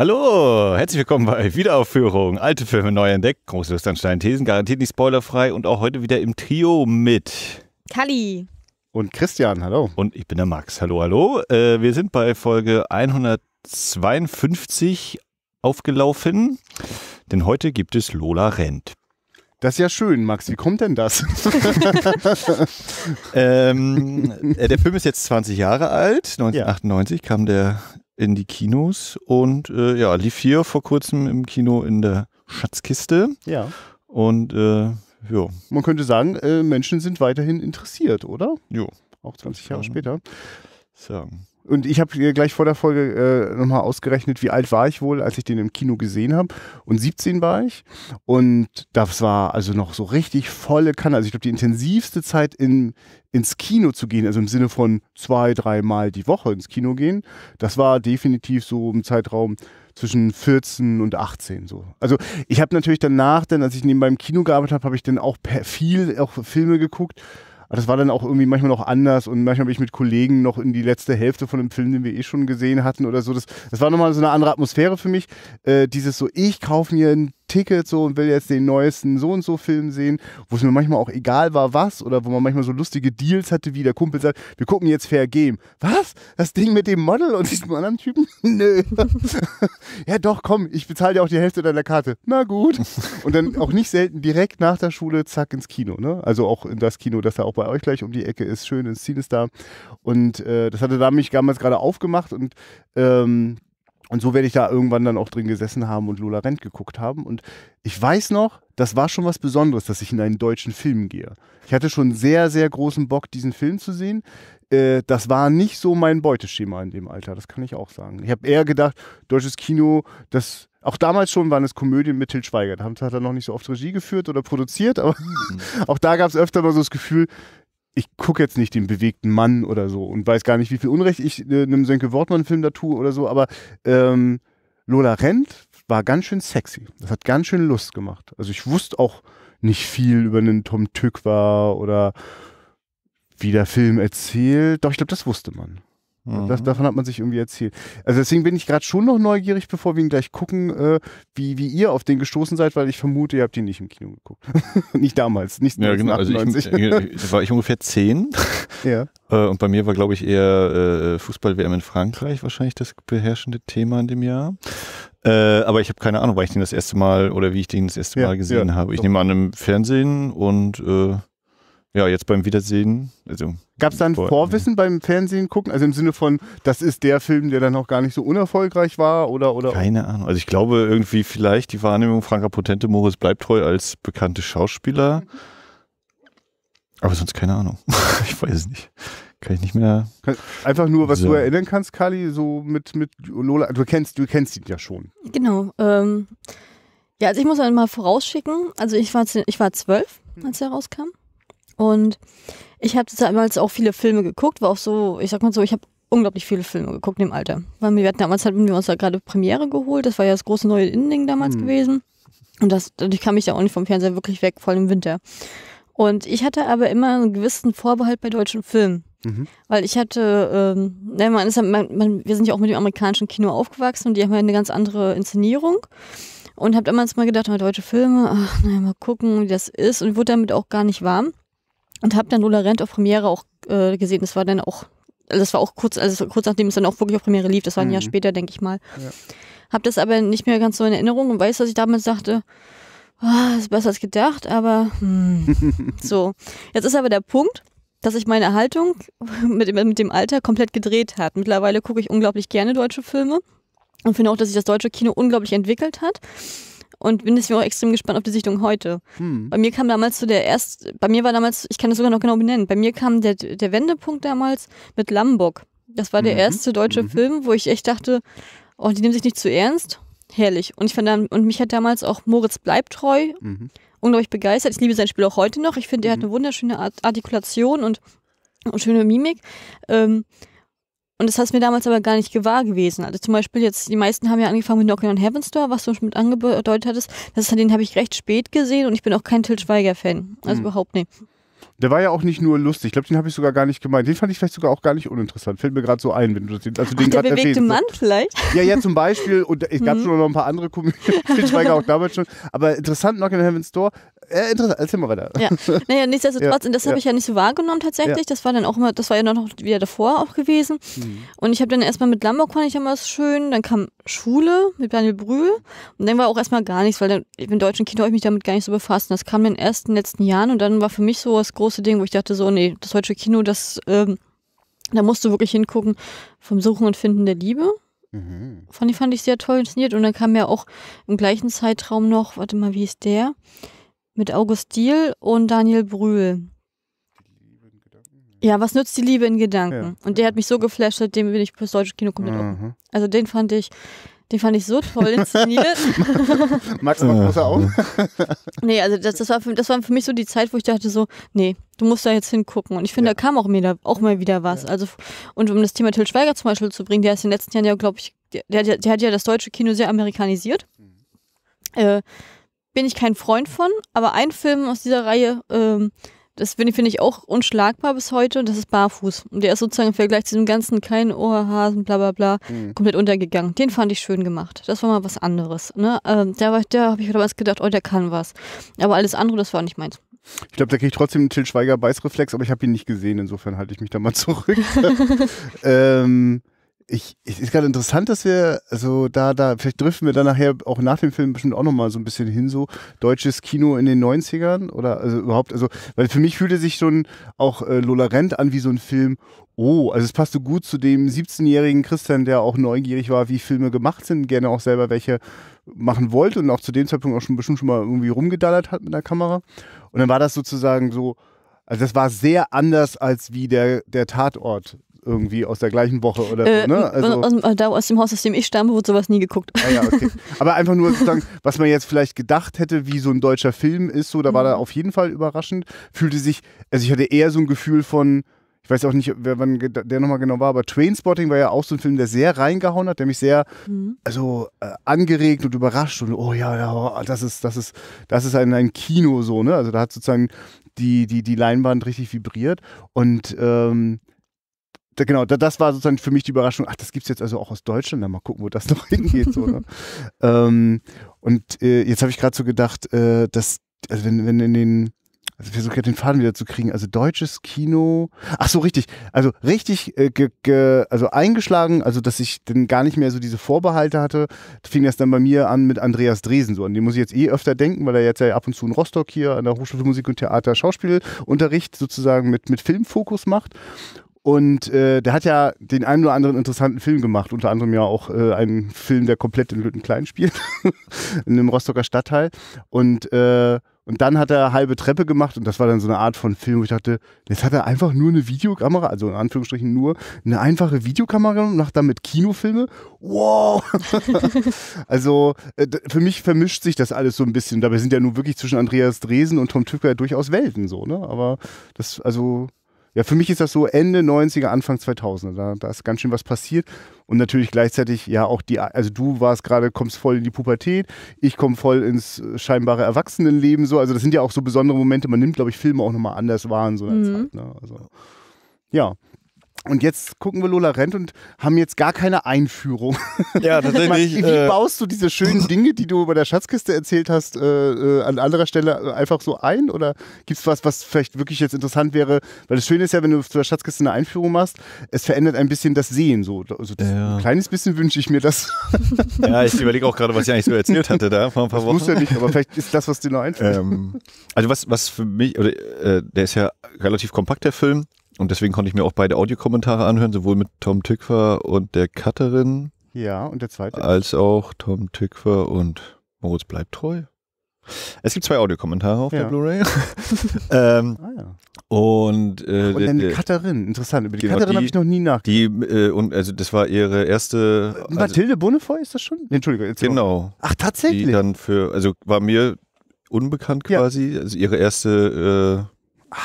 Hallo, herzlich willkommen bei Wiederaufführung. Alte Filme neu entdeckt, große Lust an steinen Thesen, garantiert nicht spoilerfrei und auch heute wieder im Trio mit Kalli. Und Christian, hallo. Und ich bin der Max. Hallo, hallo. Äh, wir sind bei Folge 152 aufgelaufen, denn heute gibt es Lola Rent. Das ist ja schön, Max. Wie kommt denn das? ähm, äh, der Film ist jetzt 20 Jahre alt. 1998 ja. kam der in die Kinos und äh, ja, lief hier vor kurzem im Kino in der Schatzkiste. Ja. Und äh, ja. Man könnte sagen, äh, Menschen sind weiterhin interessiert, oder? Jo. Auch 20 Jahre später. Sagen. Und ich habe gleich vor der Folge äh, nochmal ausgerechnet, wie alt war ich wohl, als ich den im Kino gesehen habe. Und 17 war ich. Und das war also noch so richtig volle Kanne. Also ich glaube, die intensivste Zeit in, ins Kino zu gehen, also im Sinne von zwei, dreimal die Woche ins Kino gehen, das war definitiv so im Zeitraum zwischen 14 und 18 so. Also ich habe natürlich danach, dann, als ich nebenbei im Kino gearbeitet habe, habe ich dann auch viel auch Filme geguckt aber das war dann auch irgendwie manchmal noch anders und manchmal bin ich mit Kollegen noch in die letzte Hälfte von einem Film, den wir eh schon gesehen hatten oder so. Das, das war nochmal so eine andere Atmosphäre für mich. Äh, dieses so, ich kaufe mir ein Ticket so und will jetzt den neuesten so und so Film sehen, wo es mir manchmal auch egal war, was oder wo man manchmal so lustige Deals hatte, wie der Kumpel sagt, wir gucken jetzt Fair Game. Was? Das Ding mit dem Model und diesem anderen Typen? Nö. ja doch, komm, ich bezahle dir auch die Hälfte deiner Karte. Na gut. Und dann auch nicht selten direkt nach der Schule, zack, ins Kino. Ne? Also auch in das Kino, das da auch bei euch gleich um die Ecke ist, schön ins Cinestar. Und äh, das hatte da mich damals gerade aufgemacht und ähm, und so werde ich da irgendwann dann auch drin gesessen haben und Lola Rent geguckt haben. Und ich weiß noch, das war schon was Besonderes, dass ich in einen deutschen Film gehe. Ich hatte schon sehr, sehr großen Bock, diesen Film zu sehen. Äh, das war nicht so mein Beuteschema in dem Alter, das kann ich auch sagen. Ich habe eher gedacht, deutsches Kino, das auch damals schon waren es Komödien mit Til Schweiger. Da hat er noch nicht so oft Regie geführt oder produziert, aber mhm. auch da gab es öfter mal so das Gefühl, ich gucke jetzt nicht den bewegten Mann oder so und weiß gar nicht, wie viel Unrecht ich äh, einem Sönke Wortmann-Film da tue oder so, aber ähm, Lola Rent war ganz schön sexy. Das hat ganz schön Lust gemacht. Also ich wusste auch nicht viel über einen Tom Tück war oder wie der Film erzählt. Doch, ich glaube, das wusste man. Mhm. Das, davon hat man sich irgendwie erzählt. Also deswegen bin ich gerade schon noch neugierig, bevor wir ihn gleich gucken, äh, wie, wie ihr auf den gestoßen seid, weil ich vermute, ihr habt ihn nicht im Kino geguckt. nicht damals, nicht ja, genau. Also ich, da war ich ungefähr zehn. ja. Äh, und bei mir war, glaube ich, eher äh, Fußball-WM in Frankreich wahrscheinlich das beherrschende Thema in dem Jahr. Äh, aber ich habe keine Ahnung, weil ich den das erste Mal oder wie ich den das erste Mal gesehen ja, habe. Ich nehme an im Fernsehen und äh, ja, jetzt beim Wiedersehen. Also Gab es dann vor, Vorwissen beim Fernsehen gucken? Also im Sinne von, das ist der Film, der dann auch gar nicht so unerfolgreich war? Oder, oder Keine Ahnung. Also ich glaube irgendwie vielleicht die Wahrnehmung Franka Potente, Moritz bleibt treu als bekannte Schauspieler. Aber sonst keine Ahnung. ich weiß es nicht. Kann ich nicht mehr. Einfach nur, was so. du erinnern kannst, Kali, so mit, mit Lola. Du kennst, du kennst ihn ja schon. Genau. Ähm, ja, also ich muss mal vorausschicken. Also ich war, ich war zwölf, als er rauskam. Und ich habe damals auch viele Filme geguckt, war auch so, ich sag mal so, ich habe unglaublich viele Filme geguckt im Alter. Weil wir hatten damals hatten wir uns da gerade Premiere geholt, das war ja das große neue Innending damals mhm. gewesen. Und das, dadurch kam ich ja auch nicht vom Fernseher wirklich weg, voll im Winter. Und ich hatte aber immer einen gewissen Vorbehalt bei deutschen Filmen. Mhm. Weil ich hatte, ähm, ne, man ist ja, man, man, wir sind ja auch mit dem amerikanischen Kino aufgewachsen und die haben ja eine ganz andere Inszenierung. Und habe damals mal gedacht, oh, deutsche Filme, ach, naja, mal gucken, wie das ist. Und wurde damit auch gar nicht warm und habe dann Lola Rent auf Premiere auch äh, gesehen. Das war dann auch, also das war auch kurz, also kurz nachdem es dann auch wirklich auf Premiere lief. Das war ein mhm. Jahr später, denke ich mal. Ja. Habe das aber nicht mehr ganz so in Erinnerung und weiß, dass ich damals dachte, oh, ist besser als gedacht, aber hm. so. Jetzt ist aber der Punkt, dass sich meine Haltung mit, mit dem Alter komplett gedreht hat. Mittlerweile gucke ich unglaublich gerne deutsche Filme und finde auch, dass sich das deutsche Kino unglaublich entwickelt hat und bin deswegen auch extrem gespannt auf die Sichtung heute. Hm. Bei mir kam damals so der erst, bei mir war damals, ich kann das sogar noch genau benennen, bei mir kam der, der Wendepunkt damals mit Lambok. Das war der mhm. erste deutsche mhm. Film, wo ich echt dachte, oh, die nehmen sich nicht zu ernst. Herrlich. Und ich fand dann, und mich hat damals auch Moritz Bleibtreu mhm. unglaublich begeistert. Ich liebe sein Spiel auch heute noch. Ich finde, er hat mhm. eine wunderschöne Artikulation und, und schöne Mimik. Ähm, und das hat mir damals aber gar nicht gewahr gewesen. Also zum Beispiel jetzt, die meisten haben ja angefangen mit Knockin' on Heaven's Door, was du schon mit angedeutet hattest. Das, den habe ich recht spät gesehen und ich bin auch kein Till Schweiger-Fan. Also mhm. überhaupt nicht. Der war ja auch nicht nur lustig. Ich glaube, den habe ich sogar gar nicht gemeint. Den fand ich vielleicht sogar auch gar nicht uninteressant. Fällt mir gerade so ein, wenn du den, also den Ach, der gerade bewegte. Mann vielleicht? Ja, ja, zum Beispiel. Und es gab Mhm. schon noch ein paar andere Komödien. Schweiger auch damals schon. Aber interessant, Knock in Heaven's Door. Äh, interessant. Erzähl mal weiter. Ja. Naja, nichtsdestotrotz, und das ja. habe ich ja nicht so wahrgenommen tatsächlich. Das war dann auch immer, das war ja noch wieder davor auch gewesen. Mhm. Und ich habe dann erstmal mit Lambo fand ich immer das schön, dann kam Schule mit Daniel Brühl und dann war auch erstmal gar nichts, weil dann, im deutschen Kino habe ich mich damit gar nicht so befasst. Und das kam in den letzten Jahren und dann war für mich so das große Ding, wo ich dachte so, nee, das deutsche Kino, das, ähm, da musst du wirklich hingucken vom Suchen und Finden der Liebe. Mhm. Fand ich, fand ich sehr toll inszeniert. Und dann kam ja auch im gleichen Zeitraum noch, warte mal, wie ist der? Mit August Diehl und Daniel Brühl. Ja, was nützt die Liebe in Gedanken? Ja. Und der hat mich so geflasht, seitdem bin ich fürs deutsche Kino komplett offen. Mhm. Also den fand ich, den fand ich so toll inszeniert. Max macht große Augen. nee, also das, das, war für, das war für mich so die Zeit, wo ich dachte so, nee, du musst da jetzt hingucken. Und ich finde, Ja. da kam auch, mir da, auch mal wieder was. Also, und um das Thema Till Schweiger zum Beispiel zu bringen, der ist in den letzten Jahren ja, glaube ich, der, der, der hat ja das deutsche Kino sehr amerikanisiert. Äh, bin ich kein Freund von, aber ein Film aus dieser Reihe, ähm, das finde ich, finde ich auch unschlagbar bis heute, und das ist Barfuß. Und der ist sozusagen im Vergleich zu dem ganzen kleinen Ohrhasen, bla bla bla, Mhm. komplett untergegangen. Den fand ich schön gemacht. Das war mal was anderes. Ne? Ähm, war, der habe ich damals gedacht, oh, der kann was. Aber alles andere, das war nicht meins. Ich glaube, da kriege ich trotzdem einen Til Schweiger Beißreflex, aber ich habe ihn nicht gesehen. Insofern halte ich mich da mal zurück. ähm, ich, ich ist gerade interessant, dass wir, also da, da, vielleicht driften wir dann nachher auch nach dem Film bestimmt auch nochmal so ein bisschen hin, so deutsches Kino in den 90ern oder also überhaupt, also, weil für mich fühlte sich schon auch äh, Lola Rent an wie so ein Film, oh, also es passte gut zu dem 17-jährigen Christian, der auch neugierig war, wie Filme gemacht sind, gerne auch selber welche machen wollte und auch zu dem Zeitpunkt auch schon bestimmt schon mal irgendwie rumgedallert hat mit der Kamera. Und dann war das sozusagen so, also das war sehr anders als wie der, der Tatort irgendwie aus der gleichen Woche oder Äh, so, ne? Also, aus, aus dem Haus, aus dem ich stamme, wurde sowas nie geguckt. ah ja, okay. Aber einfach nur sozusagen, was man jetzt vielleicht gedacht hätte, wie so ein deutscher Film ist, so, da war Mhm. da auf jeden Fall überraschend. Fühlte sich, also ich hatte eher so ein Gefühl von, ich weiß auch nicht, wer wann der nochmal genau war, aber Trainspotting war ja auch so ein Film, der sehr reingehauen hat, der mich sehr Mhm. also äh, angeregt und überrascht und oh ja, ja, oh, das ist, das ist, das ist ein, ein Kino so, ne? Also da hat sozusagen die, die, die Leinwand richtig vibriert und ähm, da, genau, da, das war sozusagen für mich die Überraschung, ach, das gibt's jetzt also auch aus Deutschland, dann mal gucken, wo das noch hingeht. So, ne? ähm, und äh, jetzt habe ich gerade so gedacht, äh, dass, also wenn, wenn in den also ich versuche gerade den Faden wieder zu kriegen. Also deutsches Kino. Ach so, richtig. Also richtig, äh, ge, ge, also eingeschlagen, also dass ich dann gar nicht mehr so diese Vorbehalte hatte, fing das dann bei mir an mit Andreas Dresen so. An den muss ich jetzt eh öfter denken, weil er jetzt ja ab und zu in Rostock hier an der Hochschule für Musik und Theater Schauspielunterricht sozusagen mit, mit Filmfokus macht. Und äh, der hat ja den einen oder anderen interessanten Film gemacht, unter anderem ja auch äh, einen Film, der komplett in Lüttenklein spielt, in einem Rostocker Stadtteil. Und, äh, und dann hat er halbe Treppe gemacht und das war dann so eine Art von Film, wo ich dachte, jetzt hat er einfach nur eine Videokamera, also in Anführungsstrichen nur eine einfache Videokamera und macht damit Kinofilme. Wow! also äh, für mich vermischt sich das alles so ein bisschen. Dabei sind ja nun wirklich zwischen Andreas Dresen und Tom Tücker durchaus Welten so, ne? Aber das, also ja, für mich ist das so Ende 90er, Anfang 2000er. Da, da ist ganz schön was passiert. Und natürlich gleichzeitig, ja, auch die, also du warst gerade, kommst voll in die Pubertät, ich komme voll ins äh, scheinbare Erwachsenenleben so. Also das sind ja auch so besondere Momente. Man nimmt, glaube ich, Filme auch nochmal anders wahr in so einer Mhm. Zeit. Ne? Also, ja. Und jetzt gucken wir Lola Rent und haben jetzt gar keine Einführung. Ja, Wie, tatsächlich. wie äh, baust du diese schönen Dinge, die du bei der Schatzkiste erzählt hast, äh, äh, an anderer Stelle äh, einfach so ein? Oder gibt es was, was vielleicht wirklich jetzt interessant wäre? Weil das Schöne ist ja, wenn du zur Schatzkiste eine Einführung machst, es verändert ein bisschen das Sehen. So. Also das, Ja. Ein kleines bisschen wünsche ich mir das. ja, ich überlege auch gerade, was ich eigentlich so erzählt hatte da vor ein paar Das Wochen. muss ja nicht, aber vielleicht ist das, was dir noch einfällt. ähm, also was, was für mich, oder äh, der ist ja relativ kompakt, der Film. Und deswegen konnte ich mir auch beide Audiokommentare anhören, sowohl mit Tom Tückwer und der Cutterin, Ja, und der zweite. als auch Tom Tückwer und Moritz bleibt treu. Es gibt zwei Audiokommentare auf Ja. der Blu-ray. ähm, Ah, ja. und äh, Und der- eine der- Cutterin, interessant. Über die Genau, die- habe ich noch nie nachgedacht. die, äh, und also das war ihre erste. Also, Mathilde Bonnefoy ist das schon? Nee, Entschuldigung. mal. genau. Ach, Die tatsächlich? dann für, also war mir unbekannt Ja. quasi. Also ihre erste, äh,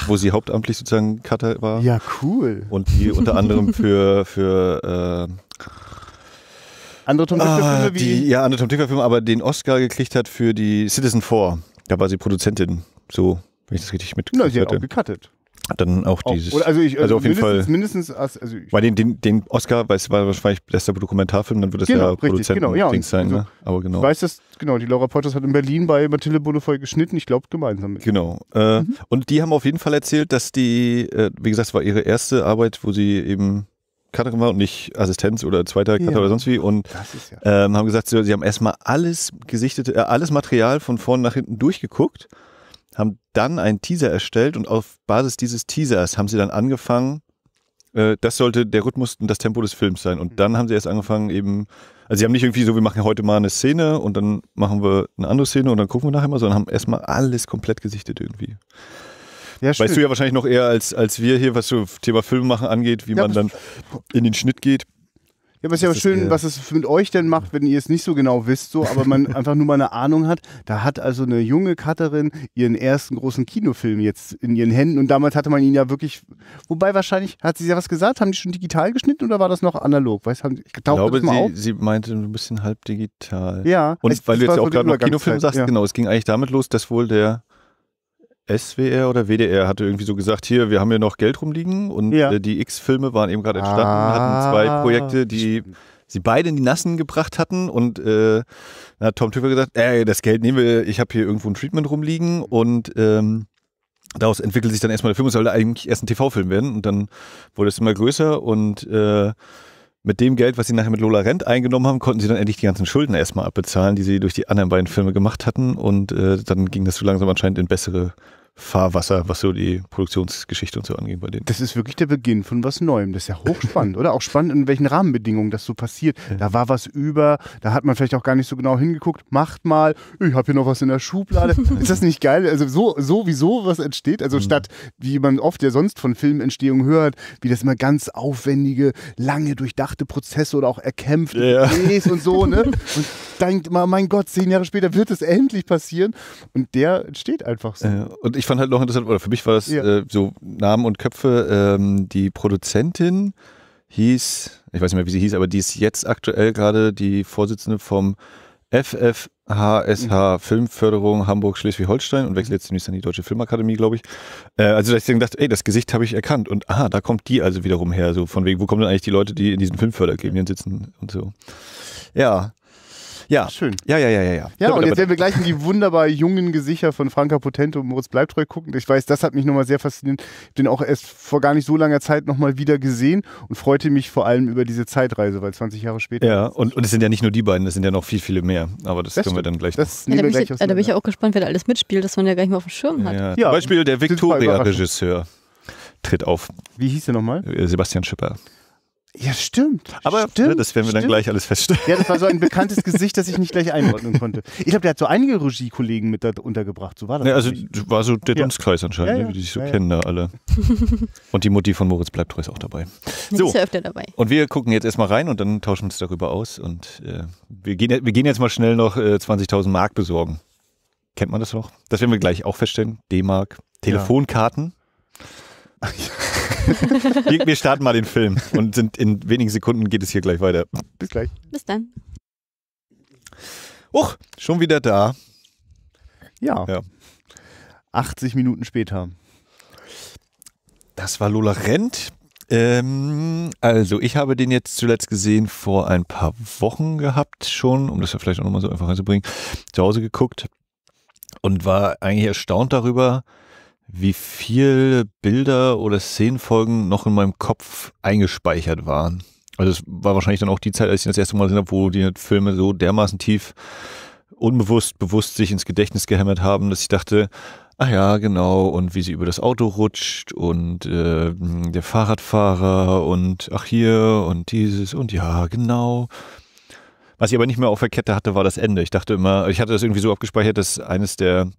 wo sie hauptamtlich sozusagen Cutter war. Ja, cool. Und die unter anderem für, für äh, Andere Tom ah, Tücker-Filme wie. die, ja, andere Tom Ticker Film, aber den Oscar gekriegt hat für die Citizen 4. Da war sie Produzentin. So, wenn ich das richtig Na, sie hat auch mitgekriegt gecuttet. Dann auch dieses. also, ich, also auf jeden Fall. Mindestens, als- also ich, Bei den, den, den Oscar, weil es war wahrscheinlich bester Dokumentarfilm, dann wird das Genau, ja richtig, Produzenten genau, ja, Dings sein, also- ne? Aber genau. ich weiß, dass, genau, die Laura Poitras hat in Berlin bei Mathilde Bonnefoy geschnitten, ich glaube gemeinsam mit. Genau. Äh, Mhm. Und die haben auf jeden Fall erzählt, dass die, äh, wie gesagt, es war ihre erste Arbeit, wo sie eben Cutterin war und nicht Assistenz oder zweiter Cutter Ja. oder sonst wie. Und Das ja. ähm, haben gesagt, so, sie haben erstmal alles gesichtete, äh, alles Material von vorn nach hinten durchgeguckt, haben dann einen Teaser erstellt und auf Basis dieses Teasers haben sie dann angefangen, äh, das sollte der Rhythmus und das Tempo des Films sein. Und dann haben sie erst angefangen eben, also sie haben nicht irgendwie so, wir machen heute mal eine Szene und dann machen wir eine andere Szene und dann gucken wir nachher mal, sondern haben erstmal alles komplett gesichtet irgendwie. Ja. Weißt du ja wahrscheinlich noch eher als, als wir hier, was so Thema Film machen angeht, wie Ja, man dann in den Schnitt geht. Ja, aber es ist ja auch schön, was es mit euch denn macht, wenn ihr es nicht so genau wisst, so, aber man einfach nur mal eine Ahnung hat. Da hat also eine junge Cutterin ihren ersten großen Kinofilm jetzt in ihren Händen und damals hatte man ihn ja wirklich, wobei wahrscheinlich, hat sie ja was gesagt, haben die schon digital geschnitten oder war das noch analog? Weißt, haben, ich glaube, auf? sie, sie meinte ein bisschen halb digital. Ja. Und es- weil du jetzt ja auch gerade noch Kinofilm sagst, ja. genau, es ging eigentlich damit los, dass wohl der SWR oder WDR hatte irgendwie so gesagt, hier, wir haben hier noch Geld rumliegen und Ja. äh, die X-Filme waren eben gerade entstanden, Ah, hatten zwei Projekte, die sie beide in die Nassen gebracht hatten und äh, dann hat Tom Tüffer gesagt, ey, das Geld nehmen wir, ich habe hier irgendwo ein Treatment rumliegen und ähm, daraus entwickelt sich dann erstmal der Film, es sollte eigentlich erst ein TV-Film werden und dann wurde es immer größer und äh, mit dem Geld, was sie nachher mit Lola Rent eingenommen haben, konnten sie dann endlich die ganzen Schulden erstmal abbezahlen, die sie durch die anderen beiden Filme gemacht hatten. Und äh, dann ging das so langsam anscheinend in bessere Fahrwasser, was so die Produktionsgeschichte und so angeht bei denen. Das ist wirklich der Beginn von was Neuem. Das ist ja hochspannend, oder? Auch spannend, in welchen Rahmenbedingungen das so passiert. Da war was über, da hat man vielleicht auch gar nicht so genau hingeguckt. Macht mal, ich habe hier noch was in der Schublade. ist das nicht geil? Also so, sowieso was entsteht. Also statt, wie man oft ja sonst von Filmentstehung hört, wie das immer ganz aufwendige, lange durchdachte Prozesse oder auch erkämpfte Ja. Und so, ne? Und denkt mal, mein Gott, zehn Jahre später wird es endlich passieren. Und der entsteht einfach so. Äh, und ich fand halt noch interessant, oder für mich war das Ja. äh, so Namen und Köpfe. Ähm, die Produzentin hieß, ich weiß nicht mehr, wie sie hieß, aber die ist jetzt aktuell gerade die Vorsitzende vom FFHSH Filmförderung Hamburg Schleswig-Holstein und wechselt jetzt demnächst an die Deutsche Filmakademie, glaube ich. Äh, also dass ich dann gedacht, ey, das Gesicht habe ich erkannt und aha, da kommt die also wiederum her, so von wegen, wo kommen denn eigentlich die Leute, die in diesen Filmfördergremien sitzen und so. Ja. Ja. Schön. Ja, ja, ja, ja, ja. Ja, und jetzt werden wir gleich in die wunderbar jungen Gesichter von Franka Potente und Moritz Bleibtreu gucken. Ich weiß, das hat mich nochmal sehr fasziniert. Ich habe den auch erst vor gar nicht so langer Zeit nochmal wieder gesehen und freute mich vor allem über diese Zeitreise, weil 20 Jahre später. Ja, und, und es sind ja nicht nur die beiden, es sind ja noch viel, viele mehr. Aber das, Das können wir dann gleich Das Ja, da, bin ich, ja, da bin ich auseinander. auch gespannt, wer da alles mitspielt, dass man ja gar nicht mehr auf dem Schirm hat. Ja. Ja, Zum Beispiel der Victoria-Regisseur tritt auf, Wie hieß der nochmal? äh, Sebastian Schipper. Ja, stimmt. Aber stimmt, ne, das werden wir dann stimmt. gleich alles feststellen. Ja, das war so ein bekanntes Gesicht, das ich nicht gleich einordnen konnte. Ich glaube, der hat so einige Regie-Kollegen mit da untergebracht. So war das. Ne, also nicht. war so der Ja. Dunstkreis anscheinend, Ja, ne, ja. wie die sich so Ja, ja. kennen da alle. Und die Mutti von Moritz Bleibtreu ist auch dabei. So. ist ja öfter dabei. Und wir gucken jetzt erstmal rein und dann tauschen uns darüber aus. Und äh, wir, gehen, wir gehen jetzt mal schnell noch äh, 20.000 Mark besorgen. Kennt man das noch? Das werden wir gleich auch feststellen. D-Mark. Telefonkarten. wir, wir starten mal den Film und sind in wenigen Sekunden geht es hier gleich weiter. Bis gleich. Bis dann. Uch, schon wieder da. Ja. Ja. 80 Minuten später. Das war Lola Rent. Ähm, also, ich habe den jetzt zuletzt gesehen vor ein paar Wochen gehabt schon, um das ja vielleicht auch nochmal so einfach reinzubringen, zu Hause geguckt und war eigentlich erstaunt darüber, wie viele Bilder oder Szenenfolgen noch in meinem Kopf eingespeichert waren. Also es war wahrscheinlich dann auch die Zeit, als ich das erste Mal gesehen habe, wo die Filme so dermaßen tief unbewusst, bewusst sich ins Gedächtnis gehämmert haben, dass ich dachte, ach ja, genau, und wie sie über das Auto rutscht und äh, der Fahrradfahrer und ach hier und dieses und ja, genau. Was ich aber nicht mehr auf der Kette hatte, war das Ende. Ich dachte immer, ich hatte das irgendwie so abgespeichert, dass eines der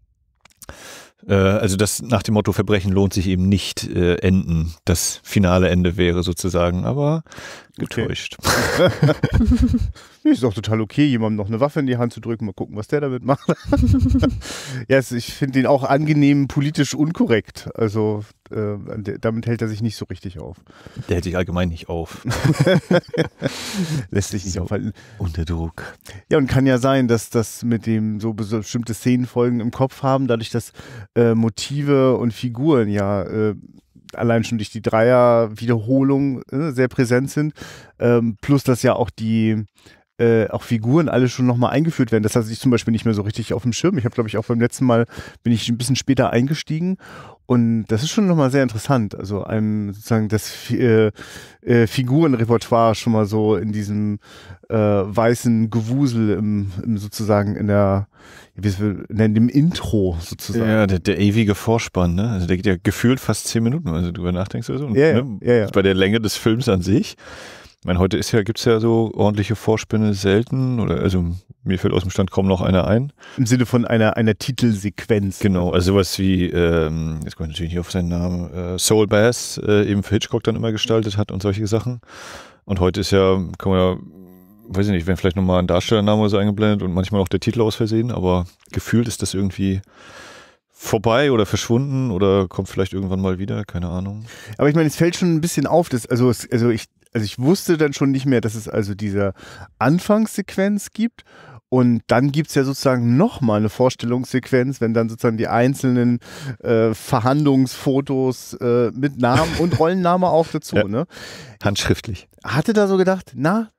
also das nach dem Motto Verbrechen lohnt sich eben nicht äh, enden, das finale Ende wäre sozusagen, aber. Getäuscht. Nee, Ist auch total okay, jemandem noch eine Waffe in die Hand zu drücken, mal gucken, was der damit macht. ja, es- ich finde den auch angenehm politisch unkorrekt. Also äh, damit hält er sich nicht so richtig auf. Der hält sich allgemein nicht auf. Lässt sich nicht So. aufhalten. Unter Druck. Ja, und kann ja sein, dass das mit dem so bes- bestimmte Szenenfolgen im Kopf haben, dadurch, dass äh, Motive und Figuren ja äh, allein schon durch die Dreier-Wiederholung äh, sehr präsent sind. Ähm, plus, dass ja auch die äh, auch Figuren alle schon nochmal eingeführt werden. Das hatte ich zum Beispiel nicht mehr so richtig auf dem Schirm. Ich habe, glaube ich, auch beim letzten Mal bin ich ein bisschen später eingestiegen und das ist schon nochmal sehr interessant. Also einem sozusagen das äh, äh, Figurenrepertoire schon mal so in diesem äh, weißen Gewusel im, im sozusagen in der wie wir nennen, dem Intro sozusagen. Ja, der, der ewige Vorspann, ne? Also der geht ja gefühlt fast zehn Minuten, also du drüber nachdenkst oder so. Und, ja, ne? ja, ja. Bei der Länge des Films an sich. Ich meine, heute ist ja, gibt's ja so ordentliche Vorspänne selten, oder also mir fällt aus dem Stand kaum noch einer ein. Im Sinne von einer, einer Titelsequenz. Genau, also sowas wie, ähm, jetzt komme ich natürlich nicht auf seinen Namen, äh, Soul Bass äh, eben für Hitchcock dann immer gestaltet hat und solche Sachen. Und heute ist ja, kann man ja, weiß ich nicht, wenn vielleicht nochmal ein Darstellername so eingeblendet und manchmal auch der Titel aus Versehen, aber gefühlt ist das irgendwie vorbei oder verschwunden oder kommt vielleicht irgendwann mal wieder, keine Ahnung. Aber ich meine, es fällt schon ein bisschen auf, dass, also, es, also ich, also ich wusste dann schon nicht mehr, dass es also diese Anfangssequenz gibt. Und dann gibt es ja sozusagen nochmal eine Vorstellungssequenz, wenn dann sozusagen die einzelnen äh, Verhandlungsfotos äh, mit Namen und Rollenname auch dazu. Ja. Ne? Handschriftlich. Hatte da so gedacht, na,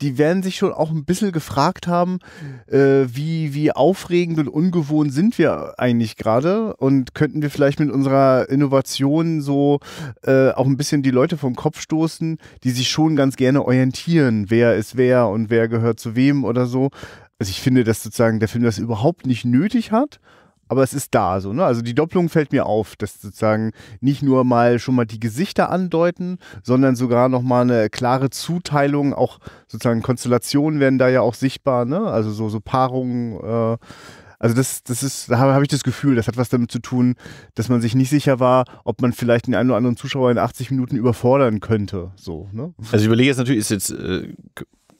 die werden sich schon auch ein bisschen gefragt haben, äh, wie, wie aufregend und ungewohnt sind wir eigentlich gerade und könnten wir vielleicht mit unserer Innovation so äh, auch ein bisschen die Leute vom Kopf stoßen, die sich schon ganz gerne orientieren, wer ist wer und wer gehört zu wem oder so. Also ich finde, dass sozusagen der Film das überhaupt nicht nötig hat. Aber es ist da so, ne? Also die Doppelung fällt mir auf, dass sozusagen nicht nur mal schon mal die Gesichter andeuten, sondern sogar nochmal eine klare Zuteilung, auch sozusagen Konstellationen werden da ja auch sichtbar, ne? Also so, so Paarungen, äh, also das, das ist, da habe hab ich das Gefühl, das hat was damit zu tun, dass man sich nicht sicher war, ob man vielleicht den einen oder anderen Zuschauer in 80 Minuten überfordern könnte. So, ne? Also ich überlege jetzt natürlich, ist jetzt, äh,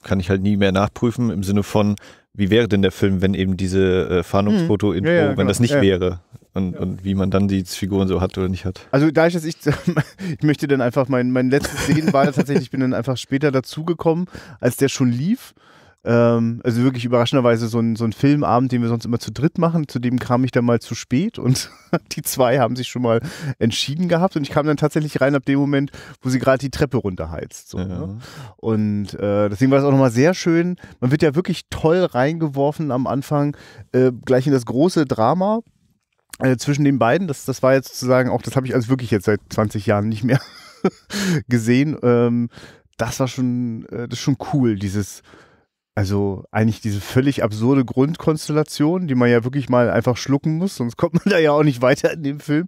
kann ich halt nie mehr nachprüfen im Sinne von, wie wäre denn der Film, wenn eben diese äh, Fahndungsfoto-Intro, Ja, ja, wenn genau. das nicht Ja. wäre und, und wie man dann die Figuren so hat oder nicht hat. Also da ich das ich, ich möchte dann einfach mein, mein letztes Sehen war tatsächlich, ich bin dann einfach später dazugekommen, als der schon lief. Ähm, also wirklich überraschenderweise so ein, so ein Filmabend, den wir sonst immer zu dritt machen, zu dem kam ich dann mal zu spät und die zwei haben sich schon mal entschieden gehabt und ich kam dann tatsächlich rein ab dem Moment, wo sie gerade die Treppe runterheizt. So, Ja. ne? Und äh, deswegen war es auch nochmal sehr schön. Man wird ja wirklich toll reingeworfen am Anfang, äh, gleich in das große Drama äh, zwischen den beiden. Das, das war jetzt sozusagen auch, das habe ich also wirklich jetzt seit 20 Jahren nicht mehr gesehen. Ähm, das war schon, äh, das ist schon cool, dieses, also eigentlich diese völlig absurde Grundkonstellation, die man ja wirklich mal einfach schlucken muss, sonst kommt man da ja auch nicht weiter in dem Film.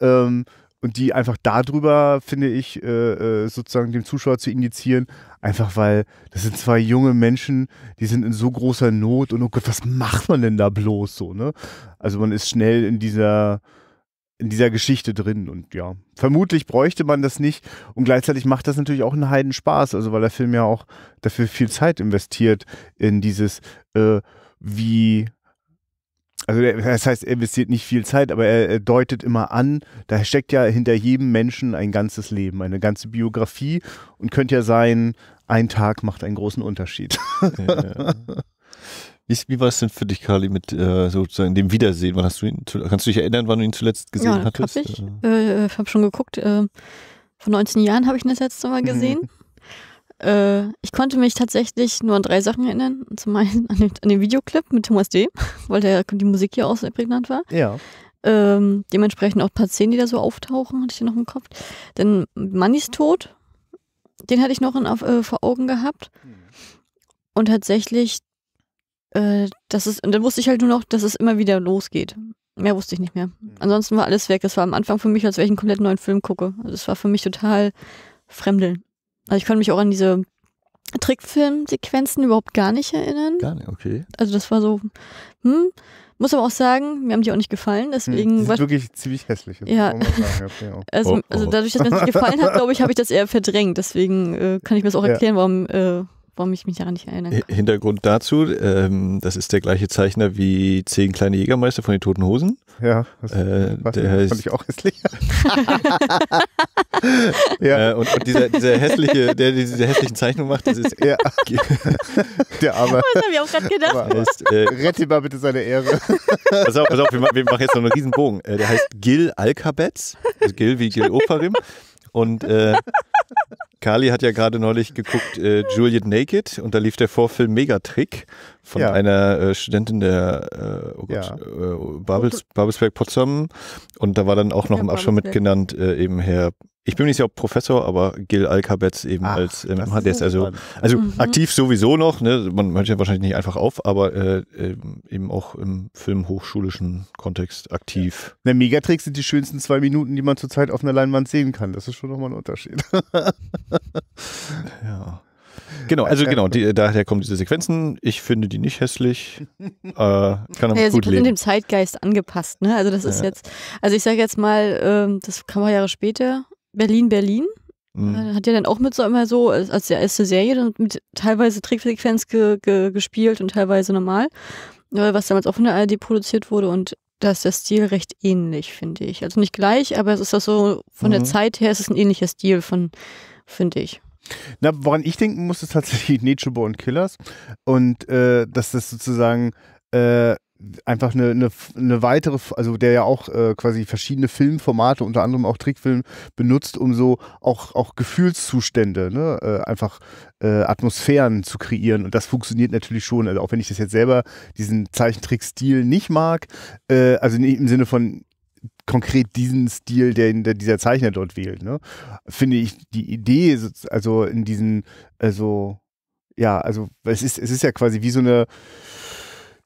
Ähm, und die einfach darüber, finde ich, äh, äh, sozusagen dem Zuschauer zu indizieren, einfach weil das sind zwei junge Menschen, die sind in so großer Not und oh Gott, was macht man denn da bloß so, ne? Also man ist schnell in dieser, in dieser Geschichte drin und ja, vermutlich bräuchte man das nicht und gleichzeitig macht das natürlich auch einen Heiden Spaß, also weil der Film ja auch dafür viel Zeit investiert in dieses, äh, wie also das heißt, er investiert nicht viel Zeit, aber er, er deutet immer an, da steckt ja hinter jedem Menschen ein ganzes Leben, eine ganze Biografie und könnte ja sein, ein Tag macht einen großen Unterschied. Ja. Wie, wie war es denn für dich, Carly, mit äh, sozusagen dem Wiedersehen? Wann hast du ihn, zu- kannst du dich erinnern, wann du ihn zuletzt gesehen ja, hattest? Hab ich. Äh, Äh, ich habe schon geguckt. Äh, vor 19 Jahren habe ich ihn das letzte Mal gesehen. Äh, ich konnte mich tatsächlich nur an drei Sachen erinnern. Zum einen an den, an den Videoclip mit Thomas D., weil der, die Musik hier auch sehr prägnant war. Ja. Ähm, dementsprechend auch ein paar Szenen, die da so auftauchen, hatte ich noch im Kopf. Dann Mannys Tod, den hatte ich noch in, auf, äh, vor Augen gehabt. Und tatsächlich, äh, das ist, und dann wusste ich halt nur noch, dass es immer wieder losgeht. Mehr wusste ich nicht mehr. Ansonsten war alles weg. Das war am Anfang für mich, als wenn ich einen komplett neuen Film gucke. Also es war für mich total fremdeln. Also ich konnte mich auch an diese Trickfilmsequenzen überhaupt gar nicht erinnern. gar nicht, okay. Also das war so, hm. Muss aber auch sagen, mir haben die auch nicht gefallen. Deswegen, Das ist wirklich ziemlich hässlich. Ja. sagen, ja, ja. also, Oh, also oh. dadurch, dass mir das nicht gefallen hat, glaube ich, habe ich das eher verdrängt. Deswegen äh, kann ich mir das auch Ja. erklären, warum, äh, warum ich mich daran nicht erinnern kann. Hintergrund dazu, ähm, das ist der gleiche Zeichner wie Zehn kleine Jägermeister von den Toten Hosen. Ja, das Äh, der fand heißt, ich auch hässlich. ja, äh, und, und dieser, dieser hässliche, der diese hässlichen Zeichnungen macht, das ist, ja, der Arme. Das habe ich auch gerade gedacht. Aber- heißt äh, Rette mal bitte seine Ehre. pass auf, pass auf, wir, wir machen jetzt noch einen riesen Bogen. Äh, der heißt Gil Alkabetz, also Gil wie Gil Ofarim. Und äh, Kali hat ja gerade neulich geguckt äh, Juliet Naked und da lief der Vorfilm Megatrick von Ja. einer äh, Studentin der äh, oh Gott, Ja. äh, Babels, Babelsberg Potsdam und da war dann auch noch Ja, im Abspann mit Babelsberg. genannt äh, eben Herr, ich bin nicht sicher ob Professor, aber Gil Alkabetz eben Ach, als ähm, hat der ist also also Mhm. aktiv sowieso noch, ne? man hört ja wahrscheinlich nicht einfach auf, aber äh, ähm, eben auch im filmhochschulischen Kontext aktiv. Der Megatricks sind die schönsten zwei Minuten, die man zurzeit auf einer Leinwand sehen kann. Das ist schon nochmal ein Unterschied. Ja. Genau, also genau, die, daher kommen diese Sequenzen. Ich finde die nicht hässlich. äh, kann damit Ja, sie gut sind leben. dem Zeitgeist angepasst, ne? Also das ist Ja. jetzt, also ich sage jetzt mal, ähm, das kam mal Jahre später, Berlin, Berlin. Mhm. Äh, Hat ja dann auch mit so immer so, als, als die erste Serie, dann mit teilweise Tricksequenz ge, ge, gespielt und teilweise normal, äh, was damals auch von der ARD produziert wurde und da ist der Stil recht ähnlich, finde ich. Also nicht gleich, aber es ist das so, von der Mhm. Zeit her ist es ein ähnlicher Stil von, finde ich. Na, woran ich denken muss, ist tatsächlich Nature Born Killers. Und äh, dass das sozusagen äh, einfach eine, eine, eine weitere, also der ja auch äh, quasi verschiedene Filmformate, unter anderem auch Trickfilm, benutzt, um so auch, auch Gefühlszustände, ne, äh, einfach äh, Atmosphären zu kreieren. Und das funktioniert natürlich schon. Also auch wenn ich das jetzt selber, diesen Zeichentrickstil nicht mag, äh, also im Sinne von konkret diesen Stil, den der dieser Zeichner dort wählt, ne? finde ich die Idee, so- also in diesen, also ja, also es ist, es ist ja quasi wie so eine,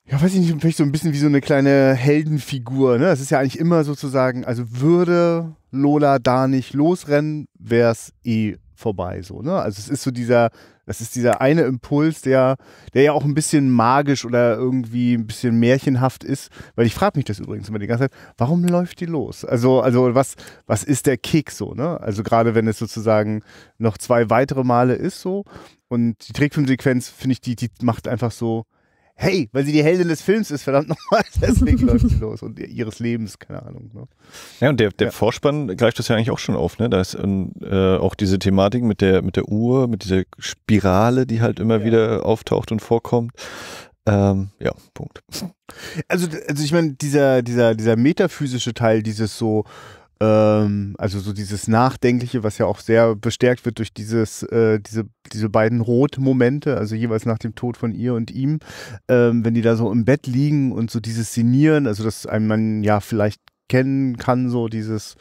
ja, weiß ich nicht, vielleicht so ein bisschen wie so eine kleine Heldenfigur, ne? Es ist ja eigentlich immer sozusagen, also würde Lola da nicht losrennen, wäre es eh vorbei, so, ne? Also es ist so dieser, das ist dieser eine Impuls, der, der ja auch ein bisschen magisch oder irgendwie ein bisschen märchenhaft ist, weil ich frage mich das übrigens immer die ganze Zeit, warum läuft die los? Also, also was, was ist der Kick so, ne? Also gerade wenn es sozusagen noch zwei weitere Male ist so und die Trickfilmsequenz, finde ich, die, die macht einfach so, hey, weil sie die Heldin des Films ist, verdammt nochmal, deswegen läuft sie los und ihres Lebens, keine Ahnung. Ne? Ja, und der, der Ja. Vorspann greift das ja eigentlich auch schon auf, ne? Da ist ähm, äh, auch diese Thematik mit der, mit der Uhr, mit dieser Spirale, die halt immer Ja. wieder auftaucht und vorkommt. Ähm, ja, Punkt. Also, also ich meine, dieser, dieser, dieser metaphysische Teil, dieses so, ähm, also so dieses Nachdenkliche, was ja auch sehr bestärkt wird durch dieses, äh, diese, diese beiden Rot-Momente, also jeweils nach dem Tod von ihr und ihm, ähm, wenn die da so im Bett liegen und so dieses Szenieren, also das einem man ja vielleicht kennen kann, so dieses,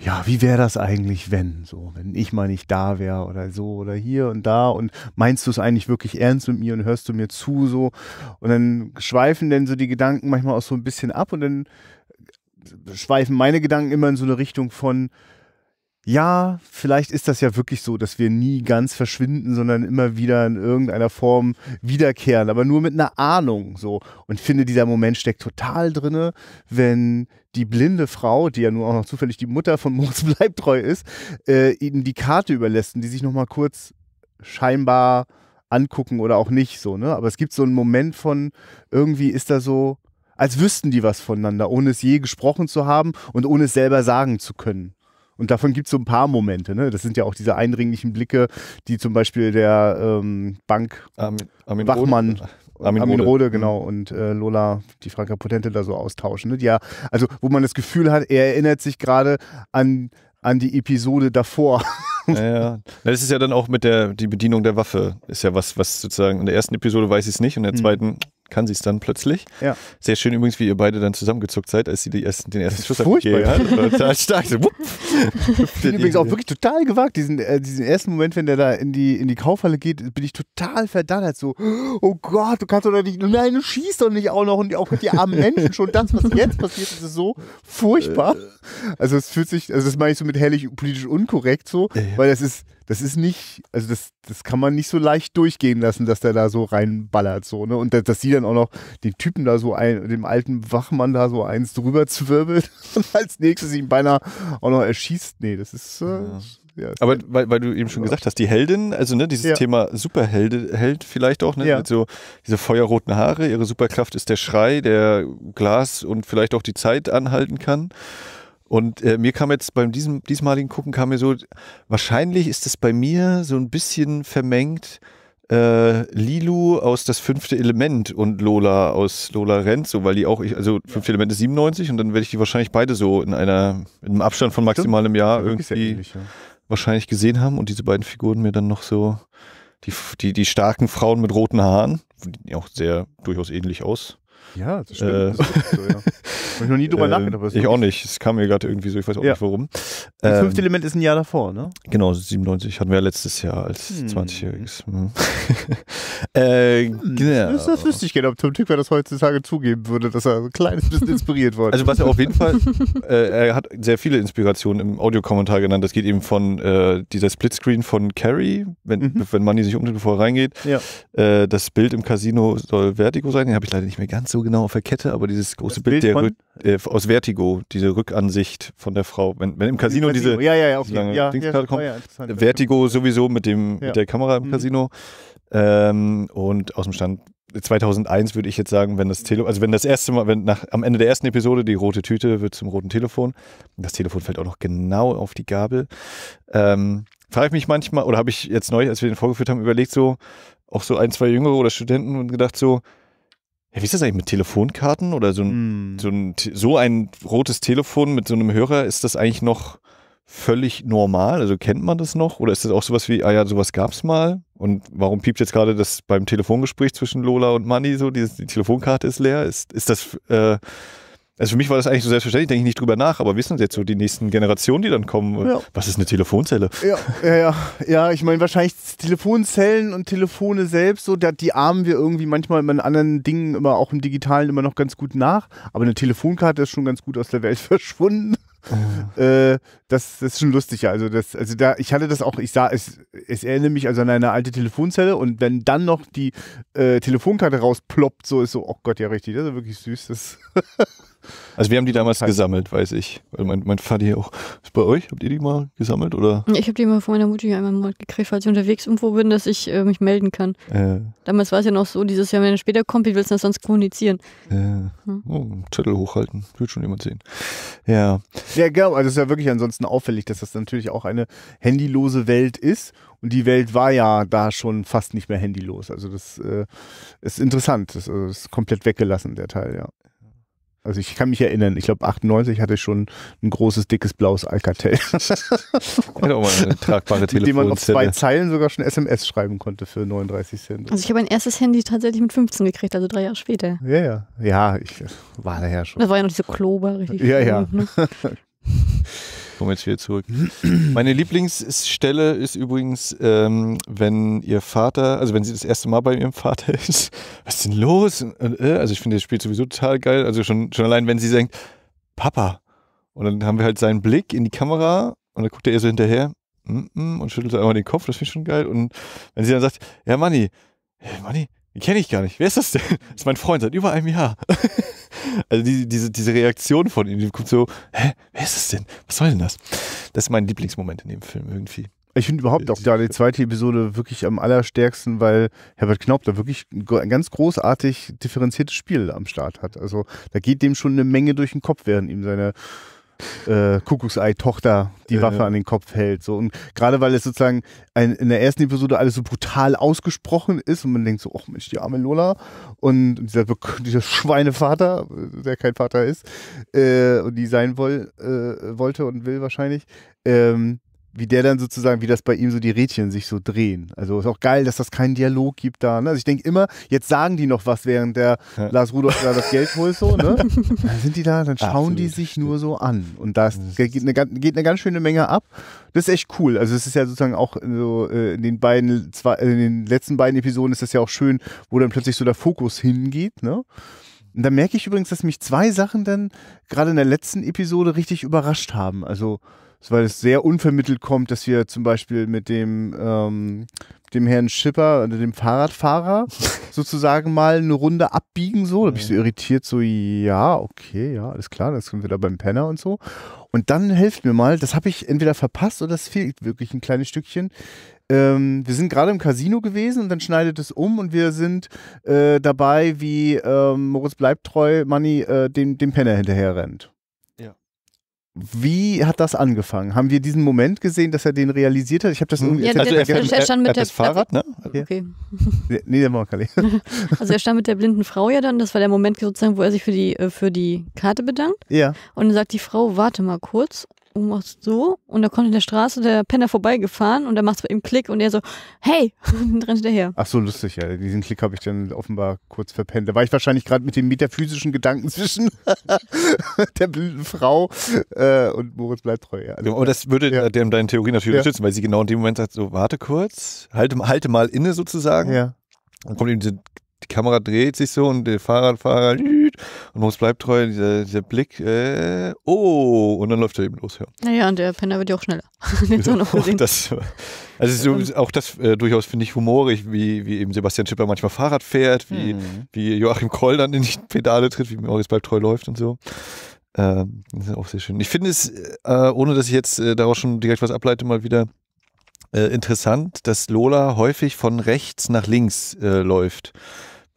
ja, wie wäre das eigentlich, wenn, so, wenn ich mal nicht da wäre oder so oder hier und da? Und meinst du es eigentlich wirklich ernst mit mir und hörst du mir zu, so? Und dann schweifen denn so die Gedanken manchmal auch so ein bisschen ab und dann schweifen meine Gedanken immer in so eine Richtung von, ja, vielleicht ist das ja wirklich so, dass wir nie ganz verschwinden, sondern immer wieder in irgendeiner Form wiederkehren, aber nur mit einer Ahnung so. Und finde, dieser Moment steckt total drinne, wenn die blinde Frau, die ja nur auch noch zufällig die Mutter von Moritz Bleibtreu ist, äh, ihnen die Karte überlässt und die sich nochmal kurz scheinbar angucken oder auch nicht so, ne? Aber es gibt so einen Moment von, irgendwie ist da so, als wüssten die was voneinander, ohne es je gesprochen zu haben und ohne es selber sagen zu können. Und davon gibt es so ein paar Momente. Ne? Das sind ja auch diese eindringlichen Blicke, die zum Beispiel der ähm, Bank Armin, Armin Wachmann, Rohde. Armin Armin, Rohde. Rode, genau, und äh, Lola, die Franka Potente da so austauschen. Ne? Die ja, also wo man das Gefühl hat, er erinnert sich gerade an, an die Episode davor. Ja, ja. Das ist ja dann auch mit der die Bedienung der Waffe. Ist ja was, was sozusagen in der ersten Episode weiß sie es nicht und in der Mhm. zweiten kann sie es dann plötzlich. Ja. Sehr schön übrigens, wie ihr beide dann zusammengezuckt seid, als sie die ersten, den ersten Schuss abgegeben hat. Total stark. So, bin übrigens auch wirklich total gewagt. Diesen, äh, diesen ersten Moment, wenn der da in die, in die Kaufhalle geht, bin ich total verdattert. So, oh Gott, du kannst doch nicht, nein, du schießt doch nicht auch noch und auch mit die armen Menschen. Schon das, was jetzt passiert, ist so furchtbar. Also es fühlt sich, also das meine ich so mit herrlich politisch unkorrekt so, weil das ist, das ist nicht, also das, das kann man nicht so leicht durchgehen lassen, dass der da so reinballert so, ne? Und dass, dass sie dann auch noch den Typen da so ein, dem alten Wachmann da so eins drüber zwirbelt und als nächstes ihn beinahe auch noch erschießt. Nee, das ist, äh, Ja. ja. Aber weil, weil du eben schon gesagt hast, die Heldin, also ne, dieses Ja. Thema Superheld Held vielleicht auch, ne? Ja. Mit so diese feuerroten Haare, ihre Superkraft ist der Schrei, der Glas und vielleicht auch die Zeit anhalten kann. Und äh, mir kam jetzt beim diesem, diesmaligen Gucken kam mir so, wahrscheinlich ist es bei mir so ein bisschen vermengt äh, Lilu aus das fünfte Element und Lola aus Lola rennt, so weil die auch, ich, also fünfte Element ist 97 und dann werde ich die wahrscheinlich beide so in einer, in einem Abstand von maximal einem Jahr irgendwie ähnlich, ja. wahrscheinlich gesehen haben und diese beiden Figuren mir dann noch so die, die, die starken Frauen mit roten Haaren, die auch sehr durchaus ähnlich aus. Ja, das stimmt. Äh, das so, ja. Hab ich noch nie drüber Äh, nachgedacht. ich auch nicht. Es kam mir gerade irgendwie so, ich weiß auch Ja. nicht warum. Das Ähm, fünfte Element ist ein Jahr davor, ne? Genau, 97 hatten wir ja letztes Jahr als Hm. 20-Jähriges. Hm. äh, genau. Das, das wüsste ich gerne, ob Tom Tücker das heutzutage zugeben würde, dass er so ein kleines bisschen inspiriert wurde. Also was er auf jeden Fall, äh, er hat sehr viele Inspirationen im Audiokommentar genannt. Das geht eben von äh, dieser Splitscreen von Carrie, wenn, Mhm. wenn Manny sich umdreht, bevor er reingeht. Ja. Äh, das Bild im Casino soll Vertigo sein. Den habe ich leider nicht mehr ganz so genau auf der Kette, aber dieses große Das Bild, Bild der von- Rück, äh, aus Vertigo, diese Rückansicht von der Frau. Wenn, wenn im Casino diese ja, ja, ja, okay. lange ja, ja, kommt. ja. Vertigo sowieso mit dem mit der Kamera im Mhm. Casino. Ähm, und aus dem Stand 2001 würde ich jetzt sagen, wenn das Tele also wenn das erste Mal, wenn nach am Ende der ersten Episode die rote Tüte wird zum roten Telefon, das Telefon fällt auch noch genau auf die Gabel. Ähm, frage ich mich manchmal oder habe ich jetzt neu, als wir den vorgeführt haben, überlegt so auch so ein, zwei Jüngere oder Studenten und gedacht so, ja, wie ist das eigentlich mit Telefonkarten oder so ein Hm. so ein, so ein rotes Telefon mit so einem Hörer, ist das eigentlich noch völlig normal? Also kennt man das noch? Oder ist das auch sowas wie, ah ja, sowas gab's mal? Und warum piept jetzt gerade das beim Telefongespräch zwischen Lola und Manny so, dieses, die Telefonkarte ist leer? Ist, ist das, äh, also für mich war das eigentlich so selbstverständlich, denke ich nicht drüber nach, aber wissen jetzt so die nächsten Generationen, die dann kommen, Ja. was ist eine Telefonzelle? Ja, ja, ja. Ja, ich meine, wahrscheinlich Telefonzellen und Telefone selbst, so, die ahmen wir irgendwie manchmal in anderen Dingen immer auch im Digitalen immer noch ganz gut nach. Aber eine Telefonkarte ist schon ganz gut aus der Welt verschwunden. Äh, das, das ist schon lustig, ja. Also, das, also da, ich hatte das auch, ich sah, es, es erinnert mich also an eine alte Telefonzelle und wenn dann noch die äh, Telefonkarte rausploppt, so ist so, oh Gott, ja richtig, das ist wirklich süß. Das, Also wir haben die damals Heißt- gesammelt, weiß ich. Weil mein, mein Vati auch. Ist bei euch? Habt ihr die mal gesammelt oder? Ich habe die immer von meiner Mutter einmal im Monat gekriegt, falls ich unterwegs irgendwo bin, dass ich äh, mich melden kann. Äh, Damals war es ja noch so, dieses Jahr, wenn er später kommt, wie willst du das sonst kommunizieren? äh, Hm. oh, einen Zettel hochhalten, wird schon jemand sehen. Ja. Ja, genau. Also es ist ja wirklich ansonsten auffällig, dass das natürlich auch eine handylose Welt ist. Und die Welt war ja da schon fast nicht mehr handylos. Also das äh, ist interessant. Das, also das ist komplett weggelassen, der Teil, ja. Also ich kann mich erinnern, ich glaube 98 hatte ich schon ein großes, dickes, blaues Alcatel, hatte auch mal eine tragbare mit dem man auf zwei. Zeilen sogar schon SMS schreiben konnte für 39 Cent. Also ich habe mein erstes Handy tatsächlich mit 15 gekriegt, also drei Jahre später. Ja, ja. Ja, ich war daher schon. Das war ja noch diese Klober, richtig. Ja, ja. Wir jetzt wieder zurück. Meine Lieblingsstelle ist übrigens, ähm, wenn ihr Vater, also wenn sie das erste Mal bei ihrem Vater ist, was ist denn los? Äh, also ich finde das Spiel sowieso total geil. Also schon, schon allein, wenn sie sagt, Papa. Und dann haben wir halt seinen Blick in die Kamera und dann guckt er ihr so hinterher mm, mm, und schüttelt einmal den Kopf, das finde ich schon geil. Und wenn sie dann sagt, ja Manni, hey, Manni, den kenne ich gar nicht. Wer ist das denn? Das ist mein Freund seit über einem Jahr. Also die, diese, diese Reaktion von ihm, die kommt so, hä, wer ist das denn? Was soll denn das? Das ist mein Lieblingsmoment in dem Film irgendwie. Ich finde überhaupt auch da die zweite Episode wirklich am allerstärksten, weil Herbert Knaup da wirklich ein ganz großartig differenziertes Spiel am Start hat. Also da geht dem schon eine Menge durch den Kopf, während ihm seine äh, Kuckucksei-Tochter die Ja, Waffe ja. an den Kopf hält. So. Und gerade weil es sozusagen ein, in der ersten Episode alles so brutal ausgesprochen ist und man denkt so, ach Mensch, die arme Lola und dieser, dieser Schweinevater, der kein Vater ist äh, und die sein woll, äh, wollte und will wahrscheinlich, ähm, wie der dann sozusagen, wie das bei ihm so die Rädchen sich so drehen. Also ist auch geil, dass das keinen Dialog gibt da. Ne? Also ich denke immer, jetzt sagen die noch was, während der Ja. Lars Rudolph da das Geld holt, so, ne? Dann sind die da, dann schauen die Absolut, sich stimmt. nur so an. Und da geht eine, geht eine ganz schöne Menge ab. Das ist echt cool. Also es ist ja sozusagen auch so äh, in den beiden, zwei, äh, in den letzten beiden Episoden ist das ja auch schön, wo dann plötzlich so der Fokus hingeht, ne? Und da merke ich übrigens, dass mich zwei Sachen dann gerade in der letzten Episode richtig überrascht haben. Also weil es sehr unvermittelt kommt, dass wir zum Beispiel mit dem, ähm, dem Herrn Schipper, oder dem Fahrradfahrer, sozusagen mal eine Runde abbiegen, so. Da bin ich so irritiert, so, ja, okay, ja, alles klar, dann sind wir da beim Penner und so. Und dann helft mir mal, das habe ich entweder verpasst oder es fehlt wirklich ein kleines Stückchen. Ähm, wir sind gerade im Casino gewesen und dann schneidet es um und wir sind äh, dabei, wie ähm, Moritz bleibt treu, Manni äh, dem, dem Penner hinterher rennt. Wie hat das angefangen? Haben wir diesen Moment gesehen, dass er den realisiert hat? Ich habe das irgendwie. Ja, Also der- er, der- der er, stand er mit hat der- das Fahrrad, ne? Okay. nee, der Morkali. Also er stand mit der blinden Frau ja dann, das war der Moment sozusagen, wo er sich für die, äh, für die Karte bedankt. ja. Und dann sagt die Frau, warte mal kurz. Und macht so. Und da kommt in der Straße der Penner vorbeigefahren und dann macht es bei ihm Klick und er so, hey, und rennt hinterher. Ach so, lustig, ja. Diesen Klick habe ich dann offenbar kurz verpennt. Da war ich wahrscheinlich gerade mit dem metaphysischen Gedanken zwischen der blinden Frau äh, und Moritz bleibt treu. Ja. Also, Aber das würde Ja. äh, dem deine Theorie natürlich Ja. unterstützen, weil sie genau in dem Moment sagt, so warte kurz, halte, halte mal inne sozusagen. ja. Dann kommt eben diese, die Kamera dreht sich so und der Fahrradfahrer und Moritz bleibt treu, dieser, dieser Blick, äh, oh, und dann läuft er eben los. Ja. Naja, und der Penner wird ja auch schneller. Du auch. Das, also so, auch das äh, durchaus finde ich humorig, wie, wie eben Sebastian Schipper manchmal Fahrrad fährt, wie, Mhm. wie Joachim Kroll dann in die Pedale tritt, wie Moritz bleibt treu läuft und so. Ähm, das ist auch sehr schön. Ich finde es, äh, ohne dass ich jetzt äh, daraus schon direkt was ableite, mal wieder äh, interessant, dass Lola häufig von rechts nach links äh, läuft.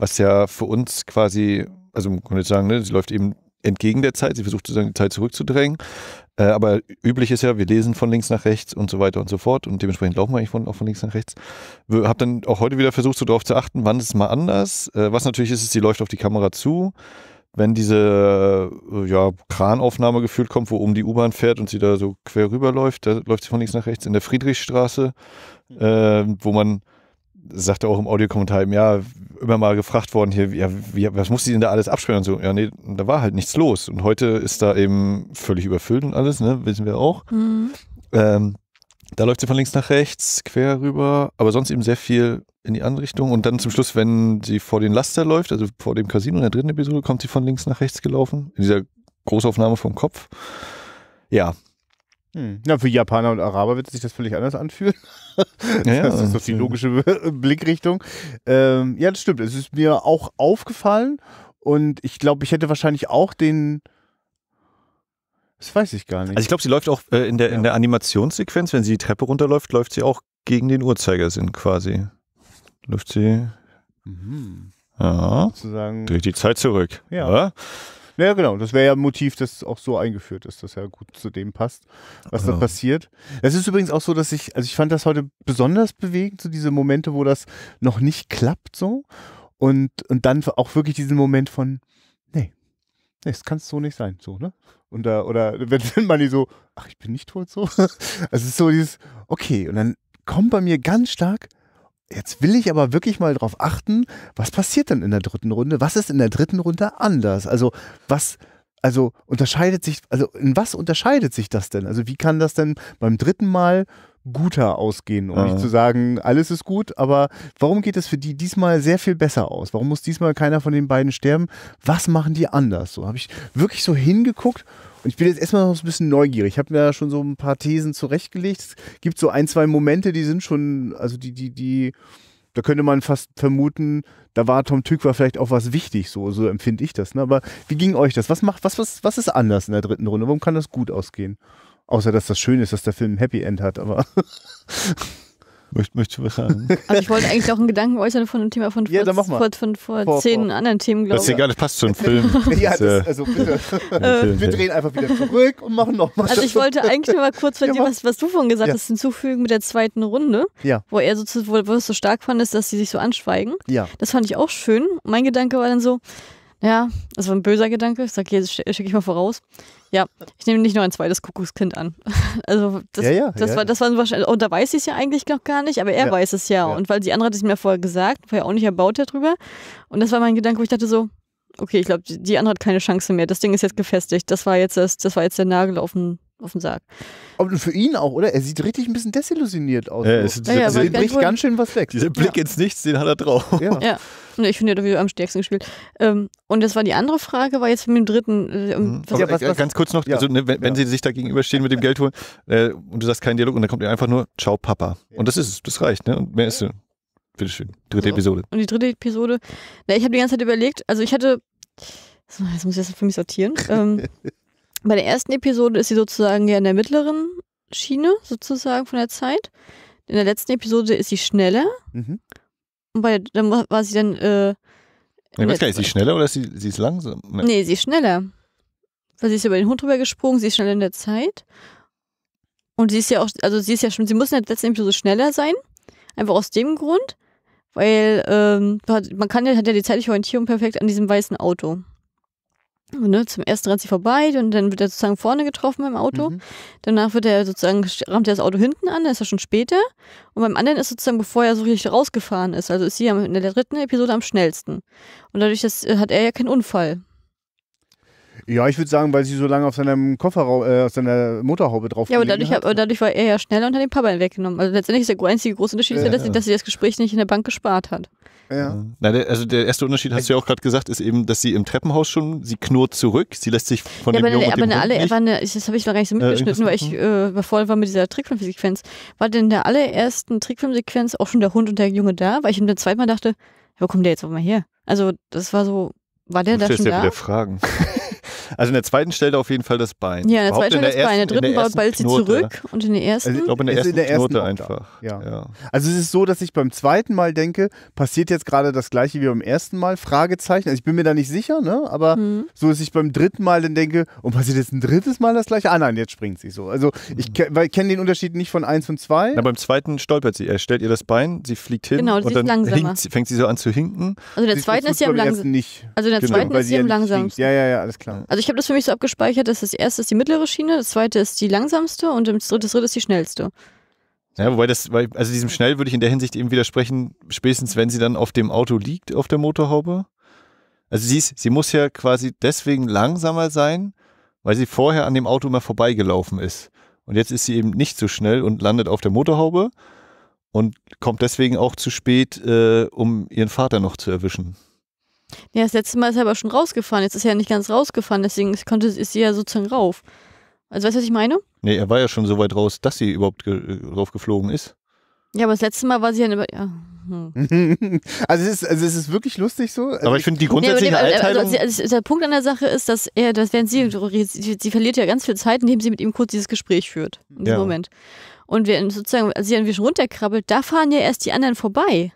Was ja für uns quasi, also man kann jetzt sagen, ne, sie läuft eben entgegen der Zeit, sie versucht sozusagen die Zeit zurückzudrängen. Äh, aber üblich ist ja, wir lesen von links nach rechts und so weiter und so fort und dementsprechend laufen wir eigentlich von, auch von links nach rechts. Habe dann auch heute wieder versucht, so darauf zu achten, wann ist es mal anders. Äh, was natürlich ist, ist, sie läuft auf die Kamera zu. Wenn diese äh, ja, Kranaufnahme gefühlt kommt, wo um die U-Bahn fährt und sie da so quer rüberläuft, da läuft sie von links nach rechts in der Friedrichstraße, äh, wo man sagt er auch im Audiokommentar Jahr immer mal gefragt worden hier, ja, wie, was muss sie denn da alles absperren und so. Ja, nee, da war halt nichts los. Und heute ist da eben völlig überfüllt und alles, ne, wissen wir auch. Mhm. Ähm, da läuft sie von links nach rechts, quer rüber, aber sonst eben sehr viel in die andere Richtung. Und dann zum Schluss, wenn sie vor den Laster läuft, also vor dem Casino in der dritten Episode, kommt sie von links nach rechts gelaufen. In dieser Großaufnahme vom Kopf. Ja. Hm. Na, für Japaner und Araber wird sich das völlig anders anfühlen. ja, das ist doch die logische Blickrichtung. Ähm, ja, das stimmt. Es ist mir auch aufgefallen und ich glaube, ich hätte wahrscheinlich auch den. Das weiß ich gar nicht. Also ich glaube, sie läuft auch äh, in, der, Ja. in der Animationssequenz, wenn sie die Treppe runterläuft, läuft sie auch gegen den Uhrzeigersinn quasi. Läuft sie, mhm. ja, Sozusagen. dreht die Zeit zurück. Ja. Ja, genau. Das wäre ja ein Motiv, das auch so eingeführt ist, das ja gut zu dem passt, was da Ja. passiert. Es ist übrigens auch so, dass ich, also ich fand das heute besonders bewegend, so diese Momente, wo das noch nicht klappt so. Und, und dann auch wirklich diesen Moment von, nee, nee, es kann so nicht sein, so, ne? Und da, oder wenn, wenn man die so, ach, ich bin nicht tot so. Also es ist so dieses, okay, und dann kommt bei mir ganz stark, Jetzt will ich aber wirklich mal drauf achten, was passiert denn in der dritten Runde? Was ist in der dritten Runde anders? Also, was, also unterscheidet sich, also in was unterscheidet sich das denn? Also, wie kann das denn beim dritten Mal guter ausgehen? Um Ja. nicht zu sagen, alles ist gut, aber warum geht es für die diesmal sehr viel besser aus? Warum muss diesmal keiner von den beiden sterben? Was machen die anders? So habe ich wirklich so hingeguckt und ich bin jetzt erstmal noch ein bisschen neugierig. Ich habe mir ja schon so ein paar Thesen zurechtgelegt. Es gibt so ein, zwei Momente, die sind schon, also die, die, die, da könnte man fast vermuten, da war Tom Tykwer vielleicht auch was wichtig, so, so empfinde ich das. Ne? Aber wie ging euch das? Was macht, was, was, was ist anders in der dritten Runde? Warum kann das gut ausgehen? Außer dass das schön ist, dass der Film ein Happy End hat, aber. Möcht, möchtest du was sagen? Also ich wollte eigentlich auch einen Gedanken äußern von dem Thema von vor, Ja, dann mach mal. vor, von vor, Vor- zehn vor. anderen Themen, glaube Das ist ich. egal, das passt zu einem Film. ja, Das, äh, also bitte. Film, Wir drehen einfach wieder zurück und machen nochmal. Also ich wollte eigentlich nur mal kurz Ja, mach. was, was du vorhin gesagt Ja. hast, hinzufügen mit der zweiten Runde, Ja. wo er so, zu- wo, wo es so stark fand, ist, dass sie sich so anschweigen. Ja. Das fand ich auch schön. Mein Gedanke war dann so, ja, das war ein böser Gedanke. Ich sag, hier schicke ich mal voraus. Ja, ich nehme nicht noch ein zweites Kuckuckskind an. Also das, Ja, ja, das ja. war, das war wahrscheinlich, und da weiß ich es ja eigentlich noch gar nicht, aber er Ja. weiß es ja. Ja. Und weil die andere hat es mir vorher gesagt, war ja auch nicht erbaut darüber. Und das war mein Gedanke, wo ich dachte so, okay, ich glaube, die andere hat keine Chance mehr. Das Ding ist jetzt gefestigt. Das war jetzt das, das war jetzt der Nagel auf den, auf den Sarg. Aber für ihn auch, oder? Er sieht richtig ein bisschen desillusioniert aus. Ja, so. es Ja, ja, bricht ganz schön was weg. Dieser Blick ins Nichts, den hat er drauf. Ja. Nee, ich finde, der hat wieder am stärksten gespielt. Ähm, und das war die andere Frage, war jetzt mit dem dritten. Äh, Mhm. was- Ja, was- äh, was- ganz kurz noch, ja. also, ne, wenn, wenn Ja. sie sich da gegenüberstehen mit dem Geld holen äh, und du sagst keinen Dialog und dann kommt ihr einfach nur, ciao Papa. Und das ist es, das reicht, ne? Und mehr ist, äh, bitteschön, dritte So. Episode. Und die dritte Episode, na, ich habe die ganze Zeit überlegt, also ich hatte, so, jetzt muss ich das für mich sortieren. ähm, bei der ersten Episode ist sie sozusagen ja in der mittleren Schiene, sozusagen von der Zeit. In der letzten Episode ist sie schneller Mhm. Und bei dann war sie dann, äh, Ich weiß gar nicht, ist sie schneller oder ist sie, sie ist langsam? Ne. Nee, sie ist schneller. Weil sie ist über den Hund drüber gesprungen, sie ist schneller in der Zeit. Und sie ist ja auch, also sie ist ja schon, sie muss in der letzten Episode schneller sein. Einfach aus dem Grund, weil ähm, man kann ja, hat ja die zeitliche Orientierung perfekt an diesem weißen Auto. Ne, zum ersten rennt sie vorbei und dann wird er sozusagen vorne getroffen beim Auto. Mhm. Danach wird er sozusagen, rammt er das Auto hinten an, dann ist er schon später. Und beim anderen ist sozusagen, bevor er so richtig rausgefahren ist. Also ist sie in der dritten Episode am schnellsten. Und dadurch das, äh, hat er ja keinen Unfall. Ja, ich würde sagen, weil sie so lange auf seinem Kofferraum, äh, auf seiner Motorhaube drauf Ja, aber dadurch, hat. aber dadurch war er ja schneller und hat den Papa weggenommen. Also letztendlich ist der einzige große Unterschied, ist ja, Ja, dass, sie, dass sie das Gespräch nicht in der Bank gespart hat. ja. Na, der, also der erste Unterschied, hast du ja auch gerade gesagt, ist eben, dass sie im Treppenhaus schon, sie knurrt zurück, sie lässt sich von ja, dem aber, Jungen der, und aber Hund alle, nicht. war eine, das habe ich noch gar nicht so Äh, mitgeschnitten, weil ich äh, überfordert war mit dieser Trickfilmsequenz. War denn in der allerersten Trickfilmsequenz auch schon der Hund und der Junge da? Weil ich im zweiten Mal dachte, ja, wo kommt der jetzt auf mal her? Also, das war so, war der Du da schon ja da? wieder Fragen. Also in der zweiten stellt er auf jeden Fall das Bein. Ja, in der zweiten Stelle das Bein, in der dritten ersten ballt sie zurück und in der ersten. Also Ich glaube, in der Ist ersten, in der ersten er da. einfach. Ja. ja. Also es ist so, dass ich beim zweiten Mal denke, passiert jetzt gerade das gleiche wie beim ersten Mal? Fragezeichen. Also ich bin mir da nicht sicher, ne? Aber Hm. so, dass ich beim dritten Mal dann denke, und passiert jetzt ein drittes Mal das gleiche? Ah nein, jetzt springt sie so. Also ich ke weil ich kenne den Unterschied nicht von 1 und 2. Na, beim zweiten stolpert sie. Er stellt ihr das Bein, sie fliegt hin Genau, und dann langsamer. hinkt, sie- fängt sie so an zu hinken. Also der zweiten tut's ist ersten langsamsten. nicht. Also der Genau, zweiten ist ja langsamsten. fliegt. Ja, ja, ja, alles klar. Also ich habe das für mich so abgespeichert, dass das erste ist die mittlere Schiene, das zweite ist die langsamste und das dritte, ist die schnellste. Ja, wobei das, weil, also diesem schnell würde ich in der Hinsicht eben widersprechen, spätestens wenn sie dann auf dem Auto liegt, auf der Motorhaube. Also sie, ist, sie muss ja quasi deswegen langsamer sein, weil sie vorher an dem Auto mal vorbeigelaufen ist. Und jetzt ist sie eben nicht so schnell und landet auf der Motorhaube und kommt deswegen auch zu spät, äh, um ihren Vater noch zu erwischen. Ja, das letzte Mal ist er aber schon rausgefahren. Jetzt ist er ja nicht ganz rausgefahren, deswegen ist, konnte, ist sie ja sozusagen rauf. Also weißt du, was ich meine? Nee, er war ja schon so weit raus, dass sie überhaupt ge äh, drauf geflogen ist. Ja, aber das letzte Mal war sie ja eine. Ja. Hm. also, es ist, also es ist wirklich lustig so. Also Aber ich finde die Nee, aber grundsätzliche nee, also, also, also, der Punkt an der Sache ist, dass er, das während sie, sie, sie verliert ja ganz viel Zeit, indem sie mit ihm kurz dieses Gespräch führt. In diesem Ja. Moment. Und wir sozusagen, als sie dann wieder runterkrabbelt, da fahren ja erst die anderen vorbei.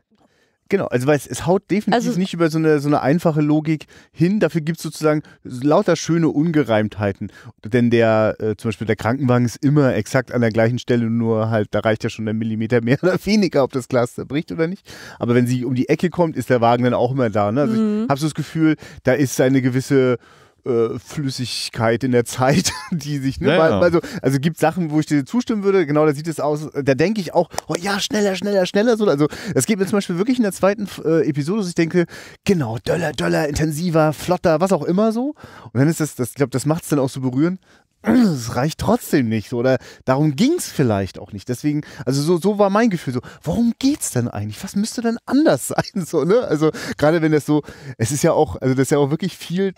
Genau, also weil es, es haut definitiv Also- nicht über so eine, so eine einfache Logik hin. Dafür gibt es sozusagen lauter schöne Ungereimtheiten. Denn der, äh, zum Beispiel der Krankenwagen ist immer exakt an der gleichen Stelle, nur halt, da reicht ja schon ein Millimeter mehr oder weniger, ob das Glas zerbricht oder nicht. Aber wenn sie um die Ecke kommt, ist der Wagen dann auch immer da. Ne? Also Mhm. ich habe so das Gefühl, da ist eine gewisse äh, Flüssigkeit in der Zeit, die sich, ne, Ja, ja. also, also gibt Sachen, wo ich dir zustimmen würde, genau, da sieht es aus, da denke ich auch, oh ja, schneller, schneller, schneller, so, also, es geht mir zum Beispiel wirklich in der zweiten äh, Episode, dass ich denke, genau, döller, döller, intensiver, flotter, was auch immer so, und dann ist das, das ich glaube, das macht es dann auch so berührend, es reicht trotzdem nicht so oder darum ging es vielleicht auch nicht. Deswegen, also so, so war mein Gefühl so, worum geht's denn eigentlich? Was müsste denn anders sein? So, ne? Also gerade wenn das so, es ist ja auch, also das ist ja auch wirklich viel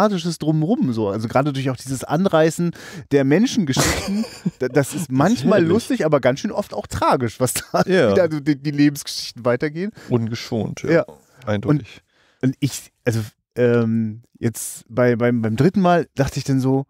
tragisch-dramatisches drumrum so. Also gerade durch auch dieses Anreißen der Menschengeschichten, da- das ist manchmal herrlich. lustig, aber ganz schön oft auch tragisch, was da Ja. wieder die, die Lebensgeschichten weitergehen. Ungeschont, ja. Ja. Eindeutig. Und ich, also ähm, jetzt bei, beim, beim dritten Mal dachte ich dann so,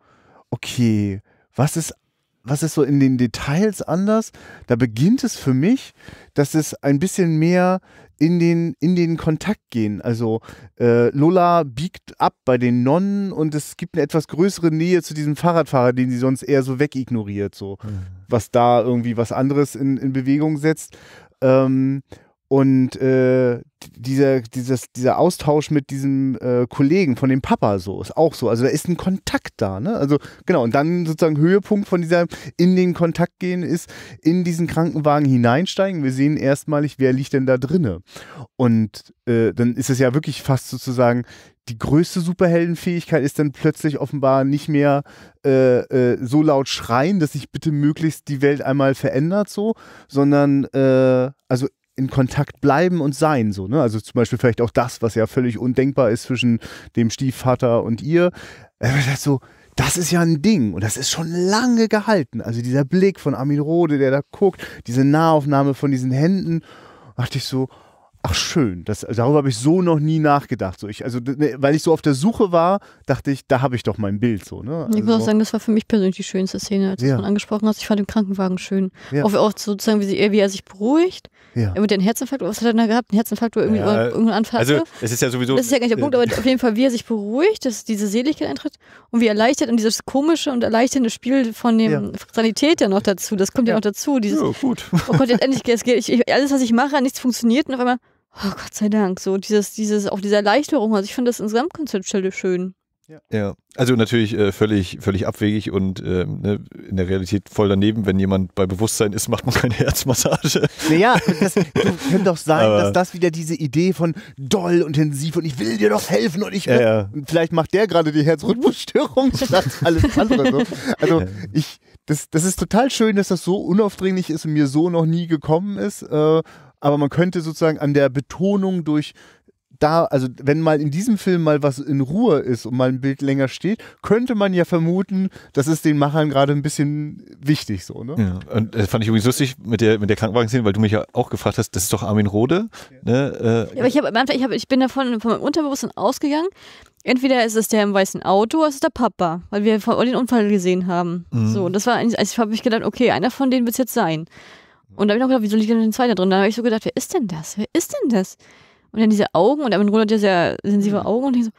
okay, was ist, was ist so in den Details anders? Da beginnt es für mich, dass es ein bisschen mehr in den, in den Kontakt gehen. Also äh, Lola biegt ab bei den Nonnen und es gibt eine etwas größere Nähe zu diesem Fahrradfahrer, den sie sonst eher so wegignoriert, so was da irgendwie was anderes in, in Bewegung setzt. Ähm, und äh, dieser, dieses, dieser Austausch mit diesem äh, Kollegen von dem Papa so ist auch so. Also da ist ein Kontakt da, ne? Also genau, und dann sozusagen Höhepunkt von dieser in den Kontakt gehen ist, in diesen Krankenwagen hineinsteigen. Wir sehen erstmalig, wer liegt denn da drinne. Und äh, dann ist es ja wirklich fast sozusagen die größte Superheldenfähigkeit ist dann plötzlich offenbar nicht mehr äh, äh, so laut schreien, dass sich bitte möglichst die Welt einmal verändert, so, sondern äh, also in Kontakt bleiben und sein, so, ne? Also zum Beispiel vielleicht auch das, was ja völlig undenkbar ist zwischen dem Stiefvater und ihr. Äh, so, das ist ja ein Ding und das ist schon lange gehalten. Also dieser Blick von Armin Rode, der da guckt, diese Nahaufnahme von diesen Händen, dachte ich so, ach schön, das, darüber habe ich so noch nie nachgedacht. So ich, also, ne, weil ich so auf der Suche war, dachte ich, da habe ich doch mein Bild so. Ne? Also, ich muss auch sagen, das war für mich persönlich die schönste Szene, als ja. du es angesprochen hast. Ich fand den Krankenwagen schön. Ja. Auch, auch sozusagen, wie, sie, wie er sich beruhigt ja. Mit dem Herzinfarkt, was hat er denn da gehabt? Ein Herzinfarkt oder irgendwie ja, irgendeinen Anfall? Also, es ist ja sowieso. Das ist ja gar nicht der Punkt, aber auf jeden Fall, wie er sich beruhigt, dass diese Seligkeit eintritt und wie erleichtert und dieses komische und erleichternde Spiel von dem ja. Sanitäter noch dazu, das kommt ja, noch dazu. Dieses, ja, gut. Oh Gott, jetzt endlich, es geht, ich, ich, alles, was ich mache, nichts funktioniert und auf einmal, oh Gott sei Dank, so dieses, dieses, auch diese Erleichterung. Also, ich finde das insgesamt konzeptuell schön. Ja. ja, also natürlich äh, völlig, völlig abwegig und äh, ne, in der Realität voll daneben, wenn jemand bei Bewusstsein ist, macht man keine Herzmassage. Naja, das könnte doch sein, Aber dass das wieder diese Idee von doll, intensiv und ich will dir doch helfen und ich will, ja, ja. vielleicht macht der gerade die Herzrhythmusstörung statt alles andere. So. Also ich, das, das ist total schön, dass das so unaufdringlich ist und mir so noch nie gekommen ist. Äh, aber man könnte sozusagen an der Betonung durch da, also wenn mal in diesem Film mal was in Ruhe ist und mal ein Bild länger steht, könnte man ja vermuten, das ist den Machern gerade ein bisschen wichtig so, ne? Ja, und das fand ich übrigens lustig mit der, mit der Krankenwagen-Szene, weil du mich ja auch gefragt hast, das ist doch Armin Rode. Ja. Ne? Äh, ja, aber ich, hab, ich, hab, ich bin davon von meinem Unterbewusstsein ausgegangen, entweder ist es der im weißen Auto oder ist es der Papa, weil wir den Unfall gesehen haben. Mhm. So, das war, also ich habe mich gedacht, okay, einer von denen wird es jetzt sein. Und da habe ich noch gedacht, wieso liegt denn den zweiten drin? Da habe ich so gedacht, wer ist denn das? Wer ist denn das? Und dann diese Augen und Erwin hat ja sehr sensible mhm. Augen und ich so,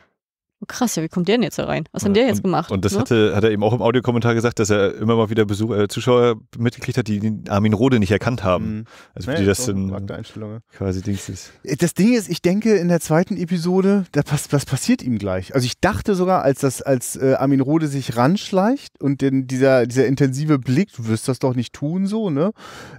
oh krass, ja, wie kommt der denn jetzt da rein? Was hat der jetzt gemacht? Und das ne? hatte, hat er eben auch im Audiokommentar gesagt, dass er immer mal wieder Besuch, äh, Zuschauer mitgekriegt hat, die den Armin Rode nicht erkannt haben. Mhm. Also für die das dann quasi Dings ist. Äh, das Ding ist, ich denke, in der zweiten Episode, da pass, was passiert ihm gleich? Also ich dachte sogar, als das, als äh, Armin Rode sich ranschleicht und den, dieser, dieser intensive Blick, du wirst das doch nicht tun, so, ne?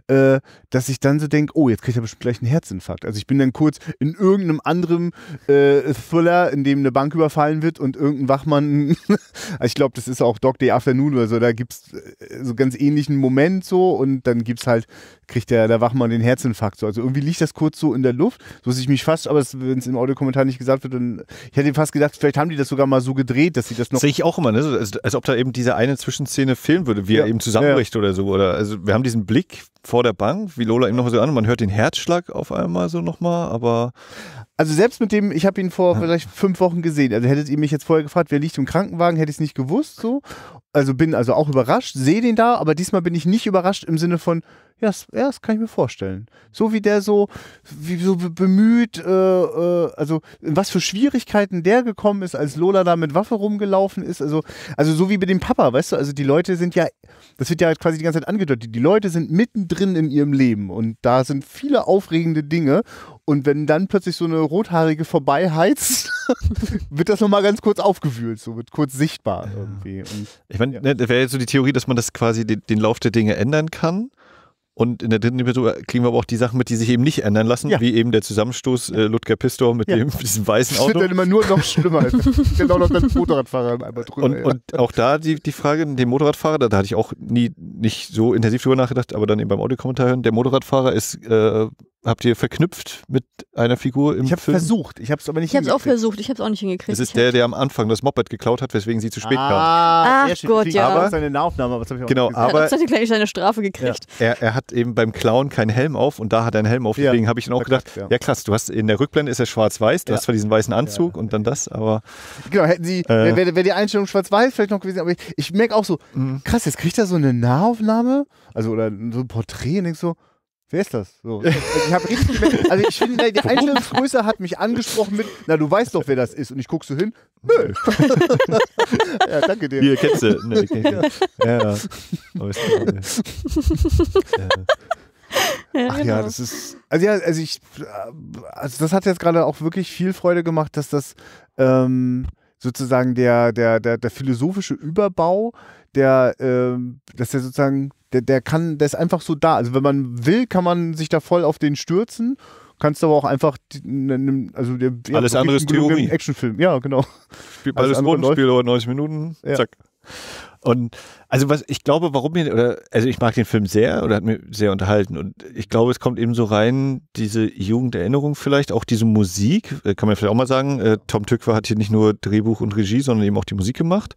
Äh, dass ich dann so denke, oh, jetzt kriegt er bestimmt gleich einen Herzinfarkt. Also ich bin dann kurz in irgendeinem anderen äh, Thriller, in dem eine Bank überfallen überfallen wird und irgendein Wachmann, ich glaube, das ist auch Dog Day Afternoon oder so, da gibt es äh, so ganz ähnlichen Moment so und dann gibt es halt, kriegt der, der Wachmann den Herzinfarkt so. Also irgendwie liegt das kurz so in der Luft, so dass ich mich fast, aber wenn es im Audiokommentar nicht gesagt wird, dann, ich hätte fast gedacht, vielleicht haben die das sogar mal so gedreht, dass sie das noch. Sehe ich auch immer, ne? als, als ob da eben diese eine Zwischenszene filmen würde, wie ja. er eben zusammenbricht ja. oder so. Oder also wir haben diesen Blick vor der Bank, wie Lola ihm noch so an und man hört den Herzschlag auf einmal so nochmal, aber. Also selbst mit dem, ich habe ihn vor vielleicht fünf Wochen gesehen. Also hättet ihr mich jetzt vorher gefragt, wer liegt im Krankenwagen, hätte ich es nicht gewusst so. Also bin also auch überrascht, sehe den da, aber diesmal bin ich nicht überrascht im Sinne von, ja, das, ja, das kann ich mir vorstellen. So wie der so, wie so bemüht, äh, äh, also was für Schwierigkeiten der gekommen ist, als Lola da mit Waffe rumgelaufen ist. Also, also so wie bei dem Papa, weißt du, also die Leute sind ja, das wird ja quasi die ganze Zeit angedeutet, die Leute sind mittendrin in ihrem Leben und da sind viele aufregende Dinge und wenn dann plötzlich so eine Rothaarige vorbeiheizt, wird das nochmal ganz kurz aufgewühlt, so wird kurz sichtbar irgendwie. Und, ich meine, ja. ne, das wäre jetzt so die Theorie, dass man das quasi den, den Lauf der Dinge ändern kann. Und in der dritten Episode kriegen wir aber auch die Sachen mit, die sich eben nicht ändern lassen, ja. wie eben der Zusammenstoß äh, Ludger Pistor mit, ja. dem, diesem weißen Auto. Das wird dann immer nur noch schlimmer. genau noch der Motorradfahrer einmal drüber. Und, ja. und, auch da die, die Frage, den Motorradfahrer, da, da, hatte ich auch nie nicht so intensiv drüber nachgedacht, aber dann eben beim Audiokommentar hören, der Motorradfahrer ist äh, habt ihr verknüpft mit einer Figur im ich hab Film? Ich habe versucht, ich habe es aber nicht Ich habe es auch versucht, ich habe es auch nicht hingekriegt. Das ist der, der am Anfang das Moped geklaut hat, weswegen sie zu spät ah, kam. Ach Gott, ja. Aber seine Nahaufnahme, was habe ich auch Genau, aber er hat gleich seine Strafe gekriegt. Ja. Er, er, hat eben beim Klauen keinen Helm auf und da hat er einen Helm auf, deswegen ja. habe ich dann auch gedacht, ja. ja. krass, du hast in der Rückblende ist er schwarz-weiß, du hast zwar diesen weißen Anzug und dann das, aber Genau, hätten sie äh, wäre wär die Einstellung schwarz-weiß vielleicht noch gewesen, aber ich, ich merke auch so, mhm. krass, jetzt kriegt er so eine Nahaufnahme, also oder so ein Porträt und denkst so, Wer ist das? So. Also ich habe richtig Also ich finde, die Einstellungsgröße hat mich angesprochen mit, na du weißt doch, wer das ist. Und ich gucke so hin, nö. ja, danke dir. Hier, kennst du. Nee, ja. ja. ja. Ach ja, genau. das ist. Also ja, also ich, also das hat jetzt gerade auch wirklich viel Freude gemacht, dass das ähm, sozusagen der, der, der, der philosophische Überbau, der, ähm, dass der sozusagen der, der kann, der ist einfach so da. Also wenn man will, kann man sich da voll auf den stürzen. Kannst aber auch einfach, also der, alles andere ist Theorie. Actionfilm, ja, genau. Spielt alles, alles Grund, Spiel 90 Minuten, ja. zack. Und Also was ich glaube, warum mir, oder also ich mag den Film sehr oder hat mir sehr unterhalten und ich glaube, es kommt eben so rein, diese Jugenderinnerung vielleicht, auch diese Musik, äh, kann man vielleicht auch mal sagen, äh, Tom Tückwer hat hier nicht nur Drehbuch und Regie, sondern eben auch die Musik gemacht.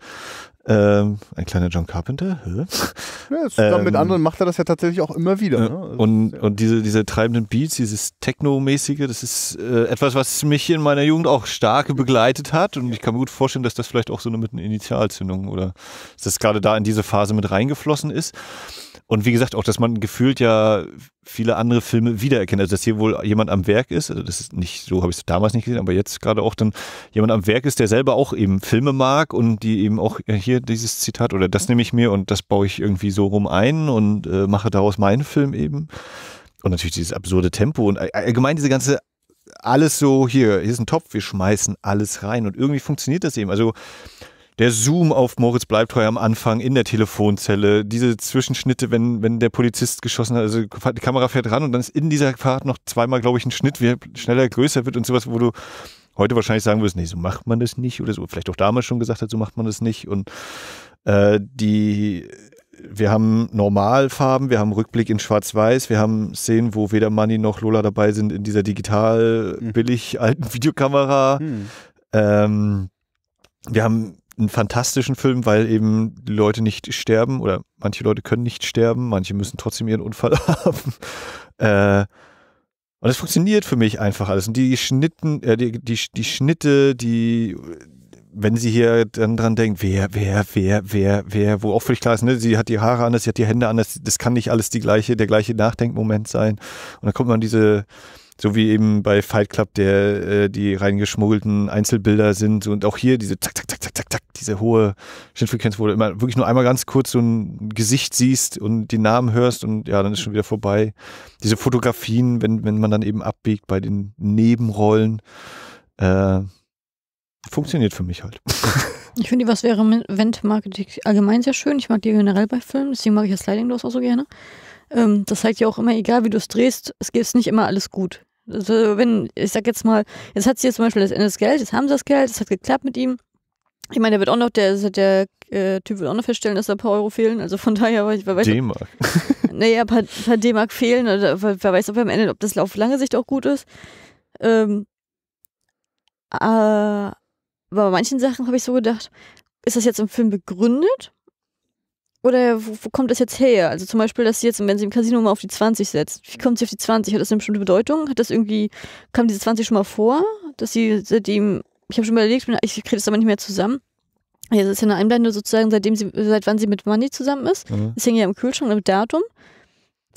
Ähm, ein kleiner John Carpenter. Ja, zusammen ähm, mit anderen macht er das ja tatsächlich auch immer wieder. Ne? Also und, und diese, diese treibenden Beats, dieses Techno-mäßige, das ist äh, etwas, was mich in meiner Jugend auch stark begleitet hat. Und ich kann mir gut vorstellen, dass das vielleicht auch so eine mit einer Initialzündung oder dass das gerade da in diese Phase mit reingeflossen ist. Und wie gesagt, auch, dass man gefühlt ja viele andere Filme wiedererkennt. Also, dass hier wohl jemand am Werk ist, also das ist nicht, so habe ich es damals nicht gesehen, aber jetzt gerade auch dann jemand am Werk ist, der selber auch eben Filme mag und die eben auch hier dieses Zitat oder das nehme ich mir und das baue ich irgendwie so rum ein und äh, mache daraus meinen Film eben. Und natürlich dieses absurde Tempo und allgemein diese ganze alles so hier, hier ist ein Topf, wir schmeißen alles rein und irgendwie funktioniert das eben. Also der Zoom auf Moritz bleibt treu am Anfang in der Telefonzelle, diese Zwischenschnitte, wenn, wenn der Polizist geschossen hat, also die Kamera fährt ran und dann ist in dieser Fahrt noch zweimal, glaube ich, ein Schnitt, wie er schneller, größer wird und sowas, wo du heute wahrscheinlich sagen würdest, nee, so macht man das nicht oder so, vielleicht auch damals schon gesagt hat, so macht man das nicht und äh, die wir haben Normalfarben, wir haben Rückblick in Schwarz-Weiß, wir haben Szenen, wo weder Money noch Lola dabei sind in dieser digital hm. billig alten Videokamera. Hm. Ähm, wir haben einen fantastischen Film, weil eben die Leute nicht sterben oder manche Leute können nicht sterben, manche müssen trotzdem ihren Unfall haben. Äh, und es funktioniert für mich einfach alles. Und die Schnitten, äh, die, die, die Schnitte, die, wenn sie hier dann dran denkt, wer, wer, wer, wer, wer, wo auch völlig klar ist, ne, sie hat die Haare anders, sie hat die Hände anders, das kann nicht alles die gleiche, der gleiche Nachdenkmoment sein. Und dann kommt man diese, so wie eben bei Fight Club, der äh, die reingeschmuggelten Einzelbilder sind und auch hier diese zack, zack, zack, zack, zack, zack, diese hohe Schnittfrequenz, wo du immer wirklich nur einmal ganz kurz so ein Gesicht siehst und die Namen hörst und ja, dann ist schon wieder vorbei. Diese Fotografien, wenn, wenn man dann eben abbiegt bei den Nebenrollen, äh, funktioniert für mich halt. Ich finde die Was wäre Event-Marketing allgemein sehr schön. Ich mag die generell bei Filmen, deswegen mag ich das Sliding Doors auch so gerne. Ähm, das zeigt ja auch immer, egal wie du es drehst, es geht nicht immer alles gut. Also wenn, ich sag jetzt mal, jetzt hat sie jetzt zum Beispiel das Ende des Geld, jetzt haben sie das Geld, es hat geklappt mit ihm. Ich meine, der wird auch noch, der, der äh, Typ wird auch noch feststellen, dass da ein paar Euro fehlen. Also von daher, wer weiß. D-Mark. naja, ein paar, paar D-Mark fehlen. Oder wer weiß, ob am Ende, ob das auf lange Sicht auch gut ist. Ähm, äh, aber bei manchen Sachen habe ich so gedacht, ist das jetzt im Film begründet? Oder wo, wo, kommt das jetzt her? Also zum Beispiel, dass sie jetzt, wenn sie im Casino mal auf die 20 setzt, wie kommt sie auf die 20? Hat das eine bestimmte Bedeutung? Hat das irgendwie, kam diese 20 schon mal vor? Dass sie seitdem, ich habe schon mal überlegt, ich kriege das aber nicht mehr zusammen. Ja, das ist ja eine Einblende sozusagen, seitdem sie, seit wann sie mit Money zusammen ist. Mhm. Das hängt ja im Kühlschrank mit Datum.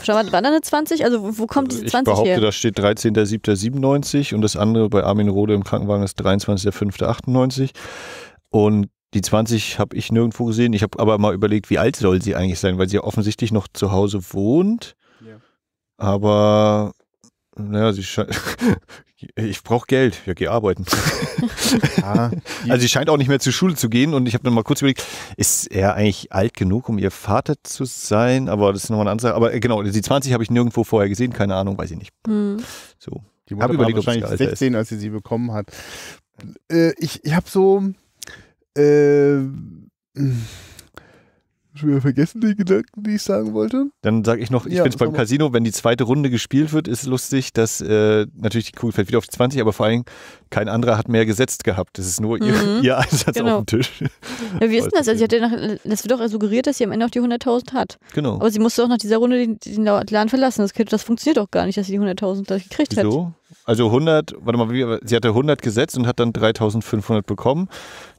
War da eine 20? Also wo, kommt diese 20 her? Ich behaupte, da steht 13.07.97 und das andere bei Armin Rode im Krankenwagen ist 23.05.98. Und die 20 habe ich nirgendwo gesehen. Ich habe aber mal überlegt, wie alt soll sie eigentlich sein, weil sie ja offensichtlich noch zu Hause wohnt. Ja. Aber naja, sie scheint. ich brauche Geld. Ja, geh arbeiten. ja, also sie scheint auch nicht mehr zur Schule zu gehen und ich habe dann mal kurz überlegt, ist er eigentlich alt genug, um ihr Vater zu sein? Aber das ist nochmal eine andere Sache. Aber äh, genau, die 20 habe ich nirgendwo vorher gesehen, keine Ahnung, weiß ich nicht. Mhm. So. Die Mutter war wahrscheinlich 16, als sie sie bekommen hat. Äh, ich ich habe so äh, schon wieder vergessen, die Gedanken, die ich sagen wollte. Dann sage ich noch, ich ja, finde es beim Casino, wenn die zweite Runde gespielt wird, ist lustig, dass äh, natürlich die Kugel fällt wieder auf die 20, aber vor allem kein anderer hat mehr gesetzt gehabt. Das ist nur mhm. ihr, ihr, Einsatz genau. auf dem Tisch. Ja, wie ist denn das? Also, ja nach, das wird doch suggeriert, dass sie am Ende auch die 100.000 hat. Genau. Aber sie musste auch nach dieser Runde den, den Laden verlassen. Das, das funktioniert doch gar nicht, dass sie die 100.000 gekriegt Wieso? hat. Also 100, warte mal, sie hatte 100 gesetzt und hat dann 3.500 bekommen.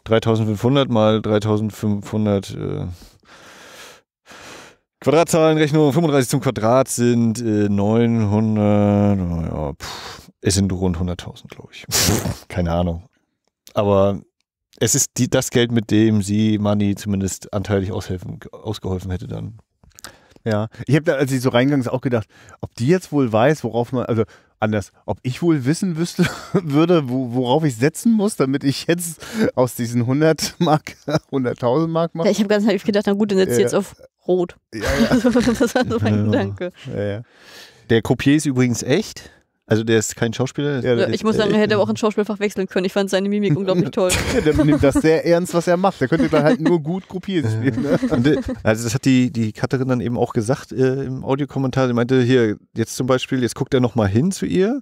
3.500 mal 3.500 äh, Quadratzahlenrechnung 35 zum Quadrat sind äh, 900, ja, pff, es sind rund 100.000, glaube ich. Keine Ahnung. Aber es ist die, das Geld, mit dem sie Money zumindest anteilig aushelfen, ausgeholfen hätte dann. Ja, ich habe da, als ich so reingegangen auch gedacht, ob die jetzt wohl weiß, worauf man, also anders, ob ich wohl wissen wüsste, würde, wo, worauf ich setzen muss, damit ich jetzt aus diesen 100 Mark 100.000 Mark mache. Ja, ich habe ganz naiv gedacht, na gut, dann setze ich äh, jetzt auf rot. Ja, ja. das war so mein ja. Gedanke. Ja, Der Kopier ist übrigens echt. Also der ist kein Schauspieler? Ja, ich muss sagen, er hätte auch ein Schauspielfach wechseln können. Ich fand seine Mimik unglaublich toll. Ja, der nimmt das sehr ernst, was er macht. Der könnte dann halt nur gut Gruppiert spielen. Ne? also das hat die, die Cutterin dann eben auch gesagt äh, im Audiokommentar. Sie meinte, hier, jetzt zum Beispiel, jetzt guckt er nochmal hin zu ihr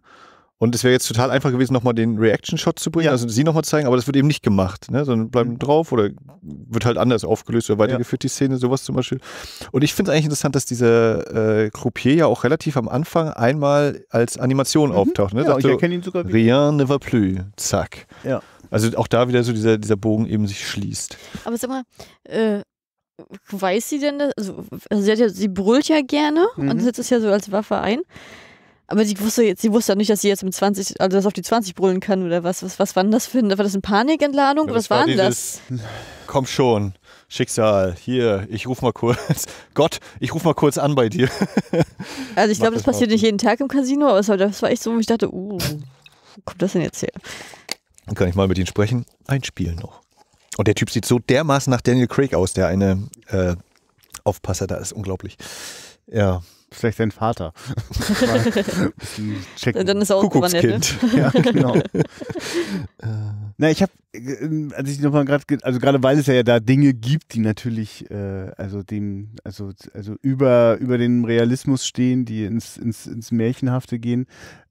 und es wäre jetzt total einfach gewesen, nochmal den Reaction-Shot zu bringen, ja. also sie nochmal zeigen, aber das wird eben nicht gemacht, ne? sondern bleiben mhm. drauf oder wird halt anders aufgelöst oder weitergeführt, ja. die Szene, sowas zum Beispiel. Und ich finde es eigentlich interessant, dass dieser äh, Croupier ja auch relativ am Anfang einmal als Animation mhm. auftaucht. Ne? Ja, ich erkenne ihn sogar. Rien ne va plus. Zack. Ja. Also auch da wieder so dieser, dieser Bogen eben sich schließt. Aber sag mal, äh, weiß sie denn das? Also, also sie, ja, sie brüllt ja gerne mhm. und setzt es ja so als Waffe ein. Aber sie wusste jetzt, sie wusste nicht, dass sie jetzt mit 20, also das auf die 20 brüllen kann oder was. Was, was war denn das für ein, war das eine Panikentladung? Ja, was war denn das? Komm schon, Schicksal, hier, ich ruf mal kurz. Gott, ich ruf mal kurz an bei dir. Also ich glaube, das, das passiert nicht jeden Tag im Casino, aber das war echt so, wo ich dachte, uh, wo kommt das denn jetzt her? Dann kann ich mal mit ihm sprechen. Ein Spiel noch. Und der Typ sieht so dermaßen nach Daniel Craig aus, der eine äh, Aufpasser da ist. Unglaublich. Ja, vielleicht sein Vater. Dann ist er auch Kuckuckskind. Ne? ja, genau. Na, ich habe, äh, als ich nochmal gerade, also gerade weil es ja da Dinge gibt, die natürlich, äh, also dem, also, also über, über den Realismus stehen, die ins, ins, ins Märchenhafte gehen.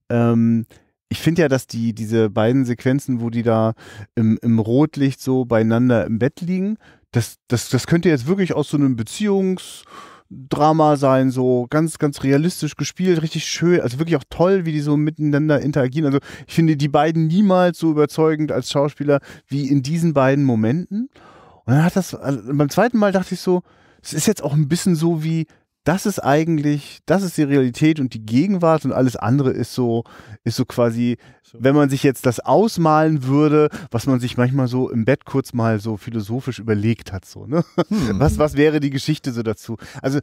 Ähm, ich finde ja, dass die, diese beiden Sequenzen, wo die da im, im Rotlicht so beieinander im Bett liegen, das, das, das könnte jetzt wirklich aus so einem Beziehungs- Drama sein, so ganz, ganz realistisch gespielt, richtig schön, also wirklich auch toll, wie die so miteinander interagieren. Also ich finde die beiden niemals so überzeugend als Schauspieler wie in diesen beiden Momenten. Und dann hat das, also beim zweiten Mal dachte ich so, es ist jetzt auch ein bisschen so wie, das ist eigentlich, das ist die Realität und die Gegenwart und alles andere ist so, ist so quasi, wenn man sich jetzt das ausmalen würde, was man sich manchmal so im Bett kurz mal so philosophisch überlegt hat, so, ne? Hm. Was, was wäre die Geschichte so dazu? Also,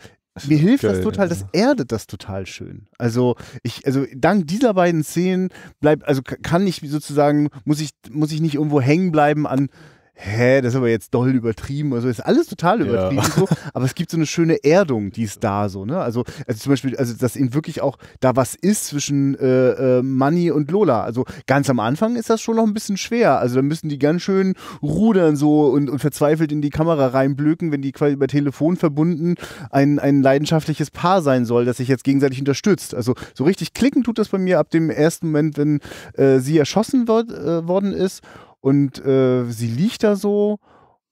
mir hilft Geil, das total, das erdet das total schön. Also, ich, also, dank dieser beiden Szenen bleibt, also kann ich sozusagen, muss ich, muss ich nicht irgendwo hängen bleiben an, hä, das ist aber jetzt doll übertrieben. Also ist alles total übertrieben ja. so, aber es gibt so eine schöne Erdung, die ist da so, ne? Also, also zum Beispiel, also dass eben wirklich auch da was ist zwischen äh, äh, Manny und Lola. Also ganz am Anfang ist das schon noch ein bisschen schwer. Also da müssen die ganz schön rudern so und, und verzweifelt in die Kamera reinblöken, wenn die quasi über Telefon verbunden ein, ein leidenschaftliches Paar sein soll, das sich jetzt gegenseitig unterstützt. Also so richtig klicken tut das bei mir ab dem ersten Moment, wenn äh, sie erschossen wird, äh, worden ist und äh, sie liegt da so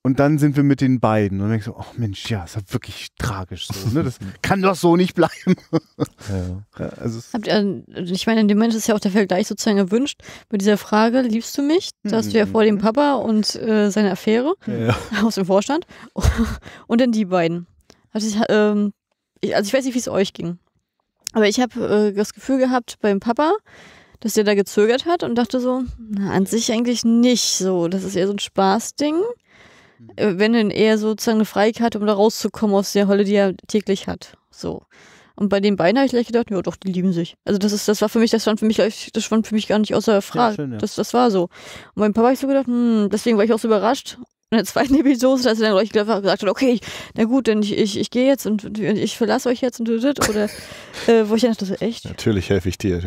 und dann sind wir mit den beiden und dann denke ich so, oh Mensch, ja, ist ja wirklich tragisch so, ne? Das kann doch so nicht bleiben. ja. Ja, also Habt ihr, ich meine, in dem Moment ist ja auch der Vergleich sozusagen erwünscht mit dieser Frage, liebst du mich? Da hast du ja vor dem. Papa und äh, seine Affäre ja. aus dem Vorstand und dann die beiden. Also ich, ähm, ich, also ich weiß nicht, wie es euch ging, aber ich habe äh, das Gefühl gehabt beim Papa, dass der da gezögert hat und dachte so, na, an sich eigentlich nicht so. Das ist eher so ein Spaßding. Äh, wenn dann eher sozusagen eine Freikarte, um da rauszukommen aus der Holle, die er täglich hat. So. Und bei den beiden habe ich gleich gedacht, ja doch, die lieben sich. Also das ist, das war für mich, das stand für mich, das stand für mich gar nicht außer Frage. Ja, schön, ja. Das, das war so. Und beim Papa habe ich so gedacht, hm, deswegen war ich auch so überrascht in der zweiten Episode, dass er dann gleich gesagt hat, okay, na gut, dann ich, ich, ich gehe jetzt und ich verlasse euch jetzt und du das oder äh, wo ich dachte, so echt? Natürlich helfe ich dir.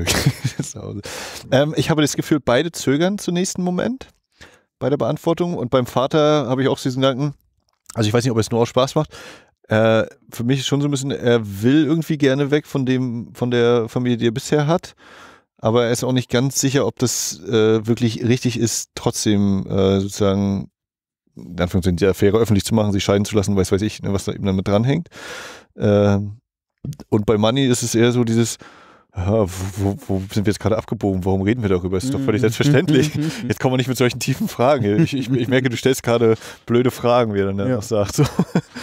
ähm, ich habe das Gefühl, beide zögern zum nächsten Moment bei der Beantwortung und beim Vater habe ich auch diesen Gedanken, also ich weiß nicht, ob es nur aus Spaß macht, äh, für mich ist schon so ein bisschen, er will irgendwie gerne weg von dem, von der Familie, die er bisher hat aber er ist auch nicht ganz sicher, ob das äh, wirklich richtig ist, trotzdem äh, sozusagen in Anführungszeichen die Affäre öffentlich zu machen, sich scheiden zu lassen, weiß weiß ich, ne, was da eben damit dranhängt. Äh, und bei Money ist es eher so dieses, ja, wo, wo, sind wir jetzt gerade abgebogen? Warum reden wir darüber? Das ist doch völlig mhm. selbstverständlich. Jetzt kommen wir nicht mit solchen tiefen Fragen. Ich, ich, ich merke, du stellst gerade blöde Fragen, wie er dann ja. sagt. So.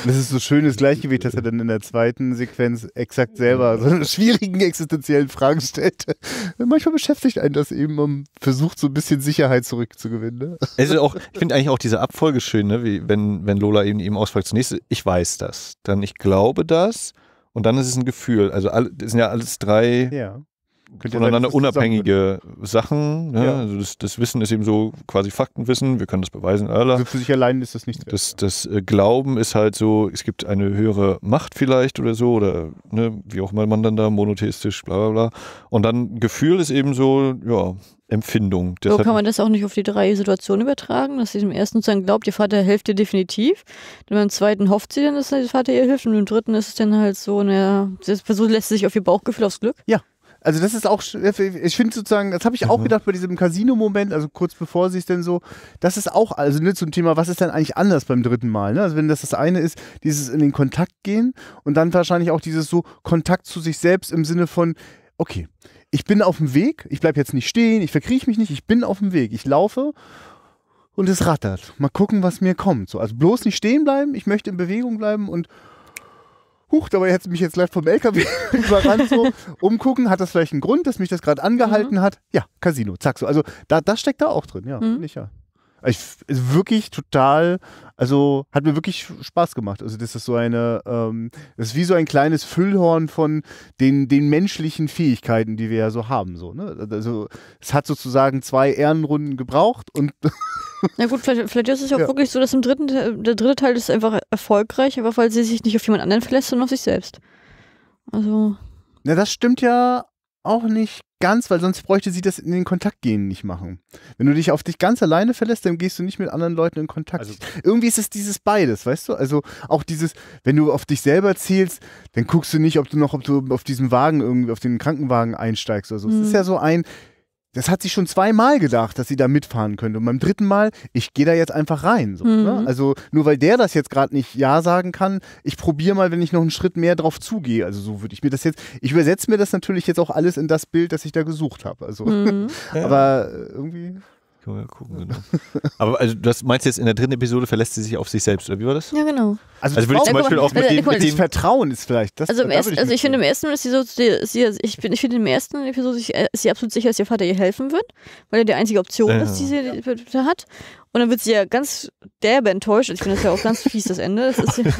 Das ist so schönes Gleichgewicht, dass er dann in der zweiten Sequenz exakt selber so schwierigen existenziellen Fragen stellt. Manchmal beschäftigt einen das eben, um versucht, so ein bisschen Sicherheit zurückzugewinnen. Ne? Also auch, ich finde eigentlich auch diese Abfolge schön, ne? wie wenn, wenn Lola eben, eben ausfragt, zunächst, ich weiß das, dann ich glaube das und dann ist es ein Gefühl. Also all, das sind ja alles drei ja. voneinander sagen, unabhängige Sachen. Ne? Ja. Also das, das, Wissen ist eben so quasi Faktenwissen, wir können das beweisen. Also für sich allein ist das nicht Das, das äh, Glauben ist halt so, es gibt eine höhere Macht vielleicht oder so, oder ne, wie auch immer man dann da monotheistisch, bla bla bla. Und dann Gefühl ist eben so, ja, Empfindung. Das so kann man das auch nicht auf die drei Situationen übertragen, dass sie im ersten sozusagen glaubt, ihr Vater hilft ihr definitiv. Und beim zweiten hofft sie dann, dass der Vater ihr hilft. Und im dritten ist es dann halt so, naja, die Person lässt sich auf ihr Bauchgefühl aufs Glück. Ja, also das ist auch, ich finde sozusagen, das habe ich auch mhm. gedacht bei diesem Casino-Moment, also kurz bevor sie es denn so, das ist auch, also ne, zum Thema, was ist denn eigentlich anders beim dritten Mal? Ne? Also wenn das das eine ist, dieses in den Kontakt gehen und dann wahrscheinlich auch dieses so Kontakt zu sich selbst im Sinne von, okay, ich bin auf dem Weg, ich bleibe jetzt nicht stehen, ich verkrieche mich nicht, ich bin auf dem Weg, ich laufe und es rattert. Mal gucken, was mir kommt. So, also bloß nicht stehen bleiben, ich möchte in Bewegung bleiben und huch, dabei hätte mich jetzt gleich vom LKW überrannt, so umgucken, hat das vielleicht einen Grund, dass mich das gerade angehalten mhm. hat? Ja, Casino, zack so. Also da, das steckt da auch drin, ja, mhm. finde ich ja. Ich, ist wirklich total, also hat mir wirklich Spaß gemacht. Also das ist so eine, ähm, das ist wie so ein kleines Füllhorn von den, den menschlichen Fähigkeiten, die wir ja so haben. So, ne? Also es hat sozusagen zwei Ehrenrunden gebraucht und Na gut, vielleicht, vielleicht ist es ja auch ja. wirklich so, dass im dritten, der dritte Teil ist einfach erfolgreich, aber weil sie sich nicht auf jemand anderen verlässt, sondern auf sich selbst. Also. Na, das stimmt ja auch nicht ganz, weil sonst bräuchte sie das in den Kontakt gehen nicht machen. Wenn du dich auf dich ganz alleine verlässt, dann gehst du nicht mit anderen Leuten in Kontakt. Also, Irgendwie ist es dieses beides, weißt du? Also auch dieses, wenn du auf dich selber zählst, dann guckst du nicht, ob du noch, ob du auf diesen Wagen irgendwie, auf den Krankenwagen einsteigst oder so. Es ist ja so ein, das hat sie schon zweimal gedacht, dass sie da mitfahren könnte. Und beim dritten Mal, ich gehe da jetzt einfach rein. So, ne? mhm. ne? Also nur weil der das jetzt gerade nicht Ja sagen kann, ich probiere mal, wenn ich noch einen Schritt mehr drauf zugehe. Also so würde ich mir das jetzt, ich übersetze mir das natürlich jetzt auch alles in das Bild, das ich da gesucht habe. Also, mhm. aber irgendwie. Können wir gucken, genau. Aber also, das meinst du jetzt in der dritten Episode verlässt sie sich auf sich selbst, oder wie war das? Ja, genau. Also, also würde ich zum Beispiel auch mit, dem, mit dem Vertrauen ist vielleicht. Das, also, erst, ich, also ich finde im ersten ist sie so, sie, ich, bin, ich finde im ersten Episode ist sie absolut sicher, dass ihr Vater ihr helfen wird, weil er die einzige Option ja. ist, die sie da hat. Und dann wird sie ja ganz derbe enttäuscht. Ich finde das ja auch ganz fies, das Ende. Das ist, ja,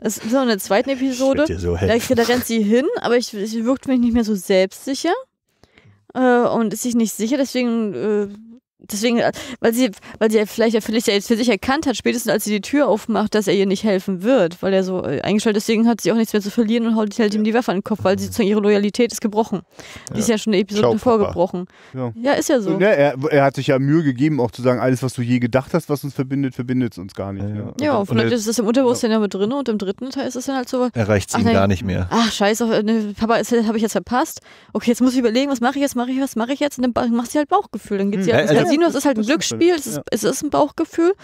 das ist so in der zweiten Episode. So da, da, rennt sie hin, aber ich, sie wirkt mich nicht mehr so selbstsicher. Äh, und ist sich nicht sicher, deswegen äh, deswegen, äh, weil sie, weil sie ja vielleicht ja vielleicht jetzt für sich erkannt hat, spätestens als sie die Tür aufmacht, dass er ihr nicht helfen wird, weil er so äh, eingestellt ist, deswegen hat sie auch nichts mehr zu verlieren und hält, hält ihm die Waffe an den Kopf, weil sie zu ihre Loyalität ist gebrochen. Die ja. ist ja schon eine Episode davor gebrochen. Ja. ja. ist ja so. Ja, er, er, hat sich ja Mühe gegeben, auch zu sagen, alles, was du je gedacht hast, was uns verbindet, verbindet es uns gar nicht. Ja, ja. und vielleicht ist das im Unterbewusstsein ja mit drin und im dritten Teil ist es dann halt so. Erreicht ihn gar nicht mehr. Ach, scheiße, ne, Papa, habe ich jetzt verpasst. Okay, jetzt muss ich überlegen, was mache ich jetzt, mache ich was, mache ich jetzt? Und dann macht sie halt Bauchgefühl. Dann geht hm. sie halt ins Casino, es ist halt ein Glücksspiel Spiel. Es ist, es ist ein Bauchgefühl.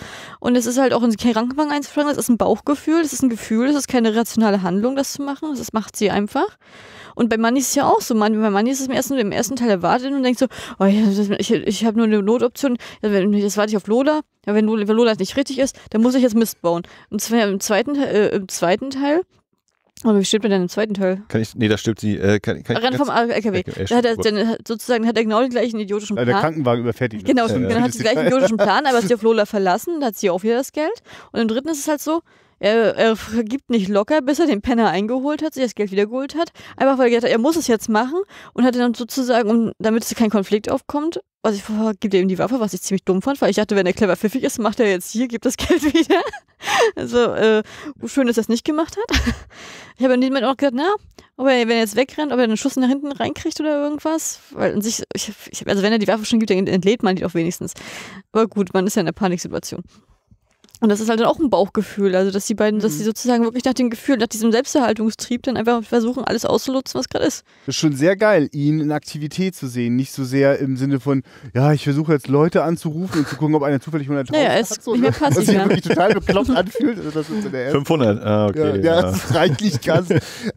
Und es ist halt auch in kein Krankenwagen einzuschlagen. Es ist ein Bauchgefühl. Es ist ein Gefühl. Es ist keine rationale Handlung, das zu machen. Das macht sie einfach. Und bei Manni ist es ja auch so. bei Manni ist es im ersten, im ersten Teil erwartet und denkt so, oh ich, ich habe nur eine Notoption. Jetzt warte ich auf Lola. Ja, wenn Lola nicht richtig ist, dann muss ich jetzt Mist bauen. Und zwar im zweiten, äh, im zweiten Teil aber wie stirbt er denn im zweiten Teil? Kann ich, nee, da stirbt sie. Äh, kann, kann Rennt vom LKW. Da hat er dann, sozusagen hat er genau den gleichen idiotischen Plan. Der Krankenwagen überfährt ihn. Genau, ja, genau hat den gleichen idiotischen Plan, aber hat sie auf Lola verlassen, da hat sie auch wieder das Geld. Und im dritten ist es halt so, er, er vergibt nicht locker, bis er den Penner eingeholt hat, sich das Geld wiedergeholt hat. Einfach weil er gesagt hat, er muss es jetzt machen und hat dann sozusagen, um, damit es kein Konflikt aufkommt, was ich vorher, gibt er ihm die Waffe, was ich ziemlich dumm fand, weil ich dachte, wenn er clever pfiffig ist, macht er jetzt hier, gibt das Geld wieder. Also, äh, schön, dass er es nicht gemacht hat. Ich habe in dem Moment auch gedacht, na, ob er, wenn er jetzt wegrennt, ob er einen Schuss nach hinten reinkriegt oder irgendwas. Weil an sich, ich, ich, also wenn er die Waffe schon gibt, dann entlädt man die doch wenigstens. Aber gut, man ist ja in einer Paniksituation. Und das ist halt dann auch ein Bauchgefühl, also dass die beiden, mhm. dass sie sozusagen wirklich nach dem Gefühl, nach diesem Selbsterhaltungstrieb dann einfach versuchen, alles auszunutzen, was gerade ist. Das ist schon sehr geil, ihn in Aktivität zu sehen, nicht so sehr im Sinne von, ja, ich versuche jetzt Leute anzurufen und zu gucken, ob einer zufällig 100 naja, hat. So, nicht mehr passiv, was sich wirklich total bekloppt anfühlt. Also das ist so der 500, ah, okay. Ja, ja, ja. das reicht nicht ganz.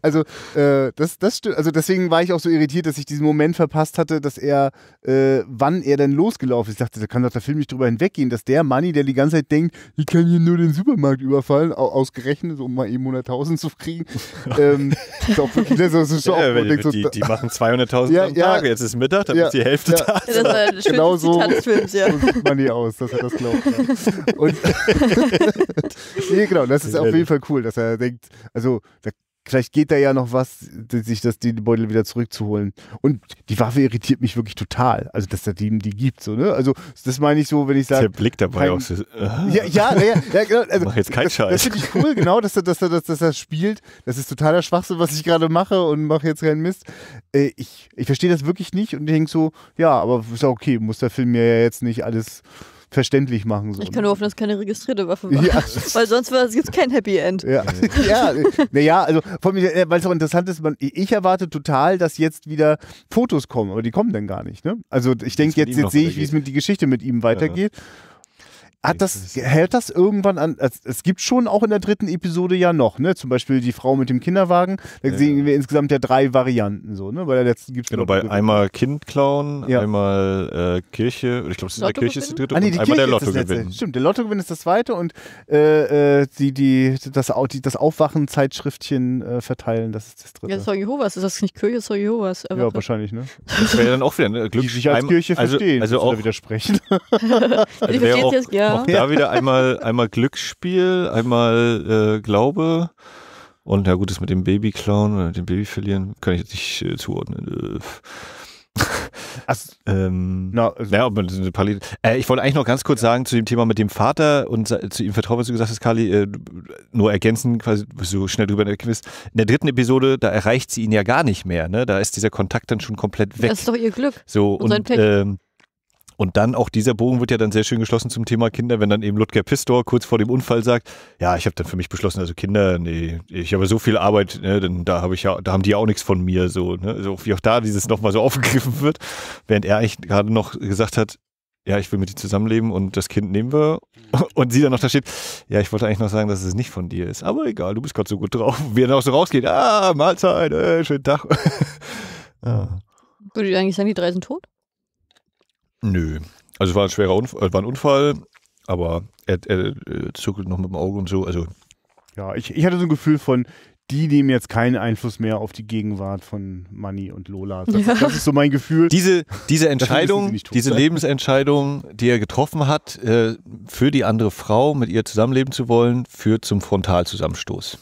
Also, äh, das, das stimmt. Also deswegen war ich auch so irritiert, dass ich diesen Moment verpasst hatte, dass er, äh, wann er denn losgelaufen ist. Ich dachte, da kann doch der Film nicht drüber hinweggehen, dass der Money, der die ganze Zeit denkt, ich kann hier nur den Supermarkt überfallen, ausgerechnet, um mal eben 100.000 zu kriegen. ähm, ist auch wirklich so, so ja, die, so, die, die, machen 200.000 ja, am Tag, jetzt ist Mittag, dann ja, ist die Hälfte ja, da. Das ist ein genau so, Films, ja. so sieht man nie aus, dass er das glaubt. Ja. Und nee, genau, das ist auf jeden Fall cool, dass er denkt, also da vielleicht geht da ja noch was, sich das die Beutel wieder zurückzuholen. Und die Waffe irritiert mich wirklich total. Also, dass der Team die gibt, so, ne? Also, das meine ich so, wenn ich sage. Der Blick dabei kein- auch so, äh, Ja, ja, ja, ja genau. Also, Mach jetzt keinen das, Scheiß. Das finde ich cool, genau, dass er, dass, er, dass, dass er spielt. Das ist totaler Schwachsinn, was ich gerade mache und mache jetzt keinen Mist. Äh, ich ich verstehe das wirklich nicht und denke so, ja, aber ist ja okay, muss der Film mir ja jetzt nicht alles verständlich machen. So. Ich kann nur hoffen, dass keine registrierte Waffe war. Ja. Weil sonst gibt es kein Happy End. Ja, ja, naja, also vor allem, äh, weil es auch interessant ist, man, ich erwarte total, dass jetzt wieder Fotos kommen, aber die kommen dann gar nicht. Ne? Also ich denke, jetzt, jetzt sehe ich, wie es mit die Geschichte mit ihm weitergeht. Hat das, Das hält das irgendwann an? Es, gibt schon auch in der dritten Episode ja noch, ne? Zum Beispiel die Frau mit dem Kinderwagen. Da Ja. sehen wir insgesamt ja drei Varianten so, ne? Bei der letzten gibt es Genau, bei einmal Kind klauen, Ja. einmal äh, Kirche, ich glaube, es ist in der Kirche ist die dritte Ah, nee, und die einmal Kirche der ist das Lotto gewinnen. Stimmt, der Lottogewinn ist das zweite und äh, äh, die, die, das, die, das Aufwachen-Zeitschriftchen äh, verteilen, das ist das dritte. Ja, Zeuge Jehovas. Ist das nicht Kirche, Zeuge Jehovas? ja, Einfach- wahrscheinlich, ne? Das wäre ja dann auch wieder ne, Glück. Die sich als Kirche also, verstehen, Also da auch, widersprechen. Die also versteht wäre auch, jetzt, ja. Auch da wieder einmal, einmal Glücksspiel, einmal äh, Glaube. Und ja gut, das mit dem Baby klauen oder dem Baby verlieren, kann ich jetzt nicht äh, zuordnen. Äh, Ach, ähm, na, also, Ja. Äh, ich wollte eigentlich noch ganz kurz sagen zu dem Thema mit dem Vater und zu ihm vertrauen, was du gesagt hast, Kali, äh, nur ergänzen, quasi so schnell drüber bist. In der dritten Episode, da erreicht sie ihn ja gar nicht mehr, ne? Da ist dieser Kontakt dann schon komplett weg. Das ist doch ihr Glück. So, Und sein und, Pech. ähm, und dann auch dieser Bogen wird ja dann sehr schön geschlossen zum Thema Kinder, wenn dann eben Ludger Pistor kurz vor dem Unfall sagt, ja, ich habe dann für mich beschlossen, also Kinder, nee, ich habe so viel Arbeit, ne, denn da habe ich ja, da haben die ja auch nichts von mir, so, ne, also wie auch da dieses nochmal so aufgegriffen wird, während er eigentlich gerade noch gesagt hat, ja, ich will mit dir zusammenleben und das Kind nehmen wir. Und sie dann noch da steht, ja, ich wollte eigentlich noch sagen, dass es nicht von dir ist. Aber egal, du bist gerade so gut drauf. Wie er dann auch so rausgeht, ah, Mahlzeit, äh, schönen Tag. ja. Würde ich eigentlich sagen, die drei sind tot? Nö. Also es war ein schwerer Unfall, äh, war ein Unfall, aber er, er äh, zuckelt noch mit dem Auge und so. Also ja, ich, ich hatte so ein Gefühl von, die nehmen jetzt keinen Einfluss mehr auf die Gegenwart von Manni und Lola. Das, Ja. das ist so mein Gefühl. diese, diese Entscheidung, nicht tot diese. Lebensentscheidung, die er getroffen hat, äh, für die andere Frau mit ihr zusammenleben zu wollen, führt zum Frontalzusammenstoß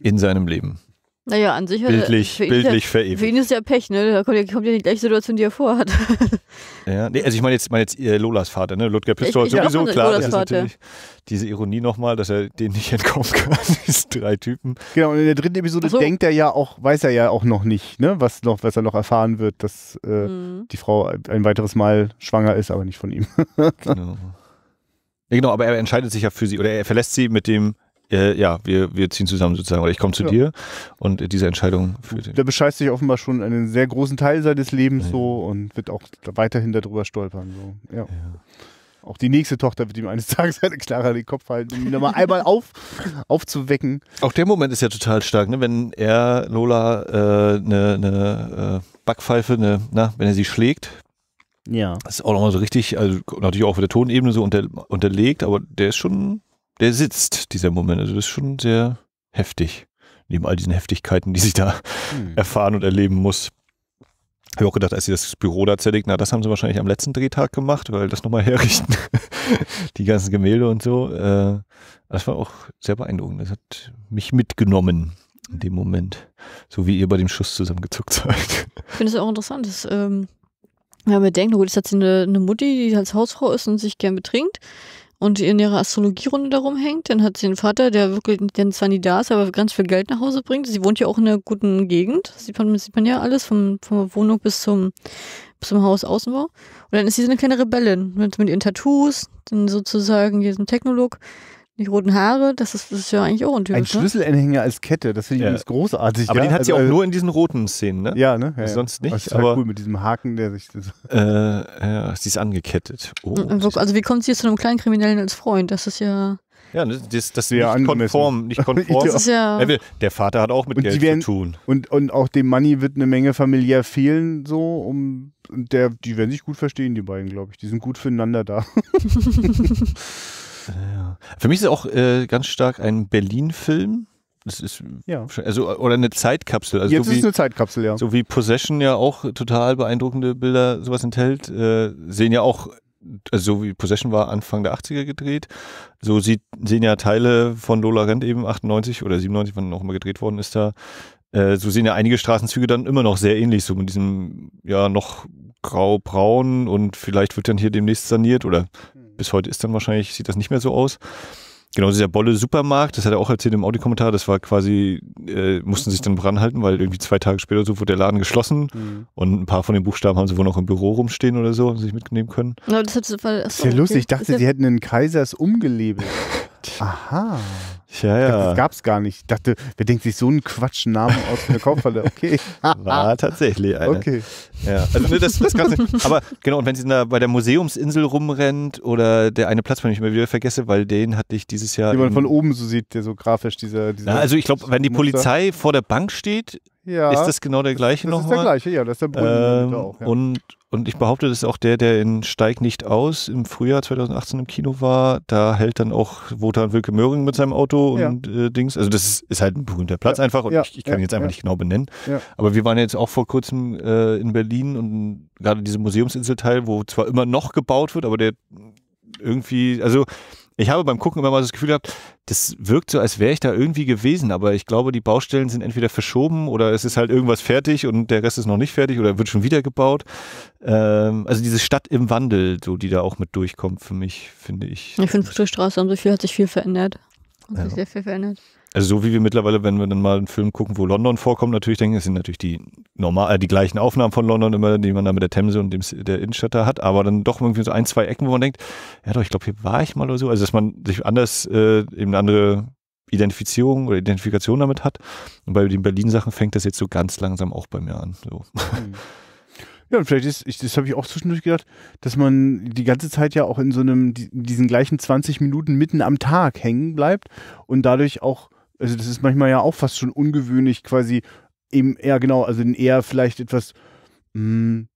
in seinem Leben. Naja, an sich hat er- Bildlich, für ihn bildlich Ist ja, für ihn ist ja Pech, ne? Da kommt ja, kommt ja die gleiche Situation, die er vorhat. Ja, nee, also ich meine jetzt, meine jetzt äh, Lolas Vater, ne? Ludger auch sowieso, klar, Lolas das ist Vater. natürlich diese Ironie nochmal, dass er denen nicht entkommen kann, diese drei Typen. Genau, und in der dritten Episode so. denkt er ja auch, weiß er ja auch noch nicht, ne, was noch, was er noch erfahren wird, dass äh, Mhm. die Frau ein weiteres Mal schwanger ist, aber nicht von ihm. Genau. Ja, genau, aber er entscheidet sich ja für sie oder er verlässt sie mit dem, äh, ja, wir, wir ziehen zusammen sozusagen oder ich komme zu Ja. dir und diese Entscheidung den. Der bescheißt sich offenbar schon einen sehr großen Teil seines Lebens Ja. so und wird auch weiterhin darüber stolpern. So. Ja. Auch die nächste Tochter wird ihm eines Tages eine Klare an den Kopf halten, um ihn nochmal einmal auf, aufzuwecken. Auch der Moment ist ja total stark, ne? wenn er Lola eine äh, ne, ne, äh, Backpfeife, ne, na, wenn er sie schlägt, Ja. das ist auch nochmal so richtig, also natürlich auch auf der Tonebene so unter, unterlegt, aber der ist schon, der sitzt, dieser Moment, also das ist schon sehr heftig, neben all diesen Heftigkeiten, die sich da Hm. erfahren und erleben muss. Habe ich auch gedacht, als sie das Büro da zerlegt, na, das haben sie wahrscheinlich am letzten Drehtag gemacht, weil das nochmal herrichten. Die ganzen Gemälde und so. Äh, das war auch sehr beeindruckend. Das hat mich mitgenommen in dem Moment. So wie ihr bei dem Schuss zusammengezuckt seid. Ich finde es auch interessant, dass, ähm, wenn man bedenkt, gut, ist jetzt eine, eine Mutti, die als Hausfrau ist und sich gern betrinkt und in ihrer Astrologierunde da rumhängt. Dann hat sie einen Vater, der wirklich, der zwar nie da ist, aber ganz viel Geld nach Hause bringt. Sie wohnt ja auch in einer guten Gegend. Sieht man, sieht man ja alles, vom, von Wohnung bis zum, bis zum Hausaußenbau. Und dann ist sie so eine kleine Rebellin mit, mit ihren Tattoos, dann sozusagen diesen Technolog, die roten Haare. Das ist, das ist ja eigentlich auch Ein untypisch, ne? Schlüsselanhänger als Kette, das finde ich Ja. übrigens großartig. Aber ja? den hat sie Also, auch äh, nur in diesen roten Szenen, ne? Ja, ne? Ja, ja. Sonst nicht, Das ist total aber- cool mit diesem Haken, der sich. Das, Äh, ja, sie ist angekettet. Oh, wirklich- Also wie kommt sie jetzt zu einem kleinen Kriminellen als Freund? Das ist ja, ja, ne, das, das Sehr nicht angemessen. konform, nicht konform. das ist ja, Er will, der Vater hat auch mit Und Geld werden- zu tun. und, und auch dem Money wird eine Menge familiär fehlen, so, um. und Der, die werden sich gut verstehen, die beiden, glaube ich. Die sind gut füreinander da. Ja. Für mich ist es auch äh, ganz stark ein Berlin-Film. Das ist Ja. also oder eine Zeitkapsel. Also Jetzt so ist wie, es eine Zeitkapsel, ja. so wie Possession ja auch total beeindruckende Bilder sowas enthält, äh, sehen ja auch also so wie Possession war, Anfang der 80er gedreht. So sieht, sehen ja Teile von Lola Rent eben 98 oder 97, wann noch immer gedreht worden ist da. Äh, so sehen ja einige Straßenzüge dann immer noch sehr ähnlich, so mit diesem, ja, noch grau-braun und vielleicht wird dann hier demnächst saniert oder hm. Bis heute ist dann wahrscheinlich, sieht das nicht mehr so aus. Genau, dieser Bolle Supermarkt, das hat er auch erzählt im Audiokommentar, das war quasi, äh, mussten sich dann ranhalten, weil irgendwie zwei Tage später so wurde der Laden geschlossen mhm. und ein paar von den Buchstaben haben sie wohl noch im Büro rumstehen oder so, haben sie sich mitnehmen können. Ja, das, hat, das, das ist ja lustig, ich dachte, sie hätten einen Kaisers umgelabelt. Aha. Ja, ja. Das gab es gar nicht. Ich dachte, wer denkt sich so einen Quatschnamen aus der Kaufhalle? Okay. War tatsächlich einer. Okay. Ja, also ne, das, das du, aber genau, und wenn sie da bei der Museumsinsel rumrennt oder der eine Platz, wenn ich mal wieder vergesse, weil den hatte ich dieses Jahr. Wie man von oben so sieht, der so grafisch dieser. dieser na, also ich glaube, wenn die Polizei vor der Bank steht, ja, ist das genau der gleiche nochmal. Das ist der gleiche, ja, das ist der Brunnen ähm, auch. Ja. Und und ich behaupte, das ist auch der, der in Steig nicht aus im Frühjahr 2018 im Kino war. Da hält dann auch Wotan Wilke Möhring mit seinem Auto und ja. äh, Dings. Also das ist, ist, halt ein berühmter Platz ja. einfach und ich, ich, kann ihn jetzt einfach nicht genau benennen. Aber wir waren jetzt auch vor kurzem äh, in Berlin und gerade diese Museumsinselteil, wo zwar immer noch gebaut wird, aber der irgendwie, also ich habe beim Gucken immer mal das Gefühl gehabt, das wirkt so, als wäre ich da irgendwie gewesen, aber ich glaube, die Baustellen sind entweder verschoben oder es ist halt irgendwas fertig und der Rest ist noch nicht fertig oder wird schon wieder gebaut. Ähm, also diese Stadt im Wandel, so die da auch mit durchkommt für mich, finde ich. Ich finde, Friedrichstraße und so viel hat sich viel verändert. Hat ja. sich sehr viel verändert. Also so wie wir mittlerweile, wenn wir dann mal einen Film gucken, wo London vorkommt, natürlich denken, es sind natürlich die normal, äh, die gleichen Aufnahmen von London immer, die man da mit der Themse und dem, der Innenstadt da hat, aber dann doch irgendwie so ein, zwei Ecken, wo man denkt, ja doch, ich glaube, hier war ich mal oder so. Also dass man sich anders, äh, eben eine andere Identifizierung oder Identifikation damit hat. Und bei den Berlin-Sachen fängt das jetzt so ganz langsam auch bei mir an. So. Mhm. Ja, und vielleicht ist, ich, das habe ich auch zwischendurch gedacht, dass man die ganze Zeit ja auch in so einem, diesen gleichen 20 Minuten mitten am Tag hängen bleibt und dadurch auch also das ist manchmal ja auch fast schon ungewöhnlich, quasi eben eher genau, also in eher vielleicht etwas mh, hm,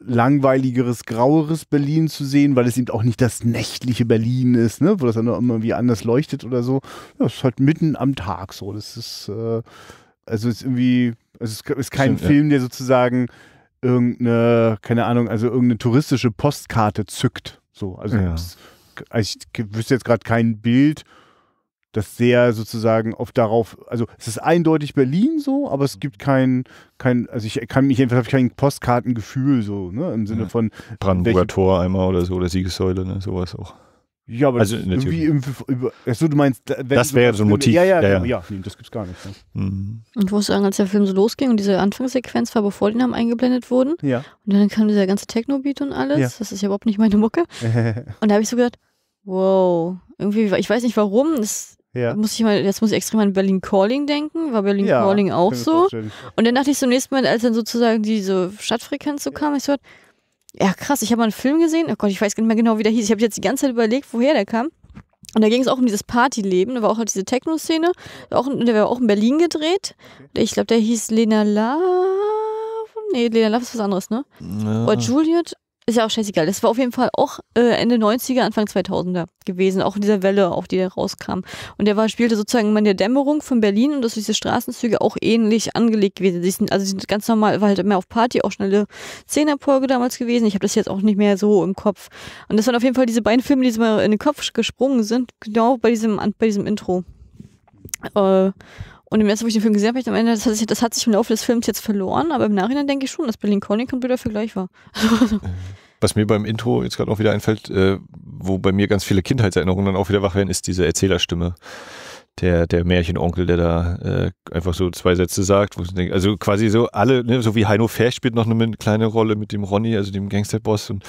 langweiligeres, graueres Berlin zu sehen, weil es eben auch nicht das nächtliche Berlin ist, ne, wo das dann immer wie anders leuchtet oder so. Ja, es ist halt mitten am Tag so. Das ist, äh, also ist irgendwie, also es ist kein Stimmt, Film, der sozusagen irgendeine, keine Ahnung, also irgendeine touristische Postkarte zückt. So, also, ja. es, also ich wüsste jetzt gerade kein Bild, das sehr sozusagen oft darauf, also es ist eindeutig Berlin so, aber es gibt kein, kein also ich kann mich jedenfalls kein Postkartengefühl so, ne, im Sinne von Brandenburger Tor einmal oder so oder Siegessäule, ne, sowas auch. Ja, aber also irgendwie im, über, achso, du meinst, wenn das wäre so ein Motiv. Ja, ja, ja, ja. ja nee, das gibt's gar nicht. Ne? Mhm. Und ich muss sagen, als der Film so losging und diese Anfangssequenz war, bevor die Namen eingeblendet wurden, ja. und dann kam dieser ganze Techno-Beat und alles, ja. das ist ja überhaupt nicht meine Mucke. und da habe ich so gedacht, wow, irgendwie, ich weiß nicht warum, das ja. Muss ich mal, jetzt muss ich extrem an Berlin Calling denken, war Berlin ja, Calling auch so. Und dann dachte ich zum nächsten Mal, als dann sozusagen diese Stadtfrequenz so kam, ich so, ja krass, ich habe mal einen Film gesehen, oh Gott, ich weiß gar nicht mehr genau, wie der hieß. Ich habe jetzt die ganze Zeit überlegt, woher der kam. Und da ging es auch um dieses Partyleben, da war auch halt diese Techno-Szene, der war auch in Berlin gedreht. Okay. Ich glaube, der hieß Lena Love. Nee, Lena Love ist was anderes, ne? Ja. Oder Juliet ist ja auch scheißegal. Das war auf jeden Fall auch äh, Ende 90er, Anfang 2000er gewesen, auch in dieser Welle, auch die da rauskam. Und der war, spielte sozusagen in der Dämmerung von Berlin und dass diese Straßenzüge auch ähnlich angelegt gewesen. Die sind, also die sind ganz normal, war halt mehr auf Party, auch schnelle Zehnerfolge damals gewesen. Ich habe das jetzt auch nicht mehr so im Kopf. Und das waren auf jeden Fall diese beiden Filme, die so mal in den Kopf gesprungen sind, genau bei diesem, bei diesem Intro. Äh, und im ersten, wo ich den Film gesehen habe, ich am Ende, das hat, sich, das hat sich im Laufe des Films jetzt verloren, aber im Nachhinein denke ich schon, dass Berlin Calling Computer für gleich war. Was mir beim Intro jetzt gerade auch wieder einfällt, äh, wo bei mir ganz viele Kindheitserinnerungen dann auch wieder wach werden, ist diese Erzählerstimme. Der, der Märchenonkel, der da äh, einfach so zwei Sätze sagt. Denke, also quasi so alle, ne, so wie Heino Fair spielt noch eine kleine Rolle mit dem Ronny, also dem Gangsterboss. Und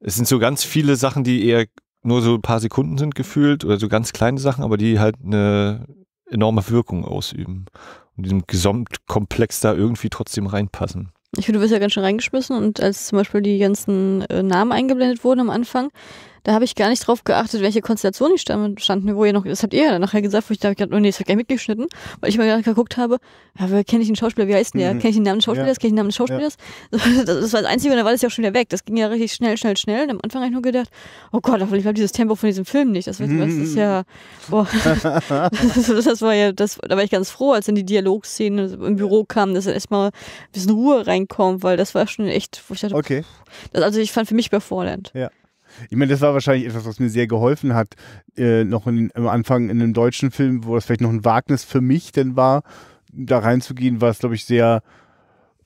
es sind so ganz viele Sachen, die eher nur so ein paar Sekunden sind gefühlt oder so ganz kleine Sachen, aber die halt eine enorme Wirkung ausüben und diesem Gesamtkomplex da irgendwie trotzdem reinpassen. Ich finde, du wirst ja ganz schön reingeschmissen und als zum Beispiel die ganzen äh, Namen eingeblendet wurden am Anfang, da habe ich gar nicht drauf geachtet, welche Konstellationen die standen, wo ihr noch, das habt ihr ja nachher gesagt, wo ich dachte, oh nee, das hat gar nicht mitgeschnitten, weil ich mal geguckt habe, ja, kenne ich den Schauspieler, wie heißt denn der? Mhm. Kenne ich den Namen des Schauspielers? Ja. Kenne ich den Namen des Schauspielers? Ja. Das war das Einzige und dann war das ja auch schon wieder weg. Das ging ja richtig schnell, schnell, schnell. Und am Anfang habe ich nur gedacht, oh Gott, ich habe dieses Tempo von diesem Film nicht. Das, das ist ja, boah. das war ja, das, da war ich ganz froh, als in die Dialogszene im Büro kam, dass erstmal ein bisschen Ruhe reinkommt, weil das war schon echt, wo ich dachte, okay. Das, also ich fand für mich überfordernd. Ja. Ich meine, das war wahrscheinlich etwas, was mir sehr geholfen hat, äh, noch in, am Anfang in einem deutschen Film, wo das vielleicht noch ein Wagnis für mich denn war, da reinzugehen, war es, glaube ich, sehr,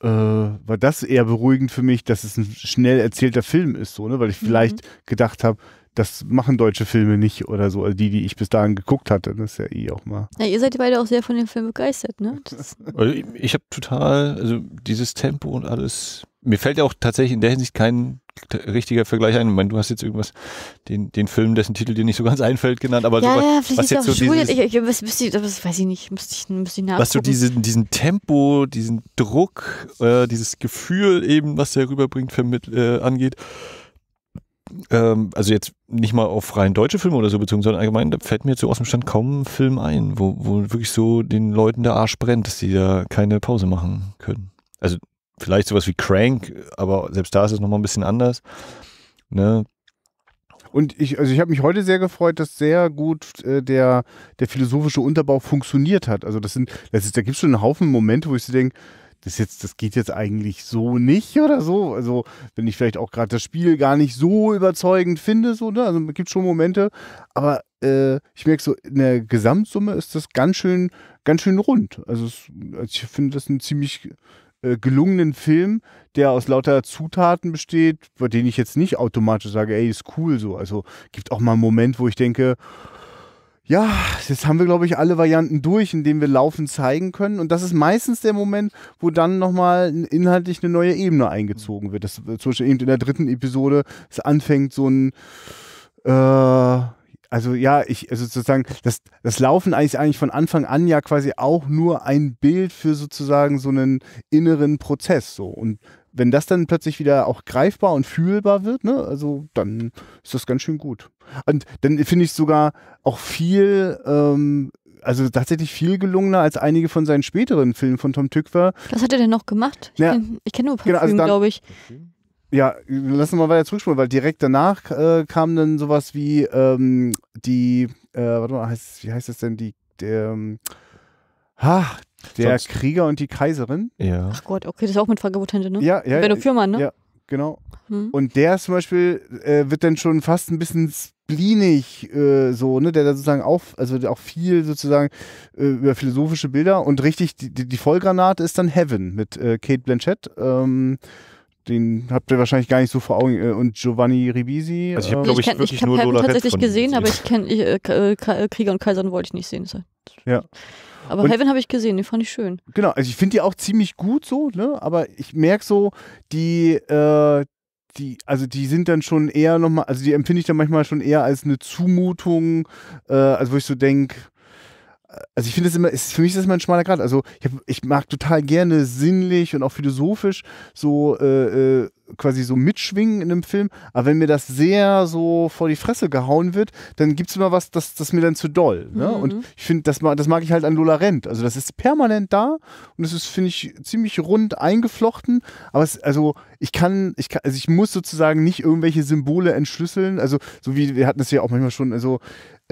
äh, war das eher beruhigend für mich, dass es ein schnell erzählter Film ist, so, ne? Weil ich Mhm. vielleicht gedacht habe, das machen deutsche Filme nicht oder so, also die, die ich bis dahin geguckt hatte. Das ist ja eh auch mal. Ja, ihr seid beide auch sehr von dem Film begeistert, ne? Also ich ich habe total, also dieses Tempo und alles. Mir fällt ja auch tatsächlich in der Hinsicht kein richtiger Vergleich ein. Ich meine, du hast jetzt irgendwas, den, den Film, dessen Titel dir nicht so ganz einfällt, genannt, aber ja, sowas, ja, vielleicht was ist er jetzt auch so dieses- Ich, ich, was, ich, das weiß ich nicht, müsste ich, müsste ich nachgucken. was so diesen, diesen Tempo, diesen Druck, äh, dieses Gefühl eben, was der rüberbringt, vermitt, äh, angeht. Ähm, also jetzt nicht mal auf rein deutsche Filme oder so bezogen, sondern allgemein, da fällt mir jetzt so aus dem Stand kaum ein Film ein, wo, wo wirklich so den Leuten der Arsch brennt, dass die da keine Pause machen können. Also vielleicht sowas wie Crank, aber selbst da ist es nochmal ein bisschen anders. Ne? Und ich, also ich habe mich heute sehr gefreut, dass sehr gut äh, der, der philosophische Unterbau funktioniert hat. Also das sind, das ist, da gibt es schon einen Haufen Momente, wo ich so denke, das jetzt, das geht jetzt eigentlich so nicht oder so. Also wenn ich vielleicht auch gerade das Spiel gar nicht so überzeugend finde, so, ne? Also es gibt schon Momente, aber äh, ich merke so, in der Gesamtsumme ist das ganz schön, ganz schön rund. Also, es, also ich finde das einen ziemlich äh, gelungenen Film, der aus lauter Zutaten besteht, bei denen ich jetzt nicht automatisch sage, ey, ist cool so. Also gibt auch mal einen Moment, wo ich denke, ja, jetzt haben wir, glaube ich, alle Varianten durch, in denen wir Laufen zeigen können. Und das ist meistens der Moment, wo dann nochmal inhaltlich eine neue Ebene eingezogen wird. Das äh, zum Beispiel eben in der dritten Episode, es anfängt so ein äh, also ja, ich, also sozusagen, das, das Laufen ist eigentlich von Anfang an ja quasi auch nur ein Bild für sozusagen so einen inneren Prozess. So. Und wenn das dann plötzlich wieder auch greifbar und fühlbar wird, ne, also dann ist das ganz schön gut. Und dann finde ich sogar auch viel, ähm, also tatsächlich viel gelungener als einige von seinen späteren Filmen von Tom Tykwer. Was hat er denn noch gemacht? Ich Ja. kenne kenn nur Parfüm, Genau, also glaube ich. Ja, lass uns mal weiter zurückspulen, weil direkt danach äh, kam dann sowas wie ähm, die, äh, warte mal, heißt, wie heißt das denn, die, der, ähm, ha, der Sonst- Krieger und die Kaiserin. Ja. Ach Gott, okay, das ist auch mit Frage Tante, ne? Ja, ja, Benno Fürmann, ne? ja. genau. Hm. Und der zum Beispiel äh, wird dann schon fast ein bisschen spleenig, äh, so, ne, der da sozusagen auch, also auch viel sozusagen äh, über philosophische Bilder und richtig, die, die, Vollgranate ist dann Heaven mit äh, Kate Blanchett. Ähm, den habt ihr wahrscheinlich gar nicht so vor Augen. Äh, und Giovanni Ribisi. Also ich hab, ähm, glaub ich, kenn- wirklich hab nur Heaven Lola tatsächlich von gesehen, gesehen. aber ich kenne äh, äh, Krieger und Kaiserin wollte ich nicht sehen. Ja. Aber Und- Heaven habe ich gesehen, den fand ich schön. Genau, also ich finde die auch ziemlich gut so, ne? Aber ich merke so, die, äh, die, also die sind dann schon eher nochmal, also die empfinde ich dann manchmal schon eher als eine Zumutung, äh, also wo ich so denke, also ich finde es immer, ist, für mich ist das immer ein schmaler Grad. Also ich, hab, ich mag total gerne sinnlich und auch philosophisch so äh, äh, quasi so mitschwingen in einem Film, aber wenn mir das sehr so vor die Fresse gehauen wird, dann gibt es immer was, das, das mir dann zu doll. Ne? Mhm. Und ich finde, das, das mag ich halt an Lola Rent. Also das ist permanent da und es ist, finde ich, ziemlich rund eingeflochten. Aber es, also ich kann, ich kann, also ich muss sozusagen nicht irgendwelche Symbole entschlüsseln. Also so wie wir hatten es ja auch manchmal schon, also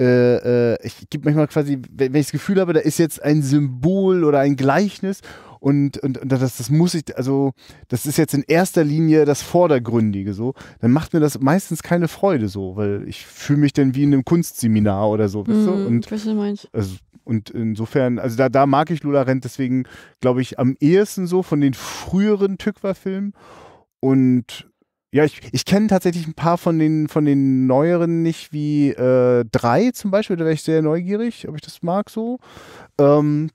äh, äh, ich gebe manchmal quasi, wenn, wenn ich das Gefühl habe, da ist jetzt ein Symbol oder ein Gleichnis und, und, und das, das muss ich, also das ist jetzt in erster Linie das Vordergründige so, dann macht mir das meistens keine Freude so, weil ich fühle mich dann wie in einem Kunstseminar oder so, weißt du? Mhm, Und was du meinst. also, und insofern, also da, da mag ich Lola Rent deswegen, glaube ich, am ehesten so von den früheren Tykwer-Filmen. Und ja, ich, ich kenne tatsächlich ein paar von den, von den neueren nicht, wie äh, drei zum Beispiel, da wäre ich sehr neugierig, ob ich das mag so. Ähm,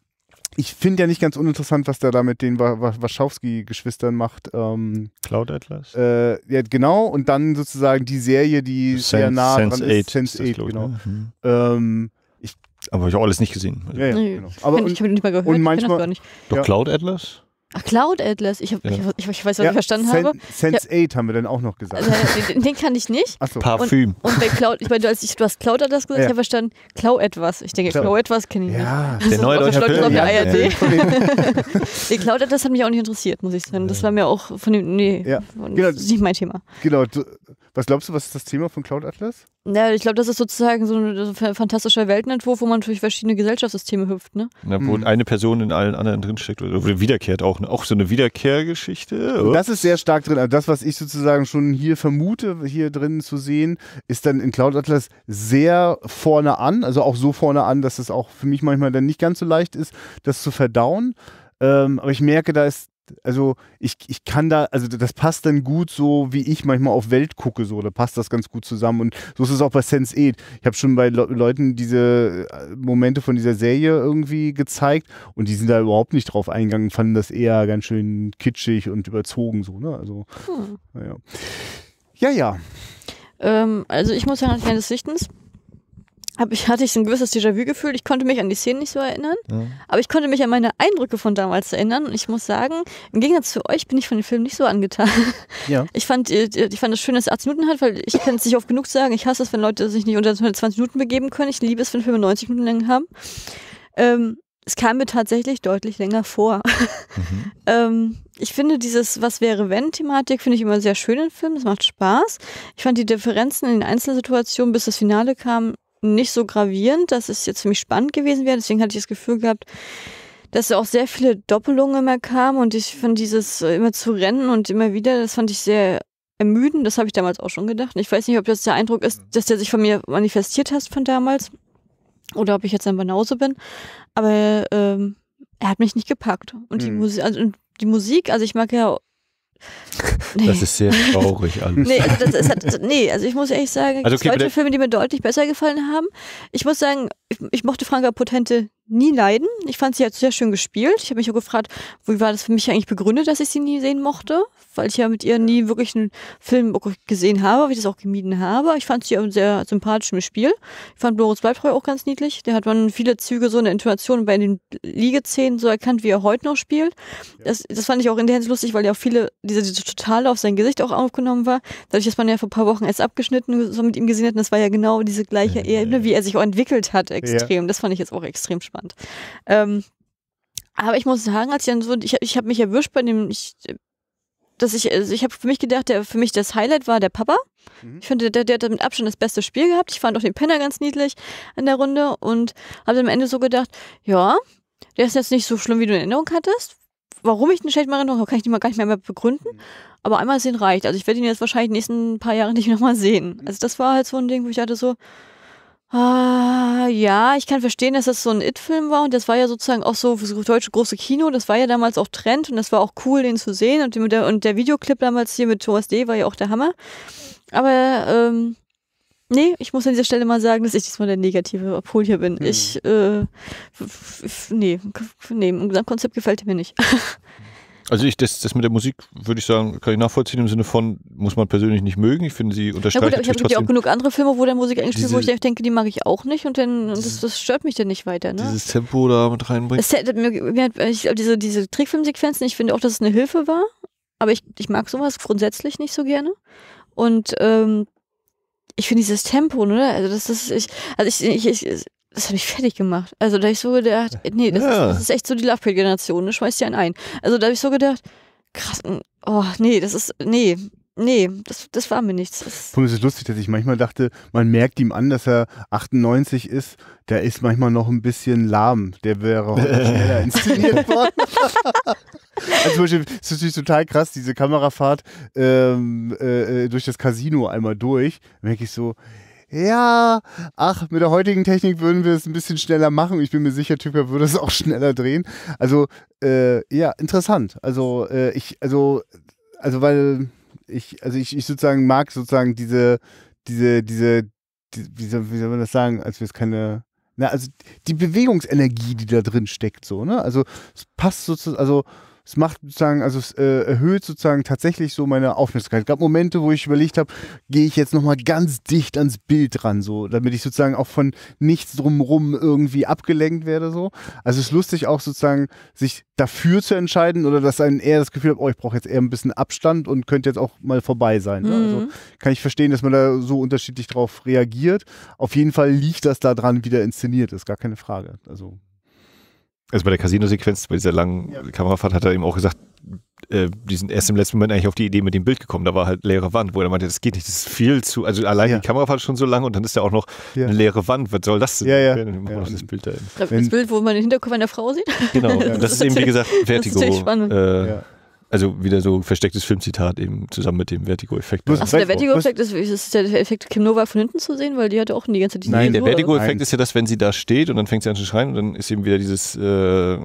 ich finde ja nicht ganz uninteressant, was der da mit den Wa- Wa- Wachowski-Geschwistern macht. Ähm, Cloud Atlas? äh, ja, genau. Und dann sozusagen die Serie, die sehr nah dran Sense8 ist. Sense ist das, 8, glaub ich, genau. ne? Mhm. Ähm, Aber habe ich auch alles nicht gesehen. Ja, ja, genau. ich Aber ich habe nicht mal gehört. und ich manchmal- das gar nicht. Doch Ja. Cloud Atlas? Ach, Cloud Atlas. Ich, hab, Ja. ich, ich, ich weiß, was Ja, ich verstanden Sen habe. Sense 8 haben wir dann auch noch gesagt. Also, den, den kann ich nicht. Achso. Parfüm. Und bei Cloud, ich meine, als ich, du hast Cloud Atlas gesagt, Ja. ich habe verstanden, Klau etwas. Ich denke, Klau- Klau etwas kenne ich nicht. Ja, Das Der ist neue auf deutsche Film, auf der ja. ARD. nee, Cloud Atlas hat mich auch nicht interessiert, muss ich sagen. Das war mir auch von dem, nee, Ja. von- Genau. das ist nicht mein Thema. genau. Was glaubst du, was ist das Thema von Cloud Atlas? Ja, ich glaube, das ist sozusagen so ein, so ein fantastischer Weltenentwurf, wo man durch verschiedene Gesellschaftssysteme hüpft, ne? Ja, wo Hm. eine Person in allen anderen drinsteckt oder wo wiederkehrt auch. ne? Auch so eine Wiederkehrgeschichte. Und das ist sehr stark drin. Also das, was ich sozusagen schon hier vermute, hier drin zu sehen, ist dann in Cloud Atlas sehr vorne an. Also auch so vorne an, dass es auch für mich manchmal dann nicht ganz so leicht ist, das zu verdauen. Ähm, aber ich merke, da ist also ich, ich kann da, also das passt dann gut so, wie ich manchmal auf Welt gucke, so, da passt das ganz gut zusammen. Und so ist es auch bei Sense8. Ich habe schon bei Le Leuten diese äh, Momente von dieser Serie irgendwie gezeigt und die sind da überhaupt nicht drauf eingegangen, fanden das eher ganz schön kitschig und überzogen, so, ne? Also, Hm. naja. Ja, ja. Ähm, also ich muss sagen, während des Sichtens hab ich, hatte ich so ein gewisses Déjà-vu-Gefühl. Ich konnte mich an die Szenen nicht so erinnern, Ja. aber ich konnte mich an meine Eindrücke von damals erinnern. Und ich muss sagen, im Gegensatz zu euch bin ich von dem Film nicht so angetan. Ja. Ich fand, äh, ich fand es schön, dass er 18 Minuten hat, weil ich kann es nicht oft genug sagen. Ich hasse es, wenn Leute sich nicht unter 20 Minuten begeben können. Ich liebe es, wenn Filme 90 Minuten lang haben. Ähm, es kam mir tatsächlich deutlich länger vor. Mhm. Ähm, ich finde dieses Was wäre wenn Thematik finde ich immer sehr schön im Film. Das macht Spaß. Ich fand die Differenzen in den Einzelsituationen, bis das Finale kam, nicht so gravierend, dass es jetzt für mich spannend gewesen wäre. Deswegen hatte ich das Gefühl gehabt, dass auch sehr viele Doppelungen immer kamen und ich fand dieses äh, immer zu rennen und immer wieder, das fand ich sehr ermüdend. Das habe ich damals auch schon gedacht. Ich weiß nicht, ob das der Eindruck ist, dass der sich von mir manifestiert hat von damals oder ob ich jetzt ein Banause bin. Aber ähm, er hat mich nicht gepackt. Und die Mhm. Musik, also und die Musik, also ich mag ja. Nee. Das ist sehr traurig alles. Nee, also das ist halt, nee, also ich muss ehrlich sagen, Also es okay, gibt aber heute Filme, die mir deutlich besser gefallen haben. Ich muss sagen, ich, ich mochte Franka Potente nie leiden. Ich fand sie hat sehr schön gespielt. Ich habe mich auch gefragt, wie war das für mich eigentlich begründet, dass ich sie nie sehen mochte, weil ich ja mit ihr nie wirklich einen Film gesehen habe, weil ich das auch gemieden habe. Ich fand sie auch sehr sympathisch im Spiel. Ich fand Boris Bleibtreu auch ganz niedlich. Der hat man viele Züge so eine Intuition bei den Liegeszenen so erkannt, wie er heute noch spielt. Das, das fand ich auch in der Hinsicht lustig, weil ja auch viele, diese, diese Totale auf sein Gesicht auch aufgenommen war. Dadurch, dass man ja vor ein paar Wochen erst abgeschnitten so mit ihm gesehen hat, und das war ja genau diese gleiche Ebene, wie er sich auch entwickelt hat, extrem. Das fand ich jetzt auch extrem spannend. Ähm, aber ich muss sagen, als ich dann so, ich, ich habe mich erwischt bei dem, ich, dass ich, also ich habe für mich gedacht, der, für mich das Highlight war der Papa. Mhm. Ich finde, der, der hat mit Abstand das beste Spiel gehabt. Ich fand auch den Penner ganz niedlich in der Runde und habe am Ende so gedacht, ja, der ist jetzt nicht so schlimm, wie du in Erinnerung hattest. Warum ich eine schlechte Erinnerung habe, kann ich dir mal gar nicht mehr, mehr begründen. Aber einmal sehen reicht. Also ich werde ihn jetzt wahrscheinlich die nächsten paar Jahre nicht nochmal sehen. Also das war halt so ein Ding, wo ich dachte so, Ah, ja, ich kann verstehen, dass das so ein It-Film war und das war ja sozusagen auch so fürs deutsche große Kino, das war ja damals auch Trend und das war auch cool, den zu sehen und der, und der Videoclip damals hier mit Thomas D. war ja auch der Hammer. Aber, ähm, nee, ich muss an dieser Stelle mal sagen, dass ich diesmal der negative Pol hier bin. Hm. Ich, äh, nee, nee, im Gesamtkonzept gefällt mir nicht. Also ich, das, das mit der Musik würde ich sagen, kann ich nachvollziehen im Sinne von, muss man persönlich nicht mögen. Ich finde, sie Ja unterstreicht gut, aber ich habe natürlich auch genug andere Filme, wo der Musik eingespielt wird, wo ich denke, die mag ich auch nicht und dann, und das, das stört mich dann nicht weiter, ne? dieses Tempo da mit glaub, diese, diese Trickfilmsequenzen, ich finde auch, dass es eine Hilfe war. Aber ich, ich mag sowas grundsätzlich nicht so gerne. Und ähm, ich finde dieses Tempo, ne? Also das ist, ich, also ich, ich, ich das hat mich fertig gemacht. Also da hab ich so gedacht, nee, das, Ja. ist, das ist echt so die Love Generation, ne? Schmeißt dir einen ein. Also da habe ich so gedacht, krass, oh nee, das ist, nee, nee, das, das war mir nichts. Das, allem ist es lustig, dass ich manchmal dachte, man merkt ihm an, dass er 98 ist. Der ist manchmal noch ein bisschen lahm. Der wäre heute schneller inszeniert worden. also zum Beispiel, es ist natürlich total krass, diese Kamerafahrt ähm, äh, äh, durch das Casino einmal durch. Da merke ich so, ja, ach, mit der heutigen Technik würden wir es ein bisschen schneller machen. Ich bin mir sicher, Typer würde es auch schneller drehen. Also, äh, ja, interessant. Also, äh, ich, also, also, weil ich, also ich, ich sozusagen mag sozusagen diese, diese, diese, die, wie, soll, wie soll man das sagen, als wir es keine, na, also die Bewegungsenergie, die da drin steckt, so, ne? Also es passt sozusagen, also es macht sozusagen, also es äh, erhöht sozusagen tatsächlich so meine Aufmerksamkeit. Es gab Momente, wo ich überlegt habe, gehe ich jetzt nochmal ganz dicht ans Bild ran, so, damit ich sozusagen auch von nichts drumrum irgendwie abgelenkt werde, so. Also es ist lustig auch sozusagen, sich dafür zu entscheiden oder dass einen eher das Gefühl hat, oh, ich brauche jetzt eher ein bisschen Abstand und könnte jetzt auch mal vorbei sein. Ne? Also Mhm. kann ich verstehen, dass man da so unterschiedlich drauf reagiert. Auf jeden Fall liegt das da dran, wie der inszeniert ist, gar keine Frage. Also Also bei der Casino-Sequenz, bei dieser langen Ja. Kamerafahrt hat er eben auch gesagt, äh, die sind erst im letzten Moment eigentlich auf die Idee mit dem Bild gekommen. Da war halt leere Wand, wo er meinte, das geht nicht, das ist viel zu, also allein Ja. die Kamera war schon so lang und dann ist ja auch noch Ja. eine leere Wand. Was soll das denn? Ja, ja. Dann machen wir Ja. noch das Bild dahin. Das Wenn- Bild, wo man den Hinterkopf einer Frau sieht. Genau. Und das ist eben, wie gesagt, Das ist Vertigo. spannend. Äh, Ja. Also wieder so verstecktes Filmzitat eben zusammen mit dem Vertigo-Effekt. Achso, der Vertigo-Effekt ist, ist der Effekt Kim Nova von hinten zu sehen, weil die hatte auch die ganze Zeit diese Nein, Der Frisur, Vertigo-Effekt Nein. ist ja das, wenn sie da steht und dann fängt sie an zu schreien und dann ist eben wieder dieses äh,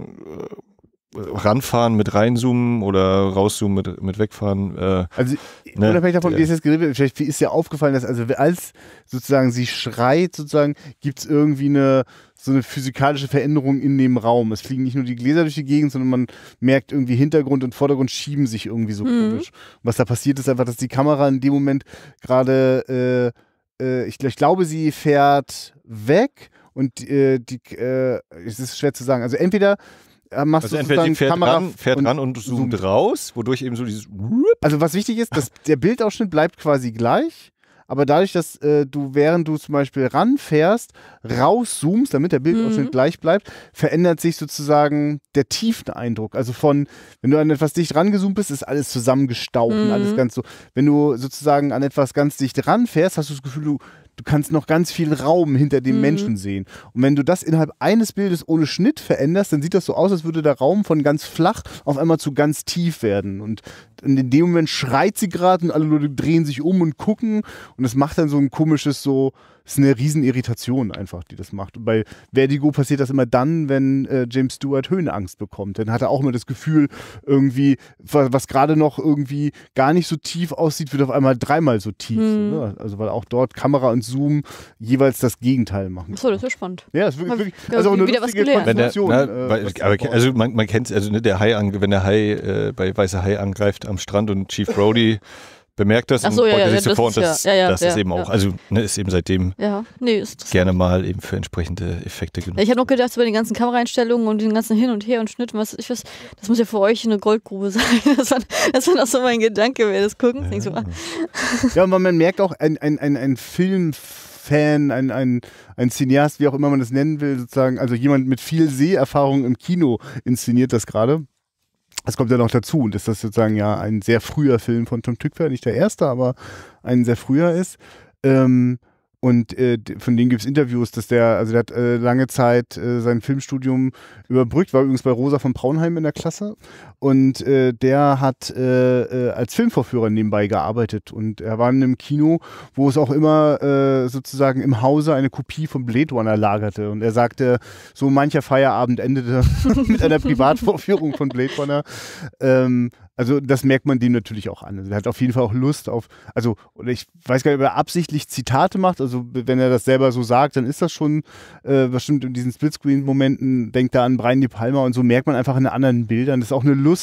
Ranfahren mit reinzoomen oder rauszoomen mit, mit wegfahren. Äh, Also Ne, unabhängig davon, der- wie es jetzt geredet wird, vielleicht ist ja aufgefallen, dass also als sozusagen sie schreit, sozusagen, gibt es irgendwie eine so eine physikalische Veränderung in dem Raum. Es fliegen nicht nur die Gläser durch die Gegend, sondern man merkt irgendwie Hintergrund und Vordergrund schieben sich irgendwie so Mhm. komisch. Was da passiert ist einfach, dass die Kamera in dem Moment gerade, äh, äh, ich, ich glaube, sie fährt weg und äh, die, äh, es ist schwer zu sagen. Also entweder äh, machst also du entweder sozusagen fährt, Kamera ran, fährt und ran und zoomt zoomt. raus, wodurch eben so dieses Also was wichtig ist, dass der Bildausschnitt bleibt quasi gleich, aber dadurch, dass äh, du während du zum Beispiel ranfährst, rauszoomst, damit der Bildausschnitt Mhm. gleich bleibt, verändert sich sozusagen der Tiefeneindruck. Also von, wenn du an etwas dicht rangezoomt bist, ist alles zusammengestaucht und Mhm. alles ganz so. Wenn du sozusagen an etwas ganz dicht ranfährst, hast du das Gefühl, du Du kannst noch ganz viel Raum hinter dem Mhm. Menschen sehen. Und wenn du das innerhalb eines Bildes ohne Schnitt veränderst, dann sieht das so aus, als würde der Raum von ganz flach auf einmal zu ganz tief werden. Und in dem Moment schreit sie gerade und alle Leute drehen sich um und gucken. Und es macht dann so ein komisches, so, ist eine Riesenirritation einfach, die das macht. Und bei Vertigo passiert das immer dann, wenn äh, James Stewart Höhenangst bekommt. Dann hat er auch immer das Gefühl, irgendwie, was, gerade noch irgendwie gar nicht so tief aussieht, wird auf einmal dreimal so tief. Mhm. Ne? Also weil auch dort Kamera und Zoom jeweils das Gegenteil machen. Achso, das ist spannend. Ja, ist wirklich, wirklich wieder also auch eine was lustige Konstruktion. na, äh, also man, man kennt also ne, der Hai, wenn der Hai äh, bei Weißer Hai angreift am Strand und Chief Brody bemerkt das so, und ja, beugt ja, sich das so vor und das, ja- ja, ja, das ist ja, eben auch, ja. also ne, ist eben seitdem Ja, nee, ist gerne mal eben für entsprechende Effekte Ja, genutzt. Ich habe noch gedacht, über den ganzen Kameraeinstellungen und den ganzen Hin und Her und Schnitt und was ich was, das muss ja für euch eine Goldgrube sein. Das war, das war noch so mein Gedanke, wer das gucken. Denk so, ah, Ja, und man merkt auch, ein, ein, ein, ein Filmfan, ein, ein, ein Cineast, wie auch immer man das nennen will, sozusagen, also jemand mit viel Seherfahrung im Kino inszeniert das gerade. Das kommt ja noch dazu und dass das sozusagen ja ein sehr früher Film von Tom Tykwer, nicht der erste, aber ein sehr früher ist. Ähm, und äh, von denen gibt es Interviews, dass der, also der hat äh, lange Zeit äh, sein Filmstudium überbrückt, war übrigens bei Rosa von Braunheim in der Klasse. Und äh, der hat äh, äh, als Filmvorführer nebenbei gearbeitet. Und er war in einem Kino, wo es auch immer äh, sozusagen im Hause eine Kopie von Blade Runner lagerte. Und er sagte, so mancher Feierabend endete mit einer Privatvorführung von Blade Runner. Ähm, also das merkt man dem natürlich auch an. Also er hat auf jeden Fall auch Lust auf, also oder ich weiß gar nicht, ob er absichtlich Zitate macht. Also wenn er das selber so sagt, dann ist das schon äh, bestimmt in diesen Splitscreen-Momenten, denkt da an Brian De Palma und so merkt man einfach in den anderen Bildern. Das ist auch eine Lust,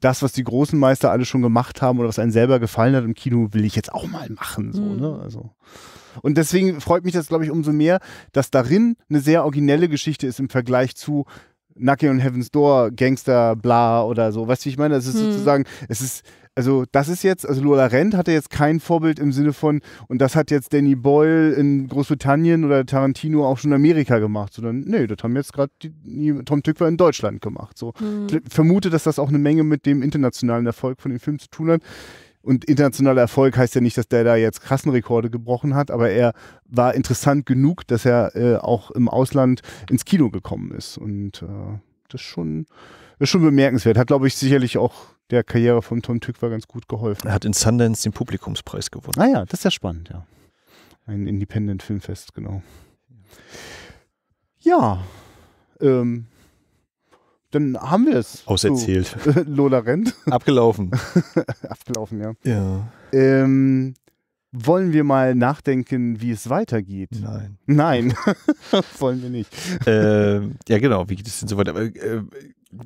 das, was die großen Meister alle schon gemacht haben oder was einem selber gefallen hat im Kino, will ich jetzt auch mal machen. So, Mhm. ne? Also. Und deswegen freut mich das, glaube ich, umso mehr, dass darin eine sehr originelle Geschichte ist im Vergleich zu Knocking on Heaven's Door, Gangster, bla oder so. Weißt du, wie ich meine? Es ist Hm. sozusagen, es ist, also das ist jetzt, also Lola Rent hatte jetzt kein Vorbild im Sinne von, und das hat jetzt Danny Boyle in Großbritannien oder Tarantino auch schon in Amerika gemacht, sondern nee, das haben jetzt gerade Tom Tykwer in Deutschland gemacht. So. hm. Ich vermute, dass das auch eine Menge mit dem internationalen Erfolg von dem Film zu tun hat. Und internationaler Erfolg heißt ja nicht, dass der da jetzt Kassenrekorde gebrochen hat, aber er war interessant genug, dass er äh, auch im Ausland ins Kino gekommen ist. Und äh, das ist schon, das ist schon bemerkenswert. Hat, glaube ich, sicherlich auch der Karriere von Tom Tykwer ganz gut geholfen. Er hat in Sundance den Publikumspreis gewonnen. Ah ja, das ist ja spannend, ja. Ein Independent Filmfest, genau. Ja, ähm, dann haben wir es. Auserzählt. So, Lola Rent. Abgelaufen. Abgelaufen, ja. ja. Ähm, wollen wir mal nachdenken, wie es weitergeht? Nein. Nein, wollen wir nicht. äh, ja, genau. Wie geht es denn so weiter? Äh,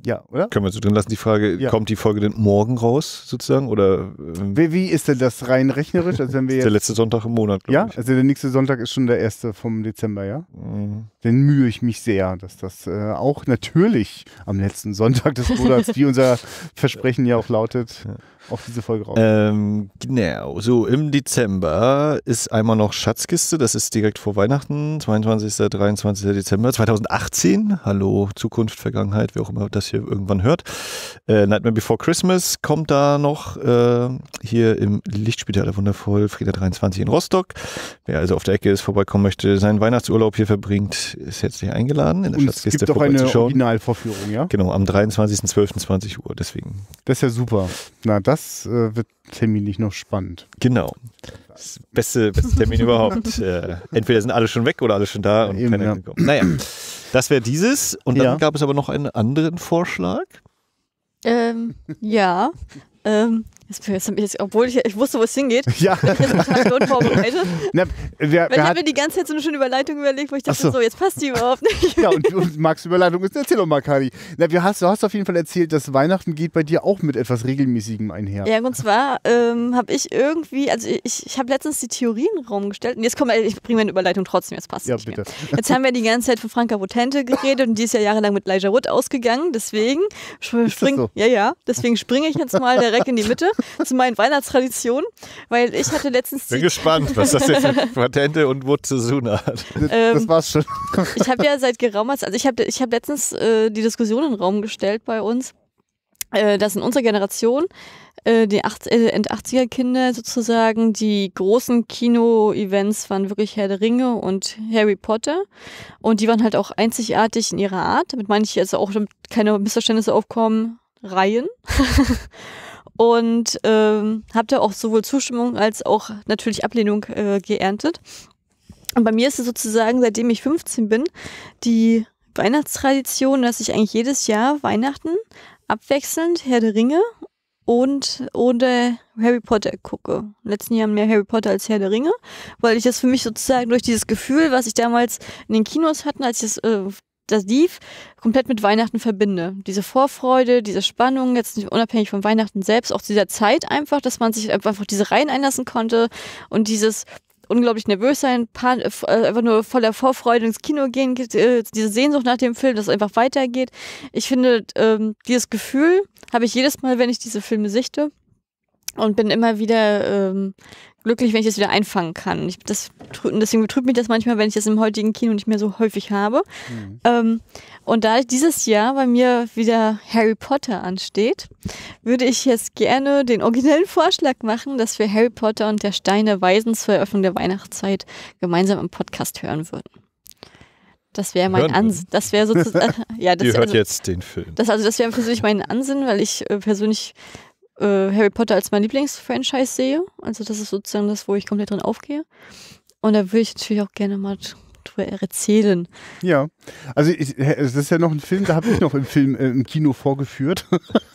Ja, oder? können wir so drin lassen. Die Frage, Ja. kommt die Folge denn morgen raus, sozusagen? Oder ähm, Wie, wie ist denn das rein rechnerisch? Also wenn wir der jetzt, letzte Sonntag im Monat, ja, ich. also der nächste Sonntag ist schon der erste vom Dezember, ja? Mhm. Dann mühe ich mich sehr, dass das äh, auch natürlich am letzten Sonntag des Monats, wie unser Versprechen ja auch lautet, Ja. auf diese Folge raus. Ähm, genau, so im Dezember ist einmal noch Schatzkiste, das ist direkt vor Weihnachten, 22. 23. Dezember 2018. Hallo Zukunft, Vergangenheit, wer auch immer das hier irgendwann hört. Äh, Nightmare Before Christmas kommt da noch äh, hier im Lichtspital wundervoll, Frieda 23 in Rostock. Wer also auf der Ecke ist, vorbeikommen möchte, seinen Weihnachtsurlaub hier verbringt, ist herzlich eingeladen. In der Und es gibt doch eine Originalvorführung, ja? Genau, am 23.12.20 Uhr, deswegen. Das ist ja super. Na, das äh, wird terminlich noch spannend. Genau. Das beste, beste Termin überhaupt. Äh, entweder sind alle schon weg oder alle schon da und Eben, keiner ja. gekommen. Naja, das wäre dieses. Und dann ja. gab es aber noch einen anderen Vorschlag. Ähm, ja. ähm, Jetzt, jetzt, jetzt, obwohl ich, ich wusste, wo es hingeht. Ja. Ich bin vorbereitet. Na, wer, ich habe mir die ganze Zeit so eine schöne Überleitung überlegt, wo ich dachte, so. so. jetzt passt die überhaupt nicht. Ja, und, und Max Überleitung ist, erzähl doch mal, Kari. Na, du, hast, du hast auf jeden Fall erzählt, dass Weihnachten geht bei dir auch mit etwas Regelmäßigem einher. Ja, und zwar ähm, habe ich irgendwie, also ich, ich habe letztens die Theorien in den Raum gestellt und jetzt kommt, ich bringe meine Überleitung trotzdem, jetzt passt ja, bitte. Mehr. Jetzt haben wir die ganze Zeit von Franka Potente geredet und die ist ja jahrelang mit Elijah Wood ausgegangen, deswegen spring, so? ja, ja, deswegen springe ich jetzt mal direkt in die Mitte zu meinen Weihnachten Tradition, weil ich hatte letztens. Bin gespannt, was das jetzt mit Patente und Wood zu tun hat. Das, ähm, das war's schon. ich habe ja seit geraumer Zeit, also ich habe ich hab letztens äh, die Diskussion in den Raum gestellt bei uns, äh, dass in unserer Generation äh, die äh, End-80er-Kinder sozusagen, die großen Kino-Events waren wirklich Herr der Ringe und Harry Potter. Und die waren halt auch einzigartig in ihrer Art. Damit meine ich jetzt auch, damit keine Missverständnisse aufkommen, Reihen. und ähm, habe da auch sowohl Zustimmung als auch natürlich Ablehnung äh, geerntet. Und bei mir ist es sozusagen, seitdem ich 15 bin, die Weihnachtstradition, dass ich eigentlich jedes Jahr Weihnachten abwechselnd Herr der Ringe und oder Harry Potter gucke. Den letzten Jahren mehr Harry Potter als Herr der Ringe, weil ich das für mich sozusagen durch dieses Gefühl, was ich damals in den Kinos hatte, als ich das äh, das lief, komplett mit Weihnachten verbinde. Diese Vorfreude, diese Spannung, jetzt unabhängig von Weihnachten selbst, auch zu dieser Zeit einfach, dass man sich einfach diese Reihen einlassen konnte und dieses unglaublich nervös sein, äh, einfach nur voller Vorfreude ins Kino gehen, äh, diese Sehnsucht nach dem Film, dass es einfach weitergeht. Ich finde, ähm, dieses Gefühl habe ich jedes Mal, wenn ich diese Filme sichte und bin immer wieder ähm, glücklich, wenn ich das wieder einfangen kann. Ich, das, deswegen betrübt mich das manchmal, wenn ich das im heutigen Kino nicht mehr so häufig habe. Mhm. Ähm, und da dieses Jahr bei mir wieder Harry Potter ansteht, würde ich jetzt gerne den originellen Vorschlag machen, dass wir Harry Potter und der Stein der Weisen zur Eröffnung der Weihnachtszeit gemeinsam im Podcast hören würden. Das wäre mein Ansinn. Das wäre sozusagen. ja, das Ihr hört also, jetzt den Film. Das, also, das wäre persönlich mein Ansinn, weil ich äh, persönlich äh, Harry Potter als mein Lieblingsfranchise sehe. Also das ist sozusagen das, wo ich komplett drin aufgehe. Und da würde ich natürlich auch gerne mal drüber erzählen. Ja, also es ist ja noch ein Film, da habe ich noch im Film äh, im Kino vorgeführt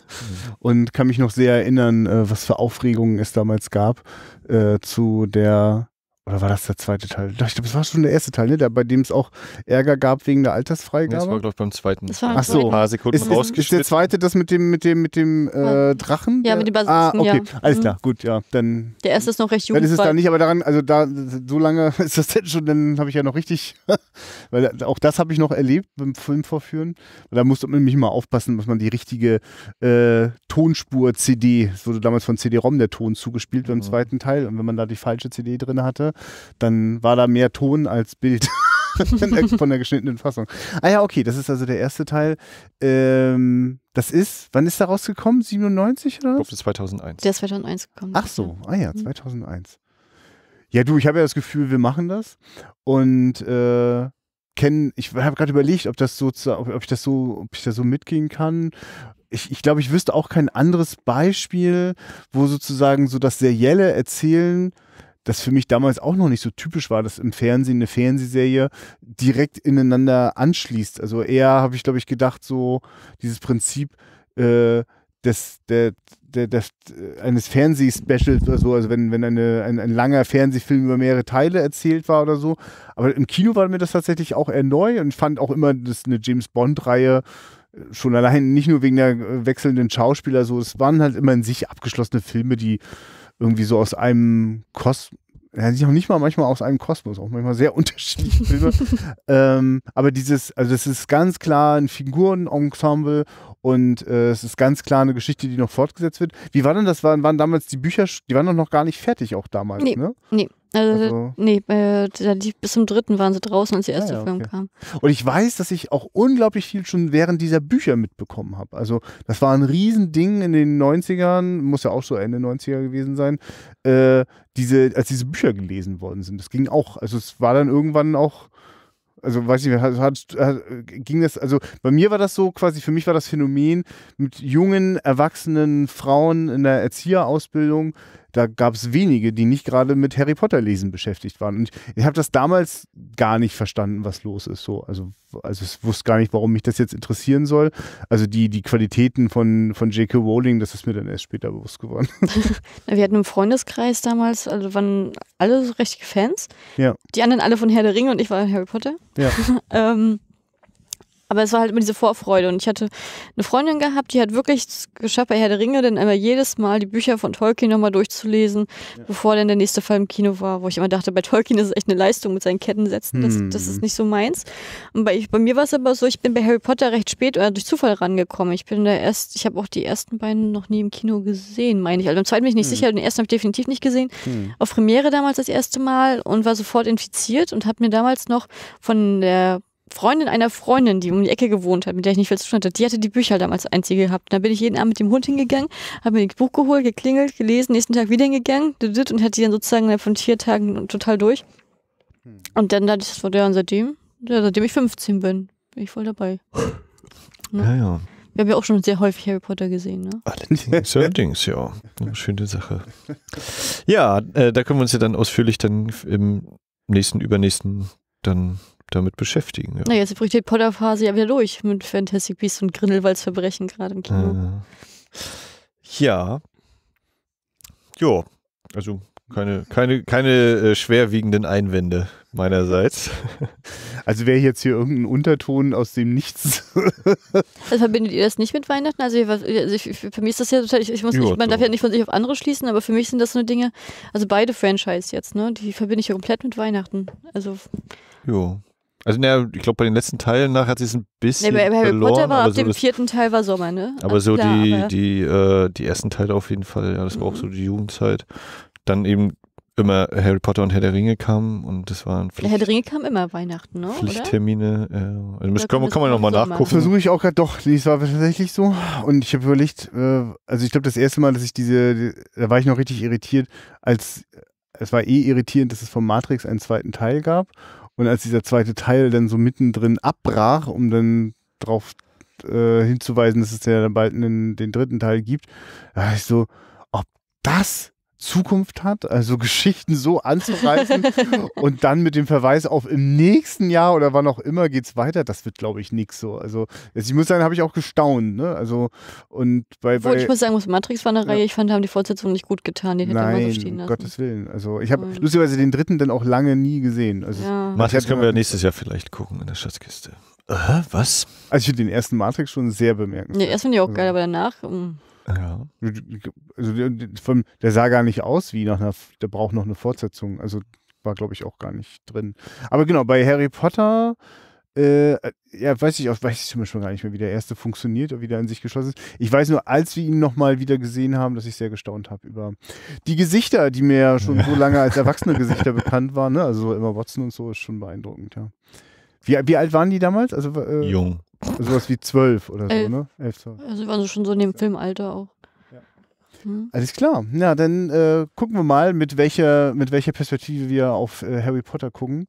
und kann mich noch sehr erinnern, äh, was für Aufregungen es damals gab äh, zu der oder war das der zweite Teil? Ich glaube, es war schon der erste Teil, ne? Der, bei dem es auch Ärger gab wegen der Altersfreigabe. das war, glaube ich, beim zweiten. Das war Ach so. Ein paar Sekunden ist, ist, ist der zweite das mit dem, mit dem, mit dem äh, Drachen? Ja, mit dem Basilisken, Ah, okay. Ja. Alles mhm. klar, gut, ja. Dann, der erste ist noch recht jung. Dann ist es da nicht, aber daran, also da, so lange ist das denn schon, dann habe ich ja noch richtig, weil auch das habe ich noch erlebt beim Filmvorführen. Da musste man nämlich mal aufpassen, dass man die richtige äh, Tonspur-CD, es wurde damals von CD-ROM der Ton zugespielt beim mhm. zweiten Teil. Und wenn man da die falsche CD drin hatte, dann war da mehr Ton als Bild von der geschnittenen Fassung. Ah ja, okay, das ist also der erste Teil. Ähm, das ist, wann ist der rausgekommen? 97 oder was? Ich glaube, 2001. Der ist 2001 gekommen. Ach so, ah ja, 2001. Mhm. Ja, du, ich habe ja das Gefühl, wir machen das und äh, kennen, ich habe gerade überlegt, ob das so, ob ich das so, ob ich da so mitgehen kann ich, ich glaube, ich wüsste auch kein anderes Beispiel, wo sozusagen so das serielle Erzählen das für mich damals auch noch nicht so typisch war, dass im Fernsehen eine Fernsehserie direkt ineinander anschließt. Also eher habe ich, glaube ich, gedacht, so dieses Prinzip äh, des, der, der, des, eines Fernsehspecials oder so, also wenn, wenn eine, ein, ein langer Fernsehfilm über mehrere Teile erzählt war oder so. Aber im Kino war mir das tatsächlich auch eher neu und fand auch immer, dass eine James Bond-Reihe äh, schon allein nicht nur wegen der äh, wechselnden Schauspieler so, es waren halt immer in sich abgeschlossene Filme, die irgendwie so aus einem Kosmos, ja, auch nicht mal manchmal aus einem Kosmos, auch manchmal sehr unterschiedliche Filme. ähm, aber dieses, also das ist ganz klar ein Figurenensemble und äh, es ist ganz klar eine Geschichte, die noch fortgesetzt wird. Wie war denn das? Waren, waren damals die Bücher, die waren doch noch gar nicht fertig auch damals, Nee. ne? Nee, also, Also- nee, äh, bis zum dritten waren sie draußen, als der erste Ah, ja, Film okay. kam. Und ich weiß, dass ich auch unglaublich viel schon während dieser Bücher mitbekommen habe. Also das war ein Riesending in den 90ern, muss ja auch so Ende 90er gewesen sein, äh, diese, als diese Bücher gelesen worden sind. Das ging auch, also es war dann irgendwann auch, also weiß ich hat, hat, ging das, also bei mir war das so quasi, für mich war das Phänomen mit jungen, erwachsenen Frauen in der Erzieherausbildung, da gab es wenige, die nicht gerade mit Harry Potter lesen beschäftigt waren. Und ich habe das damals gar nicht verstanden, was los ist. So, also, also ich wusste gar nicht, warum mich das jetzt interessieren soll. Also die, die Qualitäten von, von J.K. Rowling, das ist mir dann erst später bewusst geworden. Wir hatten im Freundeskreis damals, also waren alle so richtige Fans. Ja. Die anderen alle von Herr der Ringe und ich war Harry Potter. Ja. ähm, aber es war halt immer diese Vorfreude und ich hatte eine Freundin gehabt, die hat wirklich es geschafft, bei Herr der Ringe dann immer jedes Mal die Bücher von Tolkien nochmal durchzulesen, bevor dann der nächste Fall im Kino war, wo ich immer dachte, bei Tolkien ist es echt eine Leistung mit seinen Kettensätzen, das, Hm. das ist nicht so meins. Und bei, bei mir war es aber so, ich bin bei Harry Potter recht spät oder durch Zufall rangekommen. Ich bin da erst, ich habe auch die ersten beiden noch nie im Kino gesehen, meine ich. Also beim zweiten bin ich nicht Hm. sicher, den ersten habe ich definitiv nicht gesehen. Auf Premiere damals das erste Mal und war sofort infiziert und habe mir damals noch von der Freundin einer Freundin, die um die Ecke gewohnt hat, mit der ich nicht viel zu tun hatte, die hatte die Bücher damals einzige gehabt. Da bin ich jeden Abend mit dem Hund hingegangen, habe mir das Buch geholt, geklingelt, gelesen, nächsten Tag wieder hingegangen und hatte die dann sozusagen von vier Tagen total durch. Und dann dachte ich, das war der und seitdem, ja, seitdem ich 15 bin, bin ich voll dabei. Ja, ja. Wir haben ja auch schon sehr häufig Harry Potter gesehen, ne? Allerdings, allerdings, ja. Eine schöne Sache. Ja, äh, da können wir uns ja dann ausführlich dann im nächsten, übernächsten dann damit beschäftigen. Ja. Na, jetzt bricht die Potter-Phase ja wieder durch mit Fantastic Beasts und Grindelwalds Verbrechen gerade im Kino. Äh, ja. Jo, also keine, keine, keine äh, schwerwiegenden Einwände meinerseits. Also wäre jetzt hier irgendein Unterton aus dem Nichts. Also verbindet ihr das nicht mit Weihnachten? Also, ich, also ich, für mich ist das ja total, ich, ich muss Ja, nicht, man darf ja nicht von sich auf andere schließen, aber für mich sind das so Dinge, also beide Franchise jetzt, ne? Die verbinde ich ja komplett mit Weihnachten. Also, jo. Also, naja, ich glaube, bei den letzten Teilen nach hat sie es ein nee, bisschen bei Harry verloren. Potter war aber ab so dem das, vierten Teil war Sommer, ne? aber Ah, so klar, die, aber- die, äh, die ersten Teile auf jeden Fall, ja, das war auch so die Jugendzeit. Dann eben immer Harry Potter und Herr der Ringe kamen und das waren Pflicht, Herr der Ringe kam immer Weihnachten, ne? Oder? Pflichttermine. Äh, also das kann, das kann man nochmal? Das nachgucken. versuche ich auch gerade doch. Nee, es war tatsächlich so. Und ich habe überlegt, äh, also ich glaube, das erste Mal, dass ich diese, die, da war ich noch richtig irritiert, als es war eh irritierend, dass es vom Matrix einen zweiten Teil gab. Und als dieser zweite Teil dann so mittendrin abbrach, um dann drauf äh, hinzuweisen, dass es ja dann bald einen, den dritten Teil gibt, da ich so, ob das Zukunft hat, also Geschichten so anzureißen und dann mit dem Verweis auf im nächsten Jahr oder wann auch immer geht's weiter, das wird glaube ich nix so. Also also ich muss sagen, habe ich auch gestaunt, ne? Also und bei, Obwohl bei ich muss sagen, muss Matrix war eine Ja. Reihe, ich fand, haben die Fortsetzung nicht gut getan, hätte man Nein, so stehen um lassen. Gottes Willen. Also ich habe Mhm. lustigerweise den dritten dann auch lange nie gesehen. Also, ja. Matrix Ich können wir nächstes Jahr vielleicht gucken in der Schatzkiste. Äh, was? also ich finde den ersten Matrix schon sehr bemerkenswert. Ja, erst finde ich auch Also- geil, aber danach, mm. Ja. Also der, der sah gar nicht aus wie nach einer, der braucht noch eine Fortsetzung. Also war, glaube ich, auch gar nicht drin. Aber genau, bei Harry Potter, äh, ja, weiß ich auch, weiß ich zum Beispiel gar nicht mehr, wie der erste funktioniert oder wie der in sich geschlossen ist. Ich weiß nur, als wir ihn nochmal wieder gesehen haben, dass ich sehr gestaunt habe über die Gesichter, die mir ja schon so lange als erwachsene Gesichter bekannt waren. Ne? Also immer Watson und so ist schon beeindruckend, ja. Wie, wie alt waren die damals? Also äh, Jung. Sowas wie zwölf oder so, Elf. ne? Elf, zwölf. also waren sie schon so in dem Filmalter auch. Ja. Hm. Alles klar. Ja, dann äh, gucken wir mal, mit welcher, mit welcher Perspektive wir auf äh, Harry Potter gucken.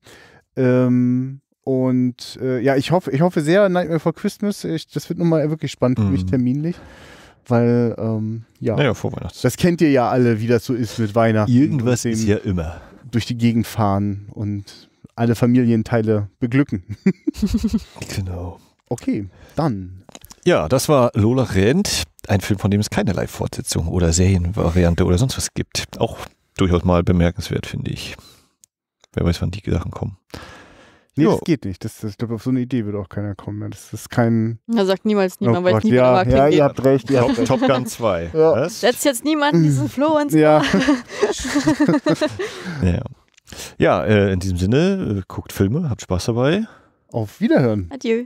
Ähm, und äh, ja, ich hoffe, ich hoffe sehr, Nightmare for Christmas. Ich, das wird nochmal wirklich spannend für mich Mhm. terminlich. Weil, ähm, ja, Naja, vor Weihnachten. das kennt ihr ja alle, wie das so ist mit Weihnachten. Irgendwas dem ist ja immer. durch die Gegend fahren und alle Familienteile beglücken. Genau. Okay, dann. Ja, das war Lola Rent, ein Film, von dem es keinerlei Fortsetzung oder Serienvariante oder sonst was gibt. Auch durchaus mal bemerkenswert, finde ich. Wer weiß, wann die Sachen kommen. Nee, Jo. das geht nicht. Das, das, ich glaube, auf so eine Idee wird auch keiner kommen. Das ist kein. Da sagt niemals niemand, Oh weil es niemand ja, mag. ja, ihr habt recht. Ihr habt Top, Gun 2. Ja. Was? Setzt jetzt niemand diesen Floh ins Ja. Ja, ja äh, in diesem Sinne, äh, guckt Filme, habt Spaß dabei. Auf Wiederhören. Adieu.